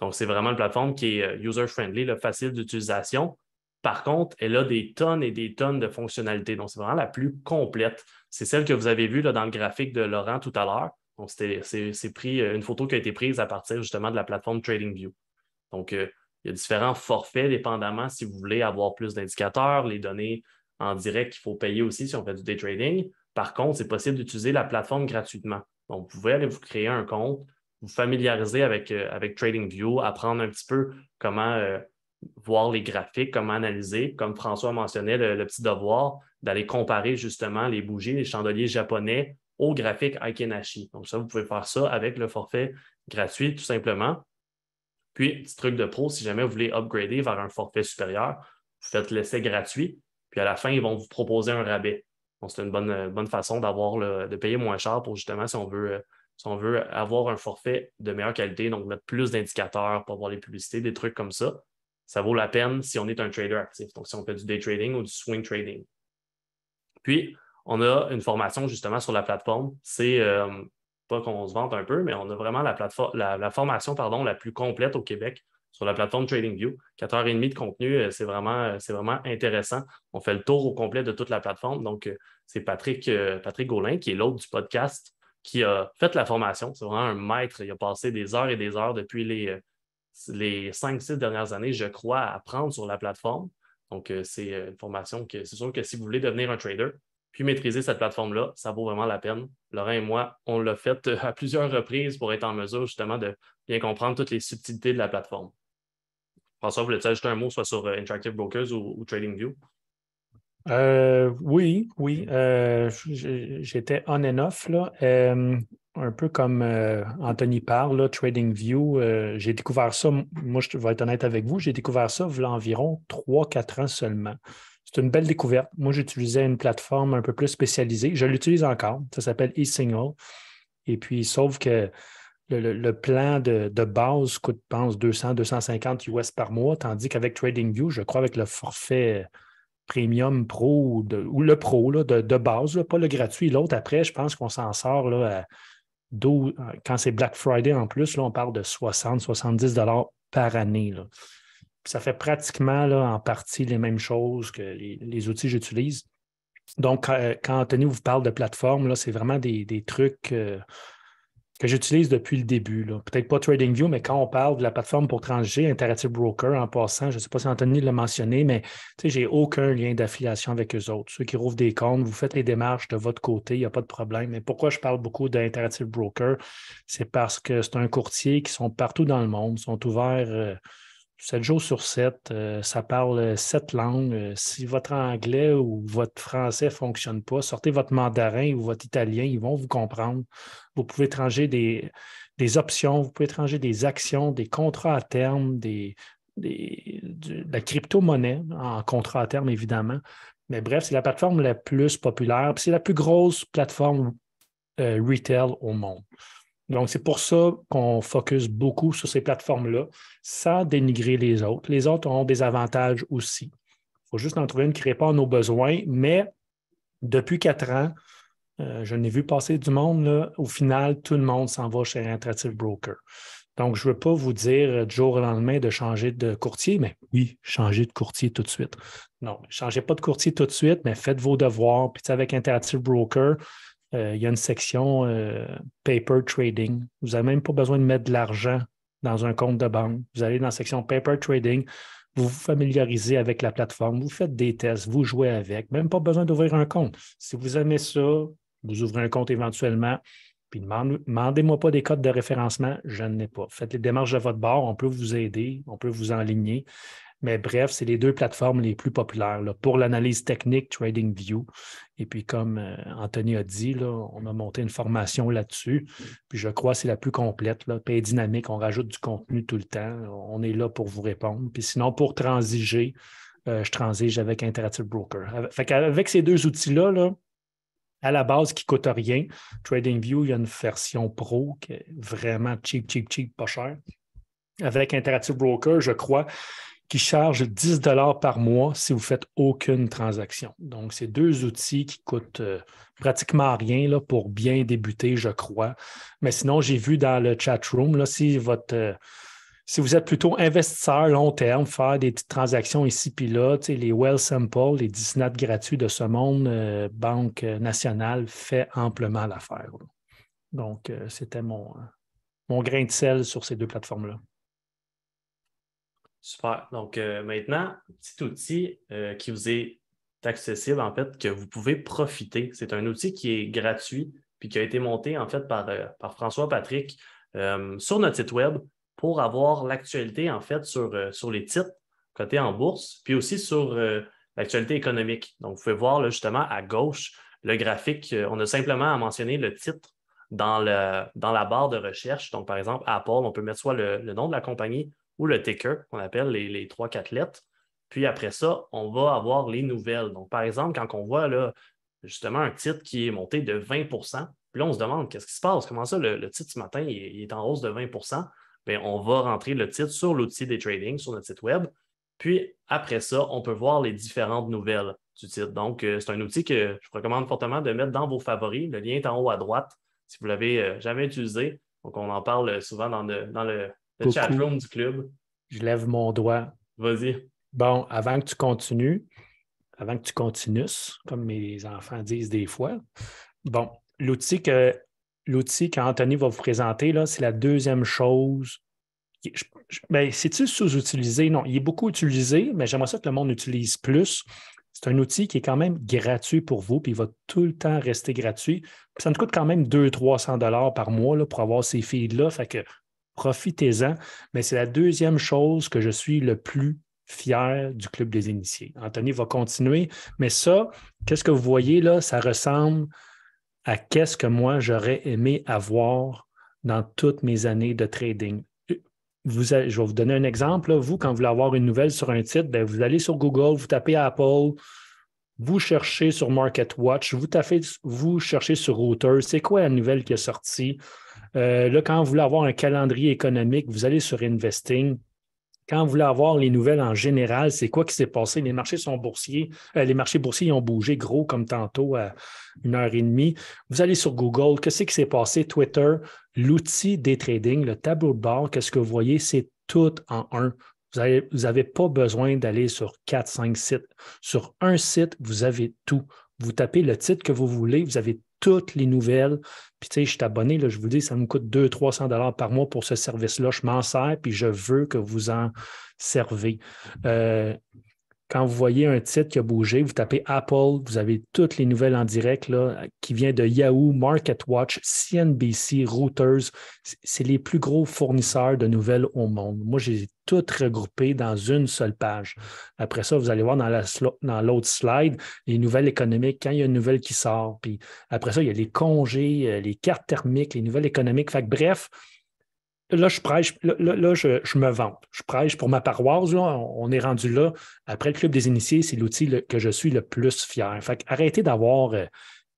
Donc, c'est vraiment une plateforme qui est euh, user-friendly, facile d'utilisation. Par contre, elle a des tonnes et des tonnes de fonctionnalités. Donc, c'est vraiment la plus complète. C'est celle que vous avez vue dans le graphique de Laurent tout à l'heure. Donc, c'est pris euh, une photo qui a été prise à partir justement de la plateforme TradingView. Donc, euh, il y a différents forfaits dépendamment si vous voulez avoir plus d'indicateurs, les données en direct qu'il faut payer aussi si on fait du day trading. Par contre, c'est possible d'utiliser la plateforme gratuitement. Donc, vous pouvez aller vous créer un compte, vous familiariser avec, euh, avec TradingView, apprendre un petit peu comment voir les graphiques, comment analyser. Comme François mentionnait, le petit devoir d'aller comparer justement les bougies, les chandeliers japonais au graphique Aikenashi. Donc, ça, vous pouvez faire ça avec le forfait gratuit, tout simplement. Puis, petit truc de pro, si jamais vous voulez upgrader vers un forfait supérieur, vous faites l'essai gratuit. Puis à la fin, ils vont vous proposer un rabais. Donc, c'est une bonne, bonne façon d'avoir de payer moins cher pour justement si on veut. Si on veut avoir un forfait de meilleure qualité, donc mettre plus d'indicateurs pour voir les publicités, des trucs comme ça, ça vaut la peine si on est un trader actif. Donc, si on fait du day trading ou du swing trading. Puis, on a une formation justement sur la plateforme. C'est euh, pas qu'on se vante un peu, mais on a vraiment la, plateforme, la, formation pardon, la plus complète au Québec sur la plateforme TradingView. 4 heures et demie de contenu, euh, c'est vraiment, euh, vraiment intéressant. On fait le tour au complet de toute la plateforme. Donc, c'est Patrick, Patrick Gaulin, qui est l'autre du podcast, qui a fait la formation. C'est vraiment un maître. Il a passé des heures et des heures depuis les, les 5-6 dernières années, je crois, à apprendre sur la plateforme. Donc, c'est une formation que c'est sûr que si vous voulez devenir un trader, puis maîtriser cette plateforme-là, ça vaut vraiment la peine. Laurent et moi, on l'a fait euh, à plusieurs reprises pour être en mesure justement de bien comprendre toutes les subtilités de la plateforme. François, voulais-tu ajouter un mot soit sur euh, Interactive Brokers ou, TradingView? Euh, oui, oui. J'étais on and off, là. Un peu comme Anthony parle, TradingView. j'ai découvert ça, moi je vais être honnête avec vous, j'ai découvert ça il y a environ 3-4 ans seulement. C'est une belle découverte. Moi, j'utilisais une plateforme un peu plus spécialisée. Je l'utilise encore. Ça s'appelle eSignal. Et puis, sauf que le, plan de, base coûte, je pense, 200, 250 US par mois, tandis qu'avec TradingView, je crois avec le forfait Premium Pro ou, le Pro de, base, pas le gratuit. L'autre, après, je pense qu'on s'en sort là, quand c'est Black Friday en plus, là, on parle de 60, 70 par année. Ça fait pratiquement en partie les mêmes choses que les, outils que j'utilise. Donc, quand Anthony vous parle de plateforme, c'est vraiment des, trucs euh, que j'utilise depuis le début. Peut-être pas TradingView, mais quand on parle de la plateforme pour transiger, Interactive Broker, en passant, je ne sais pas si Anthony l'a mentionné, mais je n'ai aucun lien d'affiliation avec eux autres. Ceux qui rouvrent des comptes, vous faites les démarches de votre côté, il n'y a pas de problème. Mais pourquoi je parle beaucoup d'Interactive Broker? C'est parce que c'est un courtier qui sont partout dans le monde, sont ouverts. Euh, 7 jours sur 7, euh, ça parle sept langues. Euh, si votre anglais ou votre français ne fonctionne pas, sortez votre mandarin ou votre italien, ils vont vous comprendre. Vous pouvez étranger des, options, vous pouvez étranger des actions, des contrats à terme, des, de la crypto-monnaie en contrat à terme, évidemment. Mais bref, c'est la plateforme la plus populaire, c'est la plus grosse plateforme euh, retail au monde. Donc, c'est pour ça qu'on focus beaucoup sur ces plateformes-là sans dénigrer les autres. Les autres ont des avantages aussi. Il faut juste en trouver une qui répond à nos besoins, mais depuis quatre ans, euh, je n'ai vu passer du monde. Au final, tout le monde s'en va chez Interactive Broker. Donc, je ne veux pas vous dire euh, du jour au lendemain de changer de courtier, mais oui, changer de courtier tout de suite. Non, changez pas de courtier tout de suite, mais faites vos devoirs. Puis avec Interactive Broker, il y a une section euh, paper trading. Vous n'avez même pas besoin de mettre de l'argent dans un compte de banque. Vous allez dans la section paper trading, vous vous familiarisez avec la plateforme, vous faites des tests, vous jouez avec, même pas besoin d'ouvrir un compte. Si vous aimez ça, vous ouvrez un compte éventuellement, puis demandez-moi pas des codes de référencement, je n'ai pas. Faites les démarches de votre bord, on peut vous aider, on peut vous enligner. Mais bref, c'est les deux plateformes les plus populaires pour l'analyse technique, TradingView. Et puis, comme euh, Anthony a dit, là, on a monté une formation là-dessus. Puis, je crois que c'est la plus complète. Là. Pays dynamique, on rajoute du contenu tout le temps. On est là pour vous répondre. Puis, sinon, pour transiger, euh, je transige avec Interactive Broker. Fait avec ces deux outils-là, là, à la base, qui ne coûte rien, TradingView, il y a une version pro qui est vraiment cheap, cheap, cheap, pas cher. Avec Interactive Broker, je crois qui charge 10 par mois si vous faites aucune transaction. Donc, c'est deux outils qui coûtent euh, pratiquement rien là, pour bien débuter, je crois. Mais sinon, j'ai vu dans le chat room, là, si votre euh, si vous êtes plutôt investisseur long terme, faire des petites transactions ici puis là, les Well Simple, les Disney gratuits de ce monde, euh, Banque nationale fait amplement l'affaire. Donc, c'était mon, mon grain de sel sur ces deux plateformes-là. Super. Donc, euh, maintenant, petit outil qui vous est accessible, en fait, que vous pouvez profiter. C'est un outil qui est gratuit puis qui a été monté, en fait, par, par François Patrick sur notre site web pour avoir l'actualité, en fait, sur, euh, sur les titres cotés en bourse, puis aussi sur euh, l'actualité économique. Donc, vous pouvez voir justement à gauche le graphique. Euh, on a simplement à mentionner le titre dans, le, dans la barre de recherche. Donc, par exemple, Apple, on peut mettre soit le, nom de la compagnie ou le ticker, qu'on appelle les, trois, quatre lettres. Puis après ça, on va avoir les nouvelles. Donc, par exemple, quand on voit là, justement un titre qui est monté de 20% puis là, on se demande qu'est-ce qui se passe? Comment ça, le, titre ce matin, il est en hausse de 20% ben, on va rentrer le titre sur l'outil des trading sur notre site web. Puis après ça, on peut voir les différentes nouvelles du titre. Donc, euh, c'est un outil que je recommande fortement de mettre dans vos favoris. Le lien est en haut à droite si vous ne l'avez euh, jamais utilisé. Donc, on en parle souvent dans le, dans le, chat room du club? Je lève mon doigt. Vas-y. Bon, avant que tu continues, avant que tu continues, comme mes enfants disent des fois, bon, l'outil que l'outil qu'Anthony va vous présenter, c'est la deuxième chose. Ben, C'est-il sous-utilisé? Non, il est beaucoup utilisé, mais j'aimerais ça que le monde utilise plus. C'est un outil qui est quand même gratuit pour vous, puis il va tout le temps rester gratuit. ça nous coûte quand même 200-300 dollars par mois là, pour avoir ces feeds-là. Fait que profitez-en. Mais c'est la deuxième chose que je suis le plus fier du Club des initiés. Anthony va continuer, mais ça, qu'est-ce que vous voyez là? Ça ressemble à qu'est-ce que moi j'aurais aimé avoir dans toutes mes années de trading. Je vais vous donner un exemple. Vous, quand vous voulez avoir une nouvelle sur un titre, ben, vous allez sur Google, vous tapez Apple, vous cherchez sur MarketWatch, vous, tapez, vous cherchez sur Router, c'est quoi la nouvelle qui est sortie? Euh, là, quand vous voulez avoir un calendrier économique, vous allez sur Investing, quand vous voulez avoir les nouvelles en général, c'est quoi qui s'est passé? Les marchés sont boursiers, euh, les marchés boursiers ont bougé gros comme tantôt à une heure et demie. Vous allez sur Google, qu'est-ce qui s'est passé? Twitter, l'outil des trading, le tableau de bord, qu'est-ce que vous voyez? C'est tout en un. Vous n'avez pas besoin d'aller sur quatre, cinq sites. Sur un site, vous avez tout. Vous tapez le titre que vous voulez, vous avez toutes les nouvelles. Puis, tu sais, je suis abonné, là, je vous dis, ça me coûte 200-300 dollars par mois pour ce service-là. Je m'en sers, puis je veux que vous en servez. Euh, quand vous voyez un titre qui a bougé, vous tapez Apple, vous avez toutes les nouvelles en direct là, qui viennent de Yahoo, MarketWatch, CNBC, Reuters. C'est les plus gros fournisseurs de nouvelles au monde. Moi, j'ai toutes regroupées dans une seule page. Après ça, vous allez voir dans, l'autre slide les nouvelles économiques, quand il y a une nouvelle qui sort. Puis après ça, il y a les congés, euh, les cartes thermiques, les nouvelles économiques. Bref, là, je prêche, là, je, me vante. Je prêche pour ma paroisse. on est rendu là. Après le Club des initiés, c'est l'outil que je suis le plus fier. Fait arrêtez d'avoir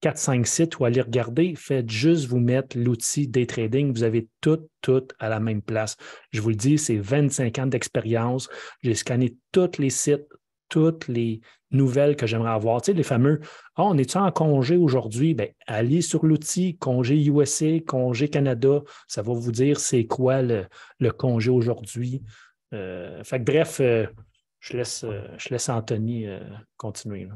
4-5 euh, sites ou aller regarder. Faites juste vous mettre l'outil day trading. Vous avez tout, tout à la même place. Je vous le dis, c'est 25 ans d'expérience. J'ai scanné tous les sites, toutes les nouvelles que j'aimerais avoir. Tu sais, les fameux Ah, on est-tu en congé aujourd'hui? Bien, allez sur l'outil congé USA, congé Canada. Ça va vous dire c'est quoi le, congé aujourd'hui. Euh, fait bref, euh, je, laisse, euh, je laisse Anthony continuer.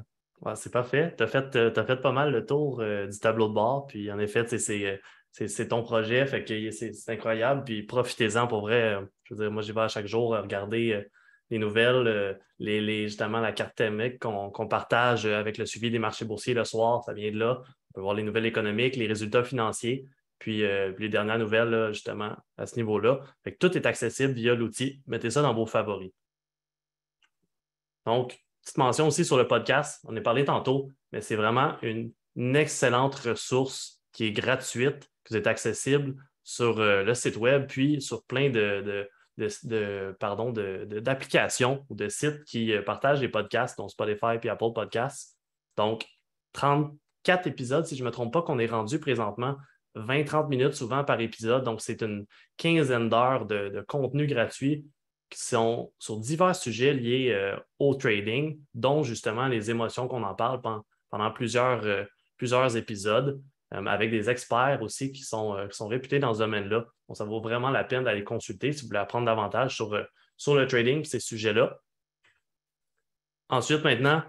c'est parfait. Tu as fait, as fait pas mal le tour du tableau de bord. Puis en effet, c'est ton projet. Fait que c'est incroyable. Puis profitez-en pour vrai. Je veux dire, moi, j'y vais à chaque jour regarder les nouvelles, euh, les, justement la carte thermique qu'on partage avec le suivi des marchés boursiers le soir, ça vient de là. On peut voir les nouvelles économiques, les résultats financiers, puis, euh, les dernières nouvelles, justement, à ce niveau-là. tout est accessible via l'outil. Mettez ça dans vos favoris. Donc, petite mention aussi sur le podcast. On est parlé tantôt, mais c'est vraiment une, excellente ressource qui est gratuite, qui est accessible sur euh, le site web, puis sur plein de, pardon, d'applications ou de sites qui euh, partagent les podcasts, dont Spotify et Apple Podcasts. Donc, 34 épisodes, si je ne me trompe pas, qu'on est rendu présentement 20-30 minutes souvent par épisode. Donc, c'est une quinzaine d'heures de, contenu gratuit. qui sont sur divers sujets liés au trading, dont justement les émotions qu'on en parle pendant, plusieurs, plusieurs épisodes. Avec des experts aussi qui sont, qui sont réputés dans ce domaine-là. Donc, ça vaut vraiment la peine d'aller consulter si vous voulez apprendre davantage sur, sur le trading et ces sujets-là. Ensuite, maintenant,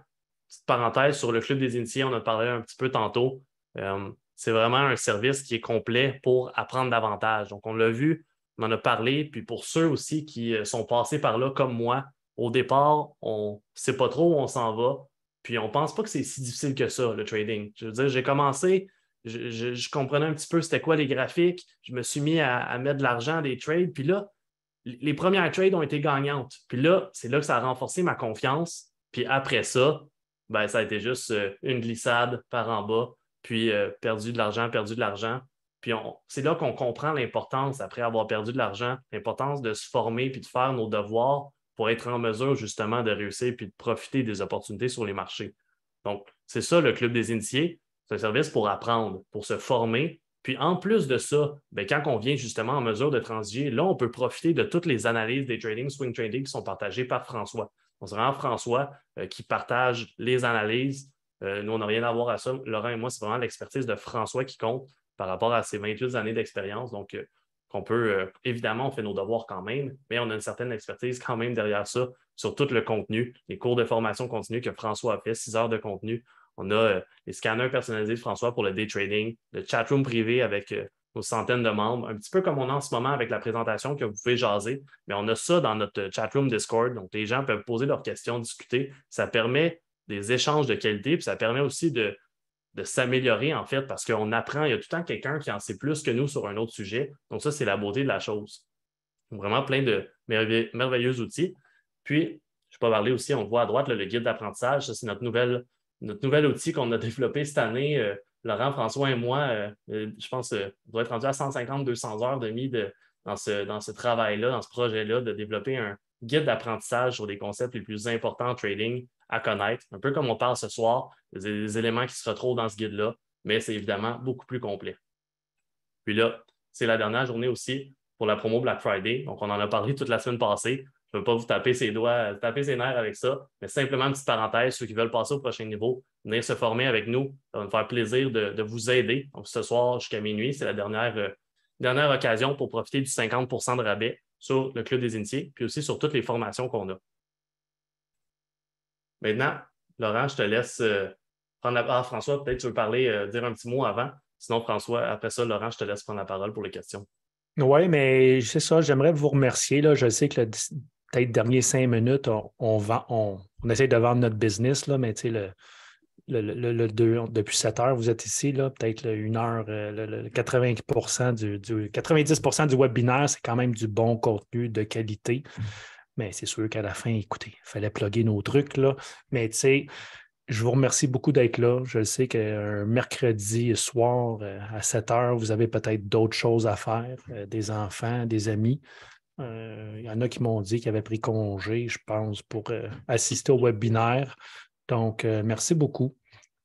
petite parenthèse sur le Club des initiés, on a parlé un petit peu tantôt. Euh, c'est vraiment un service qui est complet pour apprendre davantage. Donc, on l'a vu, on en a parlé, puis pour ceux aussi qui euh, sont passés par là comme moi, au départ, on ne sait pas trop où on s'en va, puis on ne pense pas que c'est si difficile que ça, le trading. Je veux dire, j'ai commencé, je, comprenais un petit peu c'était quoi les graphiques, je me suis mis à, mettre de l'argent des trades, puis là, les premières trades ont été gagnantes. Puis là, c'est là que ça a renforcé ma confiance. Puis après ça, ben, ça a été juste euh, une glissade par en bas, puis euh, perdu de l'argent, perdu de l'argent. Puis c'est là qu'on comprend l'importance, après avoir perdu de l'argent, l'importance de se former puis de faire nos devoirs pour être en mesure justement de réussir puis de profiter des opportunités sur les marchés. Donc, c'est ça le Club des initiés. C'est un service pour apprendre, pour se former puis en plus de ça, ben, quand on vient justement en mesure de transiger, là, on peut profiter de toutes les analyses des trading, swing trading qui sont partagées par François. On se vraiment François euh, qui partage les analyses. Euh, nous, on n'a rien à voir à ça. Laurent et moi, c'est vraiment l'expertise de François qui compte par rapport à ses 28 années d'expérience. Donc, euh, qu'on peut, évidemment, on fait nos devoirs quand même, mais on a une certaine expertise quand même derrière ça sur tout le contenu, les cours de formation continue que François a fait, six heures de contenu. On a euh, les scanners personnalisés de François pour le day trading, le chatroom privé avec euh, nos centaines de membres, un petit peu comme on a en ce moment avec la présentation que vous pouvez jaser, mais on a ça dans notre chatroom Discord. Donc, les gens peuvent poser leurs questions, discuter. Ça permet des échanges de qualité, puis ça permet aussi de, s'améliorer, en fait, parce qu'on apprend. Il y a tout le temps quelqu'un qui en sait plus que nous sur un autre sujet. Donc, ça, c'est la beauté de la chose. Vraiment plein de merveilleux outils. Puis, je pas parler aussi, on voit à droite le guide d'apprentissage. Ça, c'est notre nouvelle notre nouvel outil qu'on a développé cette année, euh, Laurent, François et moi, euh, euh, je pense qu'on doit être rendu à 150-200 heures de dans ce, dans ce travail-là, dans ce projet-là, de développer un guide d'apprentissage sur les concepts les plus importants en trading à connaître. Un peu comme on parle ce soir, des éléments qui se retrouvent dans ce guide-là, mais c'est évidemment beaucoup plus complet. Puis là, c'est la dernière journée aussi pour la promo Black Friday. Donc, on en a parlé toute la semaine passée. Je ne veux pas vous taper ses doigts, taper ses nerfs avec ça, mais simplement une petite parenthèse, ceux qui veulent passer au prochain niveau, venir se former avec nous. Ça va nous faire plaisir de, vous aider. Donc, ce soir jusqu'à minuit, c'est la dernière, euh, dernière occasion pour profiter du 50% de rabais sur le Club des Initiés, puis aussi sur toutes les formations qu'on a. Maintenant, Laurent, je te laisse euh, prendre la parole. François, peut-être tu veux parler, euh, dire un petit mot avant. Sinon, François, après ça, Laurent, je te laisse prendre la parole pour les questions. Oui, mais c'est ça, j'aimerais vous remercier. Là. Je sais que le, peut-être derniers cinq minutes, on, vend, on, essaie de vendre notre business, là, mais le, le, depuis 7 heures, vous êtes ici, peut-être une heure, euh, le, 80 du, 90% du webinaire, c'est quand même du bon contenu de qualité. Mais c'est sûr qu'à la fin, écoutez, il fallait plugger nos trucs. Là. Mais tu sais, je vous remercie beaucoup d'être là. Je sais qu'un mercredi soir euh, à 7 heures, vous avez peut-être d'autres choses à faire, euh, des enfants, des amis. Euh, il y en a qui m'ont dit qu'ils avaient pris congé, je pense, pour euh, assister au webinaire. Donc, euh, merci beaucoup.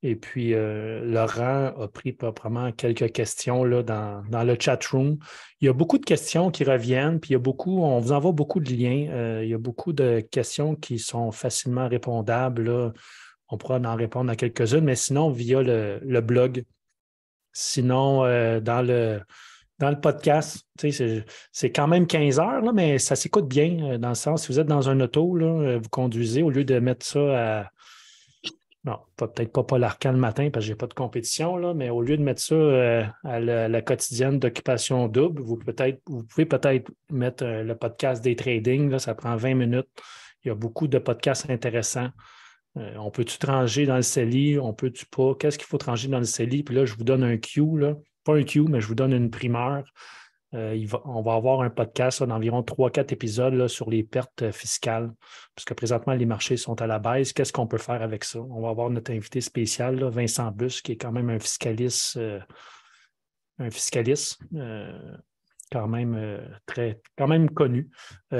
Et puis, Laurent a pris proprement quelques questions là, dans, le chat room. Il y a beaucoup de questions qui reviennent, puis il y a beaucoup, on vous envoie beaucoup de liens. il y a beaucoup de questions qui sont facilement répondables. On pourra en répondre à quelques-unes, mais sinon, via le blog. Sinon, dans le, dans le podcast. C'est quand même 15 heures, mais ça s'écoute bien euh, dans le sens, si vous êtes dans un auto, euh, vous conduisez, au lieu de mettre ça à. Non, peut-être pas Paul le matin parce que je n'ai pas de compétition, là, mais au lieu de mettre ça euh, à la, quotidienne d'occupation double, vous, pouvez peut-être mettre le podcast des trading. Ça prend 20 minutes. Il y a beaucoup de podcasts intéressants. on peut-tu tranger dans le CELI? On peut-tu pas? Qu'est-ce qu'il faut tranger dans le CELI? Puis là, je vous donne un cue. Pas un Q, mais je vous donne une primeur. Euh, on va avoir un podcast d'environ 3-4 épisodes sur les pertes fiscales, puisque présentement, les marchés sont à la baisse. Qu'est-ce qu'on peut faire avec ça? On va avoir notre invité spécial, Vincent Bus, qui est quand même un fiscaliste, euh, un fiscaliste euh, quand même très quand même connu,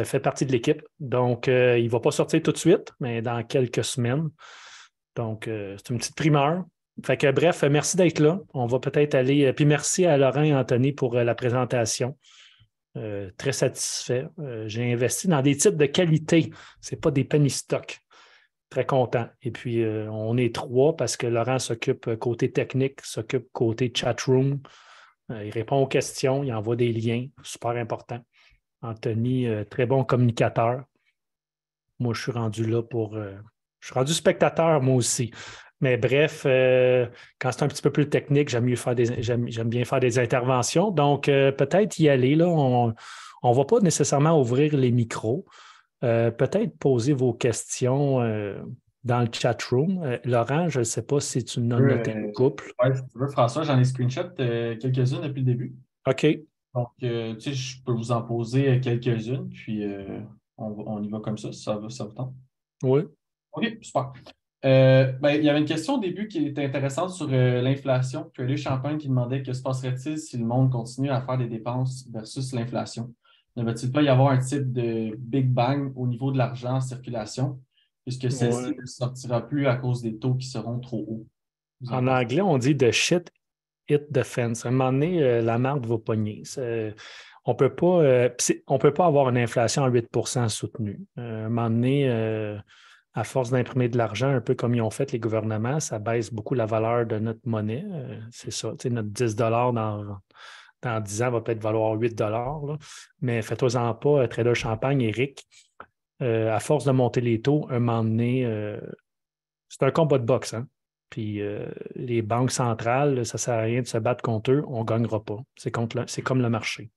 fait partie de l'équipe. Donc, il ne va pas sortir tout de suite, mais dans quelques semaines. Donc, c'est une petite primeur. Fait que bref, merci d'être là. On va peut-être aller. Euh, puis merci à Laurent et Anthony pour euh, la présentation. Euh, très satisfait. Euh, j'ai investi dans des titres de qualité. Ce n'est pas des penny stocks. Très content. Et puis, euh, on est trois parce que Laurent s'occupe côté technique, s'occupe côté chat room. il répond aux questions, il envoie des liens. Super important. Anthony, très bon communicateur. Moi, je suis rendu là pour. je suis rendu spectateur, moi aussi. Mais bref, quand c'est un petit peu plus technique, j'aime mieux faire des j'aime bien faire des interventions. Donc, peut-être y aller. Là, on ne va pas nécessairement ouvrir les micros. peut-être poser vos questions dans le chat room. Laurent, je ne sais pas si tu nous noté le couple. Oui, si tu veux, François, j'en ai screenshot quelques-unes depuis le début. OK. Donc, tu sais, je peux vous en poser quelques-unes, puis on, y va comme ça, si ça, ça vous tente. Oui. OK, super. Euh, ben, il y avait une question au début qui était intéressante sur euh, l'inflation. Trader Champagne qui demandait que se passerait-il si le monde continue à faire des dépenses versus l'inflation? Ne va-t-il pas y avoir un type de Big Bang au niveau de l'argent en circulation, puisque celle-ci ne sortira plus à cause des taux qui seront trop hauts? En anglais, on dit de shit hit the fence. À un moment donné, euh, la marque va pogner. On ne peut pas avoir une inflation à 8% soutenue. à un moment donné, à force d'imprimer de l'argent, un peu comme ils ont fait les gouvernements, ça baisse beaucoup la valeur de notre monnaie. Euh, c'est ça. Notre 10 dans, dans 10 ans va peut-être valoir 8 là. Mais faites-en pas, euh, Trader Champagne, Eric, euh, à force de monter les taux, un moment donné, c'est un combat de boxe. Hein? Puis les banques centrales, ça ne sert à rien de se battre contre eux, on ne gagnera pas. C'est, comme le marché.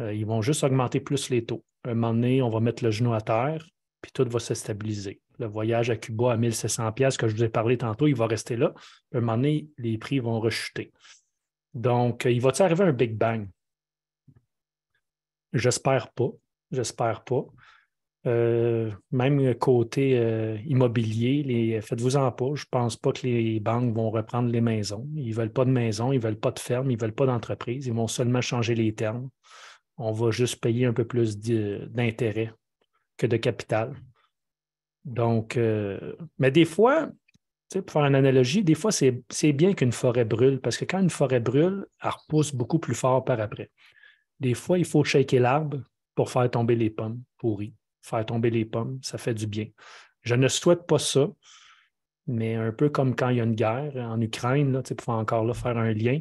ils vont juste augmenter plus les taux. Un moment donné, on va mettre le genou à terre, puis tout va se stabiliser. Le voyage à Cuba à 1700 pièces que je vous ai parlé tantôt, il va rester là. À un moment donné, les prix vont rechuter. Donc, il va-t-il arriver un Big Bang? J'espère pas. J'espère pas. Euh, même côté euh, immobilier, faites-vous-en pas. Je ne pense pas que les banques vont reprendre les maisons. Ils ne veulent pas de maison, ils ne veulent pas de ferme, ils ne veulent pas d'entreprise. Ils vont seulement changer les termes. On va juste payer un peu plus d'intérêt que de capital. Donc, euh, mais des fois, pour faire une analogie, des fois, c'est bien qu'une forêt brûle parce que quand une forêt brûle, elle repousse beaucoup plus fort par après. Des fois, il faut shaker l'arbre pour faire tomber les pommes pourries. Faire tomber les pommes, ça fait du bien. Je ne souhaite pas ça, mais un peu comme quand il y a une guerre en Ukraine, là, pour encore faire un lien,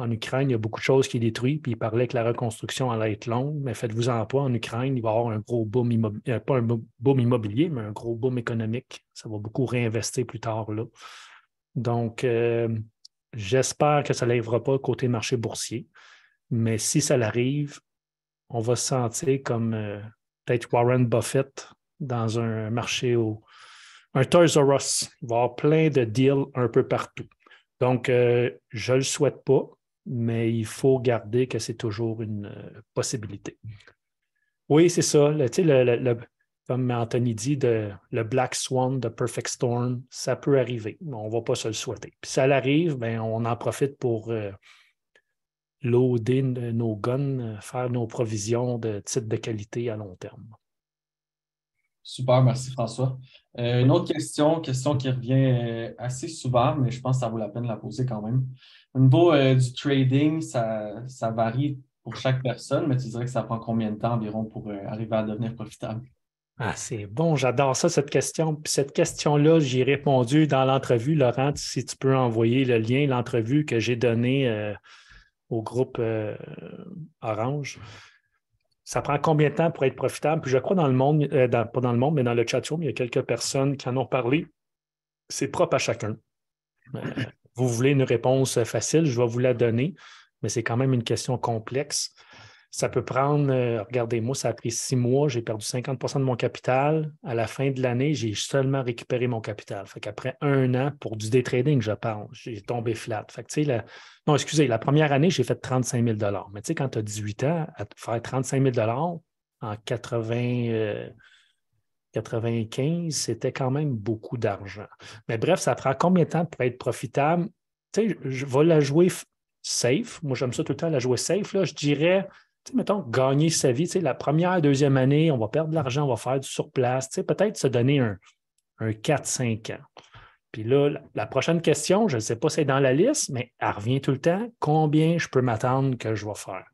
en Ukraine, il y a beaucoup de choses qui sont détruites, puis il parlait que la reconstruction allait être longue, mais faites-vous-en pas, en Ukraine, il va y avoir un gros boom immobilier, euh, pas un boom immobilier, mais un gros boom économique. Ça va beaucoup réinvestir plus tard là. Donc, euh, j'espère que ça n'arrivera pas côté marché boursier, mais si ça l'arrive, on va se sentir comme euh, peut-être Warren Buffett dans un marché au un Toys R Us. Il va y avoir plein de deals un peu partout. Donc, je ne le souhaite pas, mais il faut garder que c'est toujours une euh, possibilité. Oui, c'est ça. comme Anthony dit, le Black Swan, the Perfect Storm, ça peut arriver. Mais on ne va pas se le souhaiter. Puis ça arrive, ben, on en profite pour euh, loader nos guns, euh, faire nos provisions de titres de qualité à long terme. Super, merci François. une autre question, question qui revient assez souvent, mais je pense que ça vaut la peine de la poser quand même. Au niveau euh, du trading, ça, varie pour chaque personne, mais tu dirais que ça prend combien de temps environ pour euh, arriver à devenir profitable? Ah, c'est bon, j'adore ça, cette question. Puis cette question-là, j'y ai répondu dans l'entrevue. Laurent, si tu peux envoyer le lien, l'entrevue que j'ai donnée euh, au groupe Orange. Ça prend combien de temps pour être profitable? Puis je crois dans le monde, pas dans le monde, mais dans le chat room, il y a quelques personnes qui en ont parlé. C'est propre à chacun vous voulez une réponse facile, je vais vous la donner, mais c'est quand même une question complexe. Ça peut prendre, euh, regardez, moi, ça a pris six mois, j'ai perdu 50% de mon capital. À la fin de l'année, j'ai seulement récupéré mon capital. Fait qu'après un an, pour du day trading, je parle, j'ai tombé flat. Fait que, la... Non, excusez, la première année, j'ai fait 35 000 Mais tu sais, quand tu as 18 ans, à faire 35 000 en 80, 95, c'était quand même beaucoup d'argent. Mais bref, ça prend combien de temps pour être profitable? Tu sais, je vais la jouer safe. Moi, j'aime ça tout le temps, la jouer safe. Là. Je dirais, tu sais, mettons, gagner sa vie. Tu sais, la première, deuxième année, on va perdre de l'argent, on va faire du surplace. Tu sais, peut-être se donner un, un 4-5 ans. Puis là, la prochaine question, je ne sais pas si c'est dans la liste, mais elle revient tout le temps. Combien je peux m'attendre que je vais faire?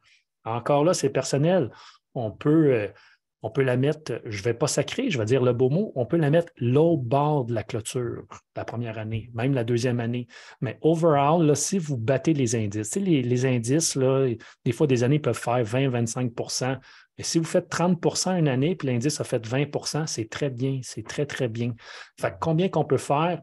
Encore là, c'est personnel. On peut, euh, on peut la mettre, je ne vais pas sacrer, je vais dire le beau mot, on peut la mettre l'autre bord de la clôture la première année, même la deuxième année. Mais overall, là, si vous battez les indices, les, les, indices, des fois, des années peuvent faire 20-25% mais si vous faites 30% une année, puis l'indice a fait 20% c'est très bien, c'est très, très bien. Fait combien qu'on peut faire?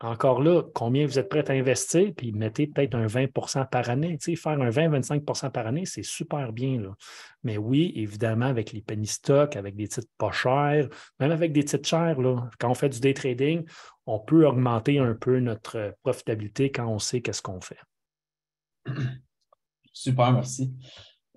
Encore là, combien vous êtes prêt à investir, puis mettez peut-être un 20% par année. Tu sais, faire un 20-25% par année, c'est super bien. Là. Mais oui, évidemment, avec les penny stocks, avec des titres pas chers, même avec des titres chers, là, quand on fait du day trading, on peut augmenter un peu notre profitabilité quand on sait qu'est-ce qu'on fait. [CLEARS THROAT] Super, merci.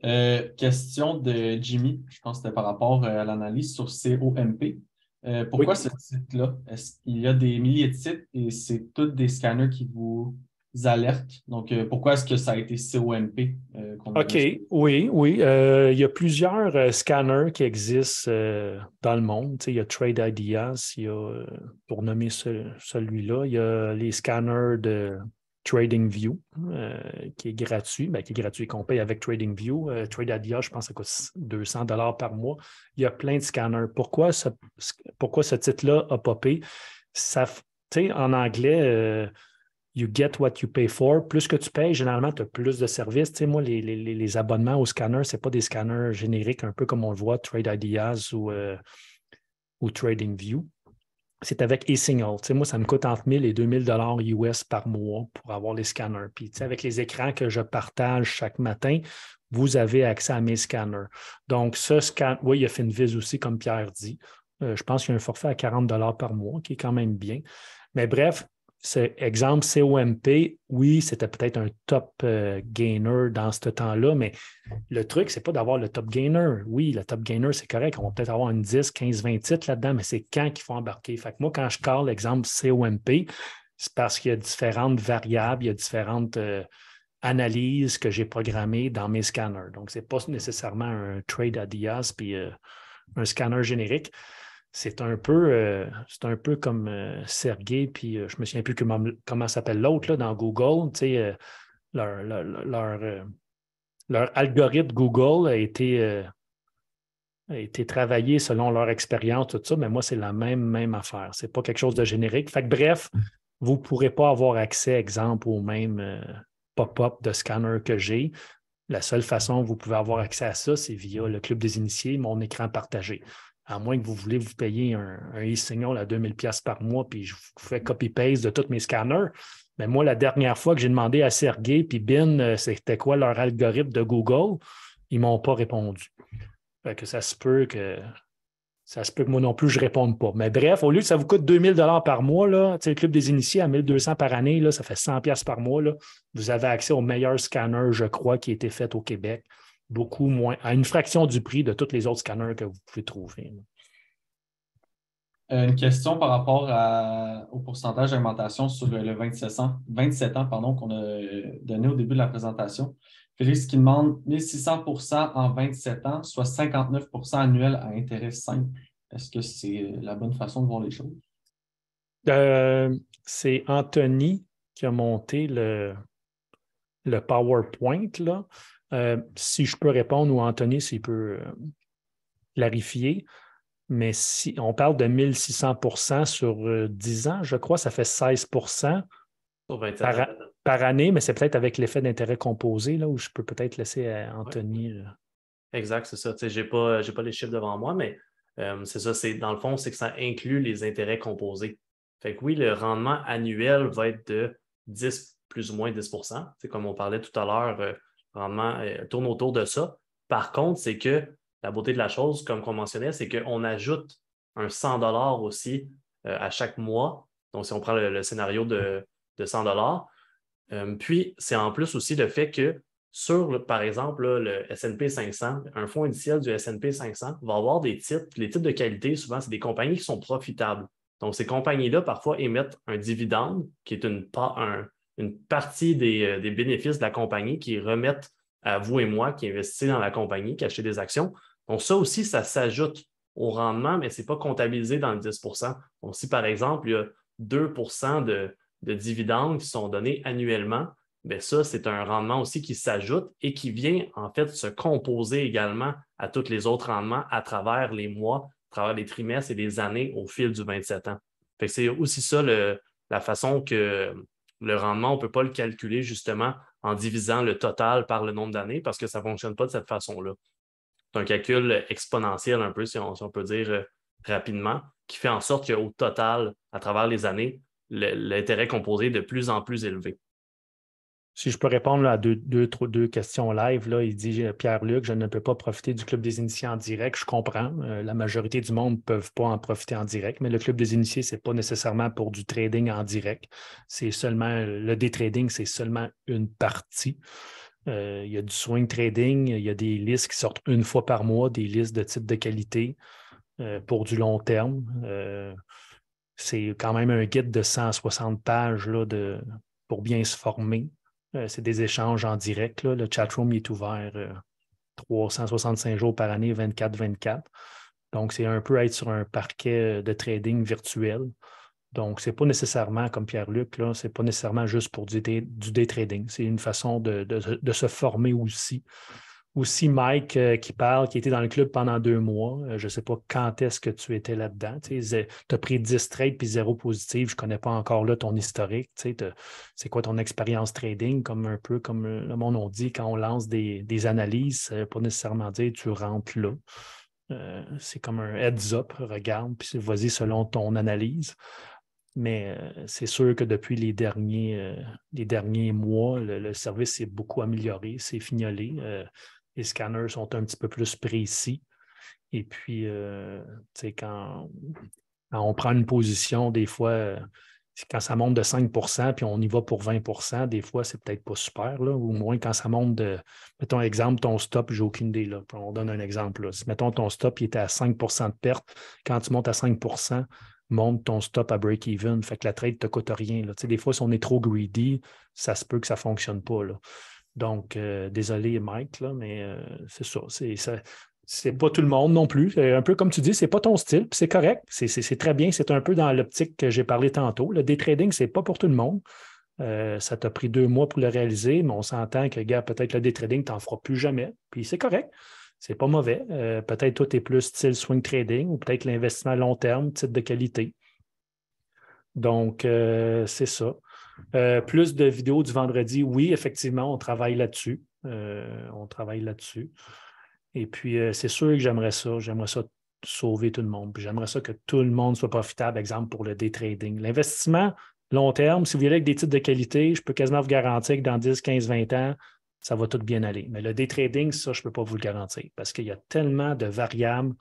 Euh, question de Jimmy, je pense que c'était par rapport euh, à l'analyse sur COMP. Euh, pourquoi ce titre-là? Est-ce qu'il y a des milliers de titres et c'est tous des scanners qui vous alertent? Donc, euh, pourquoi est-ce que ça a été COMP? Euh, OK, oui, oui. il y a plusieurs scanners qui existent dans le monde. il y a Trade Ideas, il y a, pour nommer celui-là, il y a les scanners de TradingView, euh, qui est gratuit, ben, qui est gratuit, qu'on paye avec TradingView. Euh, TradeAdia, je pense ça coûte 200 par mois. Il y a plein de scanners. Pourquoi ce, pourquoi ce titre-là a popé? Ça, en anglais, euh, you get what you pay for. Plus que tu payes, généralement, tu as plus de services. moi, les, abonnements aux scanners, ce pas des scanners génériques, un peu comme on le voit, TradeIdeas ou, ou TradingView c'est avec eSignal. moi, ça me coûte entre 1000 et 2000 dollars US par mois pour avoir les scanners. Puis, avec les écrans que je partage chaque matin, vous avez accès à mes scanners. Donc, ce scan, oui, il a fait une vis aussi, comme Pierre dit. Euh, je pense qu'il y a un forfait à 40 dollars par mois, qui est quand même bien. Mais bref, c'est exemple COMP, oui, c'était peut-être un top euh, gainer dans ce temps-là, mais le truc, c'est pas d'avoir le top gainer. Oui, le top gainer, c'est correct. On va peut-être avoir une 10, 15, 20 titres là-dedans, mais c'est quand qu'il faut embarquer. Fait que moi, quand je parle l'exemple COMP, c'est parce qu'il y a différentes variables, il y a différentes euh, analyses que j'ai programmées dans mes scanners. Donc, ce n'est pas nécessairement un trade à Diaz puis euh, un scanner générique c'est un peu euh, c'est un peu comme euh, puis euh, je me souviens plus comment, comment s'appelle l'autre dans Google. leur, leur, leur, algorithme Google a été, a été travaillé selon leur expérience, tout ça, mais moi, c'est la même, même affaire. Ce n'est pas quelque chose de générique. Fait que, bref, vous ne pourrez pas avoir accès, exemple, au même pop-up de scanner que j'ai. La seule façon que vous pouvez avoir accès à ça, c'est via le Club des initiés, mon écran partagé à moins que vous voulez vous payer un, e-signal à 2000 pièces par mois, puis je vous fais copy-paste de tous mes scanners. Mais moi, la dernière fois que j'ai demandé à Sergey puis Bin, euh, c'était quoi leur algorithme de Google, ils ne m'ont pas répondu. que ça se peut que ça se peut que moi non plus, je ne réponde pas. Mais bref, au lieu que ça vous coûte 2000 par mois, là, le Club des initiés à 1200 par année, là, ça fait 100 pièces par mois. Là, vous avez accès au meilleur scanner, je crois, qui a été fait au Québec beaucoup moins, à une fraction du prix de tous les autres scanners que vous pouvez trouver. Euh, une question par rapport au pourcentage d'augmentation sur le 27 ans, 27 ans qu'on a donné au début de la présentation. Félix qui demande 1600% en 27 ans, soit 59% annuel à intérêt simple. Est-ce que c'est la bonne façon de voir les choses? Euh, c'est Anthony qui a monté le, le PowerPoint. Là. Euh, si je peux répondre, ou Anthony, s'il peut euh, clarifier, mais si on parle de 1600% sur 10 euh, ans, je crois, ça fait 16% par, année, mais c'est peut-être avec l'effet d'intérêt composé, là, où je peux peut-être laisser Anthony. Exact, c'est ça. Je n'ai pas, pas, les chiffres devant moi, mais c'est ça. C'est, dans le fond, c'est que ça inclut les intérêts composés. Fait que oui, le rendement annuel va être de 10 plus ou moins 10 C'est comme on parlait tout à l'heure rendement euh, tourne autour de ça. Par contre, c'est que la beauté de la chose, comme on mentionnait, c'est qu'on ajoute un 100 aussi euh, à chaque mois. Donc, si on prend le, scénario de, 100 euh, puis, c'est en plus aussi le fait que sur, par exemple, le SP 500, un fonds initial du SP 500 va avoir des titres. Les titres de qualité, souvent, c'est des compagnies qui sont profitables. Donc, ces compagnies-là, parfois, émettent un dividende, qui est une, un, une partie euh, des, bénéfices de la compagnie qui remettent à vous et moi qui investissez dans la compagnie, qui achetez des actions. Donc, ça aussi, ça s'ajoute au rendement, mais ce n'est pas comptabilisé dans le 10 Donc, si par exemple, il y a 2% de, dividendes qui sont donnés annuellement, bien ça, c'est un rendement aussi qui s'ajoute et qui vient en fait se composer également à tous les autres rendements à travers les mois, à travers les trimestres et les années au fil du 27 ans. c'est aussi ça la façon que le rendement, on ne peut pas le calculer justement en divisant le total par le nombre d'années parce que ça ne fonctionne pas de cette façon-là. C'est un calcul exponentiel un peu, si on, peut dire euh, rapidement, qui fait en sorte qu'au total, à travers les années, l'intérêt composé est de plus en plus élevé. Si je peux répondre à deux, deux, deux, questions live, là, il dit Pierre-Luc, je ne peux pas profiter du Club des initiés en direct. Je comprends. Euh, la majorité du monde ne peuvent pas en profiter en direct, mais le Club des initiés, ce n'est pas nécessairement pour du trading en direct. C'est seulement le day trading, c'est seulement une partie. Euh, il y a du swing trading, il y a des listes qui sortent une fois par mois, des listes de type de qualité euh, pour du long terme. c'est quand même un guide de 160 pages là, pour bien se former. Euh, c'est des échanges en direct. Le chatroom est ouvert 365 euh, jours par année, 24-24. Donc, c'est un peu être sur un parquet euh, de trading virtuel. Donc, ce n'est pas nécessairement, comme Pierre-Luc, ce n'est pas nécessairement juste pour du day, trading. C'est une façon de, se former aussi aussi Mike euh, qui parle, qui était dans le club pendant deux mois. Euh, je ne sais pas quand est-ce que tu étais là-dedans. Tu as pris 10 trades puis zéro positif. Je ne connais pas encore là ton historique. C'est quoi ton expérience trading? Comme un peu comme le monde on dit, quand on lance des, analyses, ça ne veut pas nécessairement dire tu rentres là. Euh, c'est comme un heads up, regarde, puis vas-y selon ton analyse. Mais c'est sûr que depuis les derniers, les derniers mois, le, service s'est beaucoup amélioré, c'est fignolé les scanners sont un petit peu plus précis. Et puis, euh, quand, quand, on prend une position, des fois, euh, quand ça monte de 5% puis on y va pour 20% des fois, c'est peut-être pas super. Là, ou moins quand ça monte de. Mettons, exemple, ton stop, j'ai aucune idée. Là, on donne un exemple. Là. Si, mettons, ton stop il était à 5% de perte, quand tu montes à 5% monte ton stop à break-even. Fait que la trade ne te coûte rien. Là. Des fois, si on est trop greedy, ça se peut que ça ne fonctionne pas. Là. Donc, euh, désolé, Mike, là, mais euh, c'est ça. C'est, c'est pas tout le monde non plus. Un peu comme tu dis, c'est pas ton style, c'est correct. C'est, très bien. C'est un peu dans l'optique que j'ai parlé tantôt. Le day trading, c'est pas pour tout le monde. Euh, ça t'a pris deux mois pour le réaliser, mais on s'entend que, gars, peut-être le day trading, tu n'en feras plus jamais. Puis c'est correct. C'est pas mauvais. peut-être toi, tu es plus style swing trading ou peut-être l'investissement à long terme, titre de qualité. Donc, c'est ça. Euh, plus de vidéos du vendredi, oui, effectivement, on travaille là-dessus. Euh, on travaille là-dessus. Et puis, euh, c'est sûr que j'aimerais ça. J'aimerais ça sauver tout le monde. J'aimerais ça que tout le monde soit profitable, exemple, pour le day trading. L'investissement long terme, si vous voulez avec des titres de qualité, je peux quasiment vous garantir que dans 10, 15, 20 ans, ça va tout bien aller. Mais le day trading, ça, je ne peux pas vous le garantir parce qu'il y a tellement de variables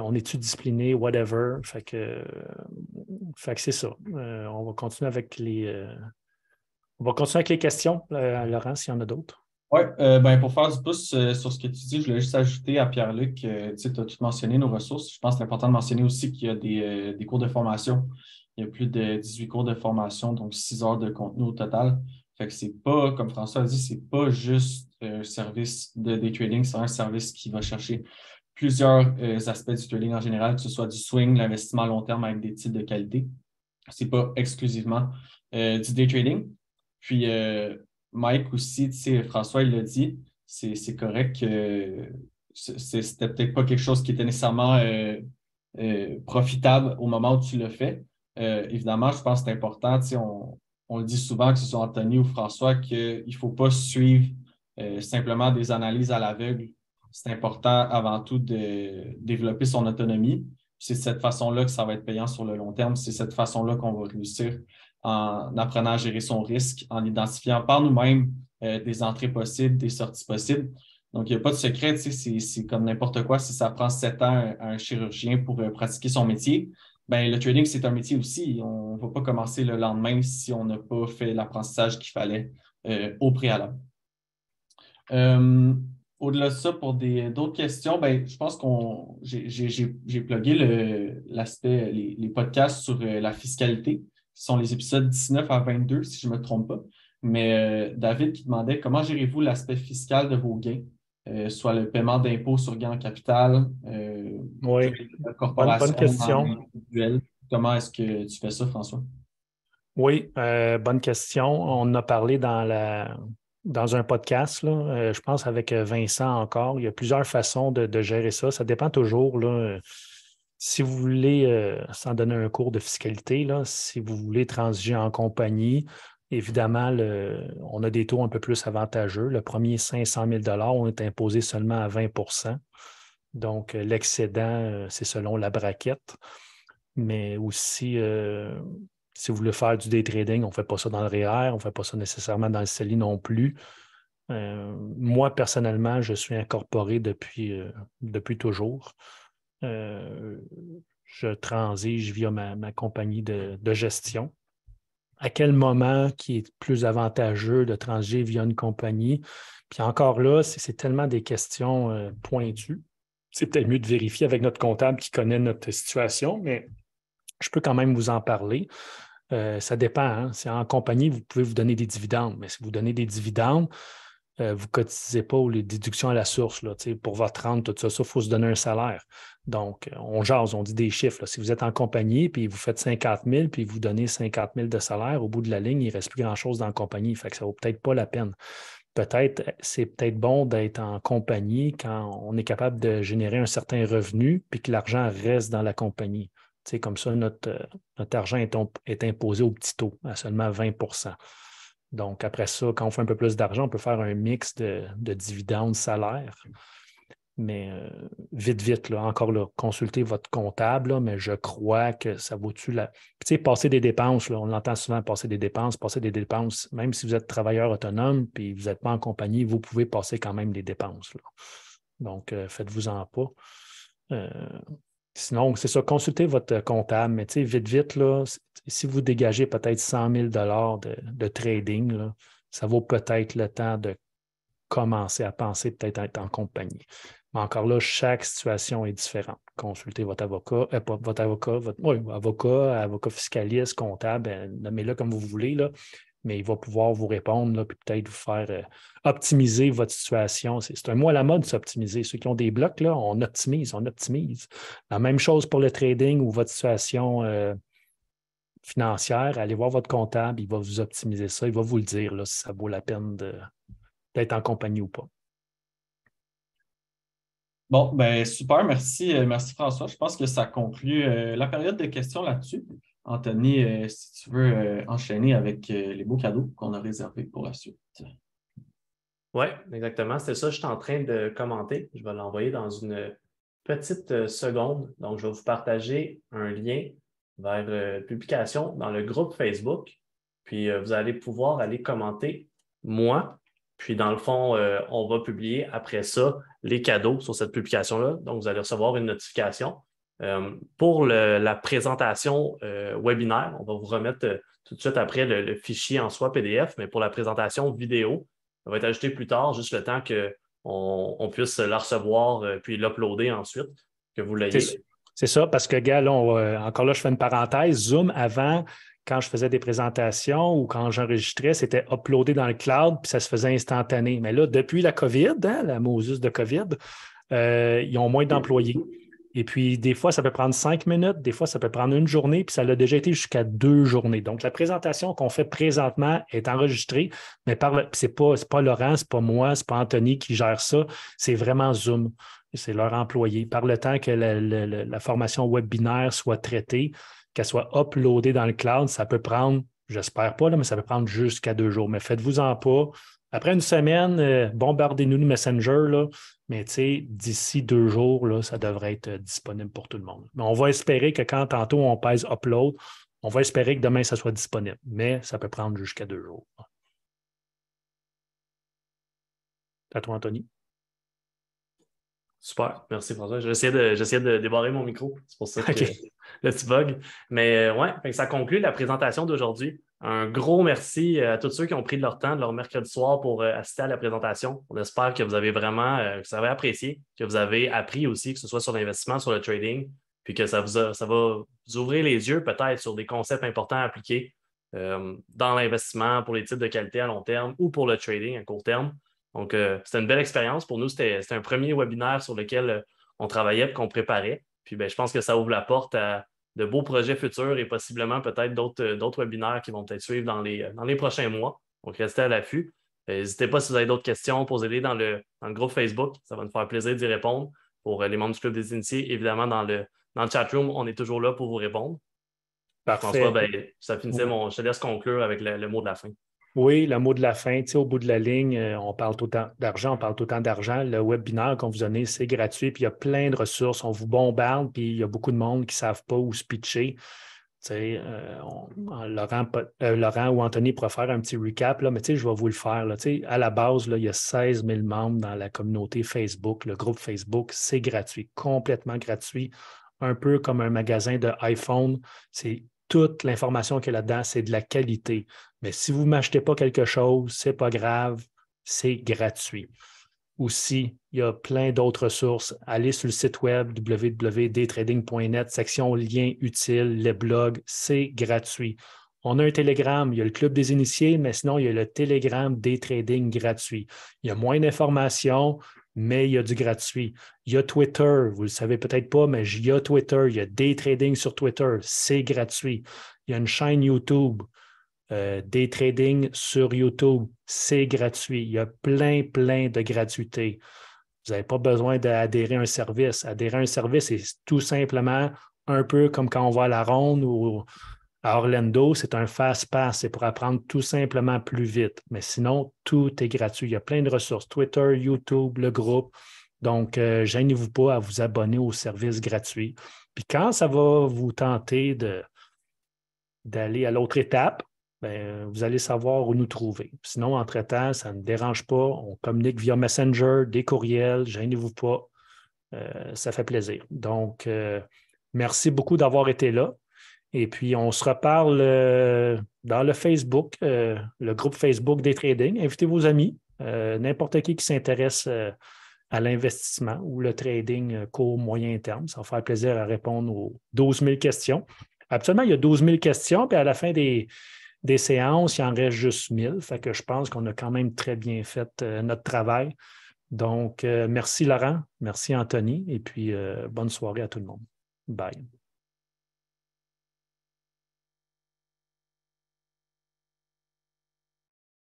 on est-tu discipliné, whatever. Fait que, c'est ça. Euh, on va continuer avec les. Euh, on va continuer avec les questions, euh, Laurent, s'il y en a d'autres. Oui, ben pour faire du pouce sur ce que tu dis, je voulais juste ajouter à Pierre-Luc, tu as tout mentionné nos ressources. Je pense que c'est important de mentionner aussi qu'il y a des, des, cours de formation. Il y a plus de 18 cours de formation, donc 6 heures de contenu au total. Fait que c'est pas, comme François a dit, c'est pas juste un service de day trading, c'est un service qui va chercher plusieurs euh, aspects du trading en général, que ce soit du swing, l'investissement à long terme avec des titres de qualité. Ce n'est pas exclusivement euh, du day trading. Puis euh, Mike aussi, François, il l'a dit, c'est correct que c'était peut-être pas quelque chose qui était nécessairement profitable au moment où tu le fais. évidemment, je pense que c'est important, on, on, le dit souvent, que ce soit Anthony ou François, qu'il ne faut pas suivre simplement des analyses à l'aveugle c'est important avant tout de développer son autonomie. C'est de cette façon-là que ça va être payant sur le long terme. C'est cette façon-là qu'on va réussir en apprenant à gérer son risque, en identifiant par nous-mêmes euh, des entrées possibles, des sorties possibles. Donc, il n'y a pas de secret, c'est comme n'importe quoi. Si ça prend sept ans à un chirurgien pour euh, pratiquer son métier, ben, le trading, c'est un métier aussi. On ne va pas commencer le lendemain si on n'a pas fait l'apprentissage qu'il fallait euh, au préalable. Au-delà de ça, pour d'autres questions, ben, je pense qu'on j'ai plugué l'aspect, les, podcasts sur euh, la fiscalité, qui sont les épisodes 19 à 22, si je ne me trompe pas. Mais euh, David qui demandait comment gérez-vous l'aspect fiscal de vos gains, euh, soit le paiement d'impôts sur gains en capital, oui. la corporation bonne, question. Comment est-ce que tu fais ça, François? Oui, bonne question. On a parlé dans, la, dans un podcast, là, je pense avec Vincent encore. Il y a plusieurs façons de, gérer ça. Ça dépend toujours. Là, si vous voulez, euh, sans donner un cours de fiscalité, là, si vous voulez transiger en compagnie, évidemment, on a des taux un peu plus avantageux. Le premier 500 000 on est imposé seulement à 20% Donc, euh, l'excédent, euh, c'est selon la braquette. Mais aussi, si vous voulez faire du day trading, on ne fait pas ça dans le REER, on ne fait pas ça nécessairement dans le CELI non plus. moi, personnellement, je suis incorporé depuis, depuis toujours. Euh, je transige via ma, compagnie de, gestion. À quel moment qui est plus avantageux de transiger via une compagnie? Puis encore là, c'est tellement des questions euh, pointues. C'est peut-être mieux de vérifier avec notre comptable qui connaît notre situation, mais je peux quand même vous en parler. Euh, ça dépend. Hein. En compagnie, vous pouvez vous donner des dividendes, mais si vous donnez des dividendes, euh, vous ne cotisez pas les déductions à la source. Là, pour votre rente, tout ça, il faut se donner un salaire. Donc, euh, on jase, on dit des chiffres. Si vous êtes en compagnie, puis vous faites 50 000, puis vous donnez 50 000 de salaire, au bout de la ligne, il ne reste plus grand-chose dans la compagnie. Fait que ça ne vaut peut-être pas la peine. Peut-être, c'est peut-être bon d'être en compagnie quand on est capable de générer un certain revenu, puis que l'argent reste dans la compagnie. Comme ça, notre, euh, notre argent est, imposé au petit taux, à seulement 20% donc, après ça, quand on fait un peu plus d'argent, on peut faire un mix de, dividendes, salaires. Mais euh, vite, vite, là, encore là, consultez votre comptable, mais je crois que ça vaut-tu la. Tu sais, passer des dépenses, là, on l'entend souvent passer des dépenses, passer des dépenses, même si vous êtes travailleur autonome puis vous n'êtes pas en compagnie, vous pouvez passer quand même des dépenses. Donc, euh, faites-vous-en pas. Sinon, c'est ça, consultez votre comptable, mais vite, vite, là, si vous dégagez peut-être 100 000 de, de trading, ça vaut peut-être le temps de commencer à penser peut-être être en compagnie. Mais encore là, chaque situation est différente. Consultez votre avocat, euh, votre avocat, votre avocat, avocat fiscaliste, comptable, euh, nommez-le comme vous voulez. Là mais il va pouvoir vous répondre, là, puis peut-être vous faire euh, optimiser votre situation. C'est un mot à la mode, s'optimiser. Ceux qui ont des blocs, là, on optimise, on optimise. La même chose pour le trading ou votre situation euh, financière. Allez voir votre comptable, il va vous optimiser ça, il va vous le dire là, si ça vaut la peine d'être en compagnie ou pas. Bon, ben super, merci, euh, merci François. Je pense que ça conclut la période de questions là-dessus. Anthony, euh, si tu veux euh, enchaîner avec euh, les beaux cadeaux qu'on a réservés pour la suite. Oui, exactement. C'est ça, je suis en train de commenter. Je vais l'envoyer dans une petite seconde. Donc, je vais vous partager un lien vers publication dans le groupe Facebook. Puis, vous allez pouvoir aller commenter moi. Puis, dans le fond, on va publier après ça les cadeaux sur cette publication-là. Donc, vous allez recevoir une notification. Euh, pour la présentation euh, webinaire, on va vous remettre euh, tout de suite après le, fichier en soi PDF, mais pour la présentation vidéo, ça va être ajouté plus tard, juste le temps qu'on on puisse la recevoir puis l'uploader ensuite, que vous l'ayez. C'est ça, parce que, gars, encore là, je fais une parenthèse. Zoom, avant, quand je faisais des présentations ou quand j'enregistrais, c'était uploadé dans le cloud, puis ça se faisait instantané. Mais là, depuis la COVID, hein, la Moses de COVID, ils ont moins d'employés. Et puis, des fois, ça peut prendre cinq minutes, des fois, ça peut prendre une journée, puis ça l'a déjà été jusqu'à deux journées. Donc, la présentation qu'on fait présentement est enregistrée, mais ce n'est pas, pas Laurent, ce n'est pas moi, ce n'est pas Anthony qui gère ça, c'est vraiment Zoom. C'est leur employé. Par le temps que la, formation webinaire soit traitée, qu'elle soit uploadée dans le cloud, ça peut prendre, j'espère pas, là, mais ça peut prendre jusqu'à deux jours. Mais faites-vous-en pas. Après une semaine, euh, bombardez-nous le Messenger, là, mais d'ici deux jours, là, ça devrait être euh, disponible pour tout le monde. Mais on va espérer que quand tantôt on pèse Upload, on va espérer que demain, ça soit disponible. Mais ça peut prendre jusqu'à deux jours. À toi, Anthony. Super, merci François. J'essaie de, de débarrer mon micro. C'est pour ça [LAUGHS] que le petit bug. Mais euh, ouais, ça conclut la présentation d'aujourd'hui. Un gros merci euh, à tous ceux qui ont pris de leur temps, de leur mercredi soir pour euh, assister à la présentation. On espère que vous avez vraiment euh, que vous avez apprécié, que vous avez appris aussi, que ce soit sur l'investissement, sur le trading, puis que ça, vous ça va vous ouvrir les yeux peut-être sur des concepts importants à appliquer dans l'investissement pour les titres de qualité à long terme ou pour le trading à court terme. Donc, c'était une belle expérience. Pour nous, c'était un premier webinaire sur lequel on travaillait et qu'on préparait. Puis ben, je pense que ça ouvre la porte à de beaux projets futurs et possiblement peut-être d'autres webinaires qui vont peut-être suivre dans les, dans les prochains mois. Donc, restez à l'affût. N'hésitez pas si vous avez d'autres questions, posez-les dans le, dans le groupe Facebook. Ça va nous faire plaisir d'y répondre. Pour les membres du Club des Initiés, évidemment, dans le, dans le chat room, on est toujours là pour vous répondre. Parfait. François, ben, ça finissait mon. Je te laisse conclure avec le, mot de la fin. Oui, le mot de la fin. Au bout de la ligne, euh, on parle tout d'argent, on parle tout d'argent. Le webinaire qu'on vous donne, c'est gratuit, puis il y a plein de ressources. On vous bombarde, puis il y a beaucoup de monde qui ne savent pas où se pitcher. Euh, Laurent, euh, Laurent, ou Anthony pourraient faire un petit recap, mais je vais vous le faire. Là, à la base, là, il y a 16 000 membres dans la communauté Facebook. Le groupe Facebook, c'est gratuit, complètement gratuit. Un peu comme un magasin de iPhone. C'est toute l'information qu'il y a là-dedans, c'est de la qualité. Mais si vous ne m'achetez pas quelque chose, ce n'est pas grave, c'est gratuit. Aussi, il y a plein d'autres ressources. Allez sur le site web www.dtrading.net, section liens utiles, les blogs, c'est gratuit. On a un Telegram, il y a le Club des initiés, mais sinon, il y a le Telegram des gratuit. Il y a moins d'informations, mais il y a du gratuit. Il y a Twitter, vous ne le savez peut-être pas, mais il y a Twitter, il y a des trading sur Twitter, c'est gratuit. Il y a une chaîne YouTube, euh, des trading sur YouTube, c'est gratuit. Il y a plein, plein de gratuité. Vous n'avez pas besoin d'adhérer à un service. Adhérer à un service, c'est tout simplement un peu comme quand on va à la ronde ou à Orlando, c'est un fast-pass, c'est pour apprendre tout simplement plus vite. Mais sinon, tout est gratuit. Il y a plein de ressources, Twitter, YouTube, le groupe. Donc, euh, gênez-vous pas à vous abonner aux services gratuits. Puis quand ça va vous tenter d'aller à l'autre étape, ben, vous allez savoir où nous trouver. Sinon, entre-temps, ça ne dérange pas. On communique via Messenger, des courriels, gênez-vous pas. Euh, ça fait plaisir. Donc, euh, merci beaucoup d'avoir été là. Et puis, on se reparle euh, dans le Facebook, euh, le groupe Facebook des trading. Invitez vos amis, euh, n'importe qui qui s'intéresse à l'investissement ou le trading court, moyen terme. Ça va faire plaisir à répondre aux 12 000 questions. Absolument, il y a 12 000 questions, puis à la fin des, des séances, il en reste juste 1000. Fait que je pense qu'on a quand même très bien fait notre travail. Donc, merci Laurent, merci Anthony, et puis bonne soirée à tout le monde. Bye.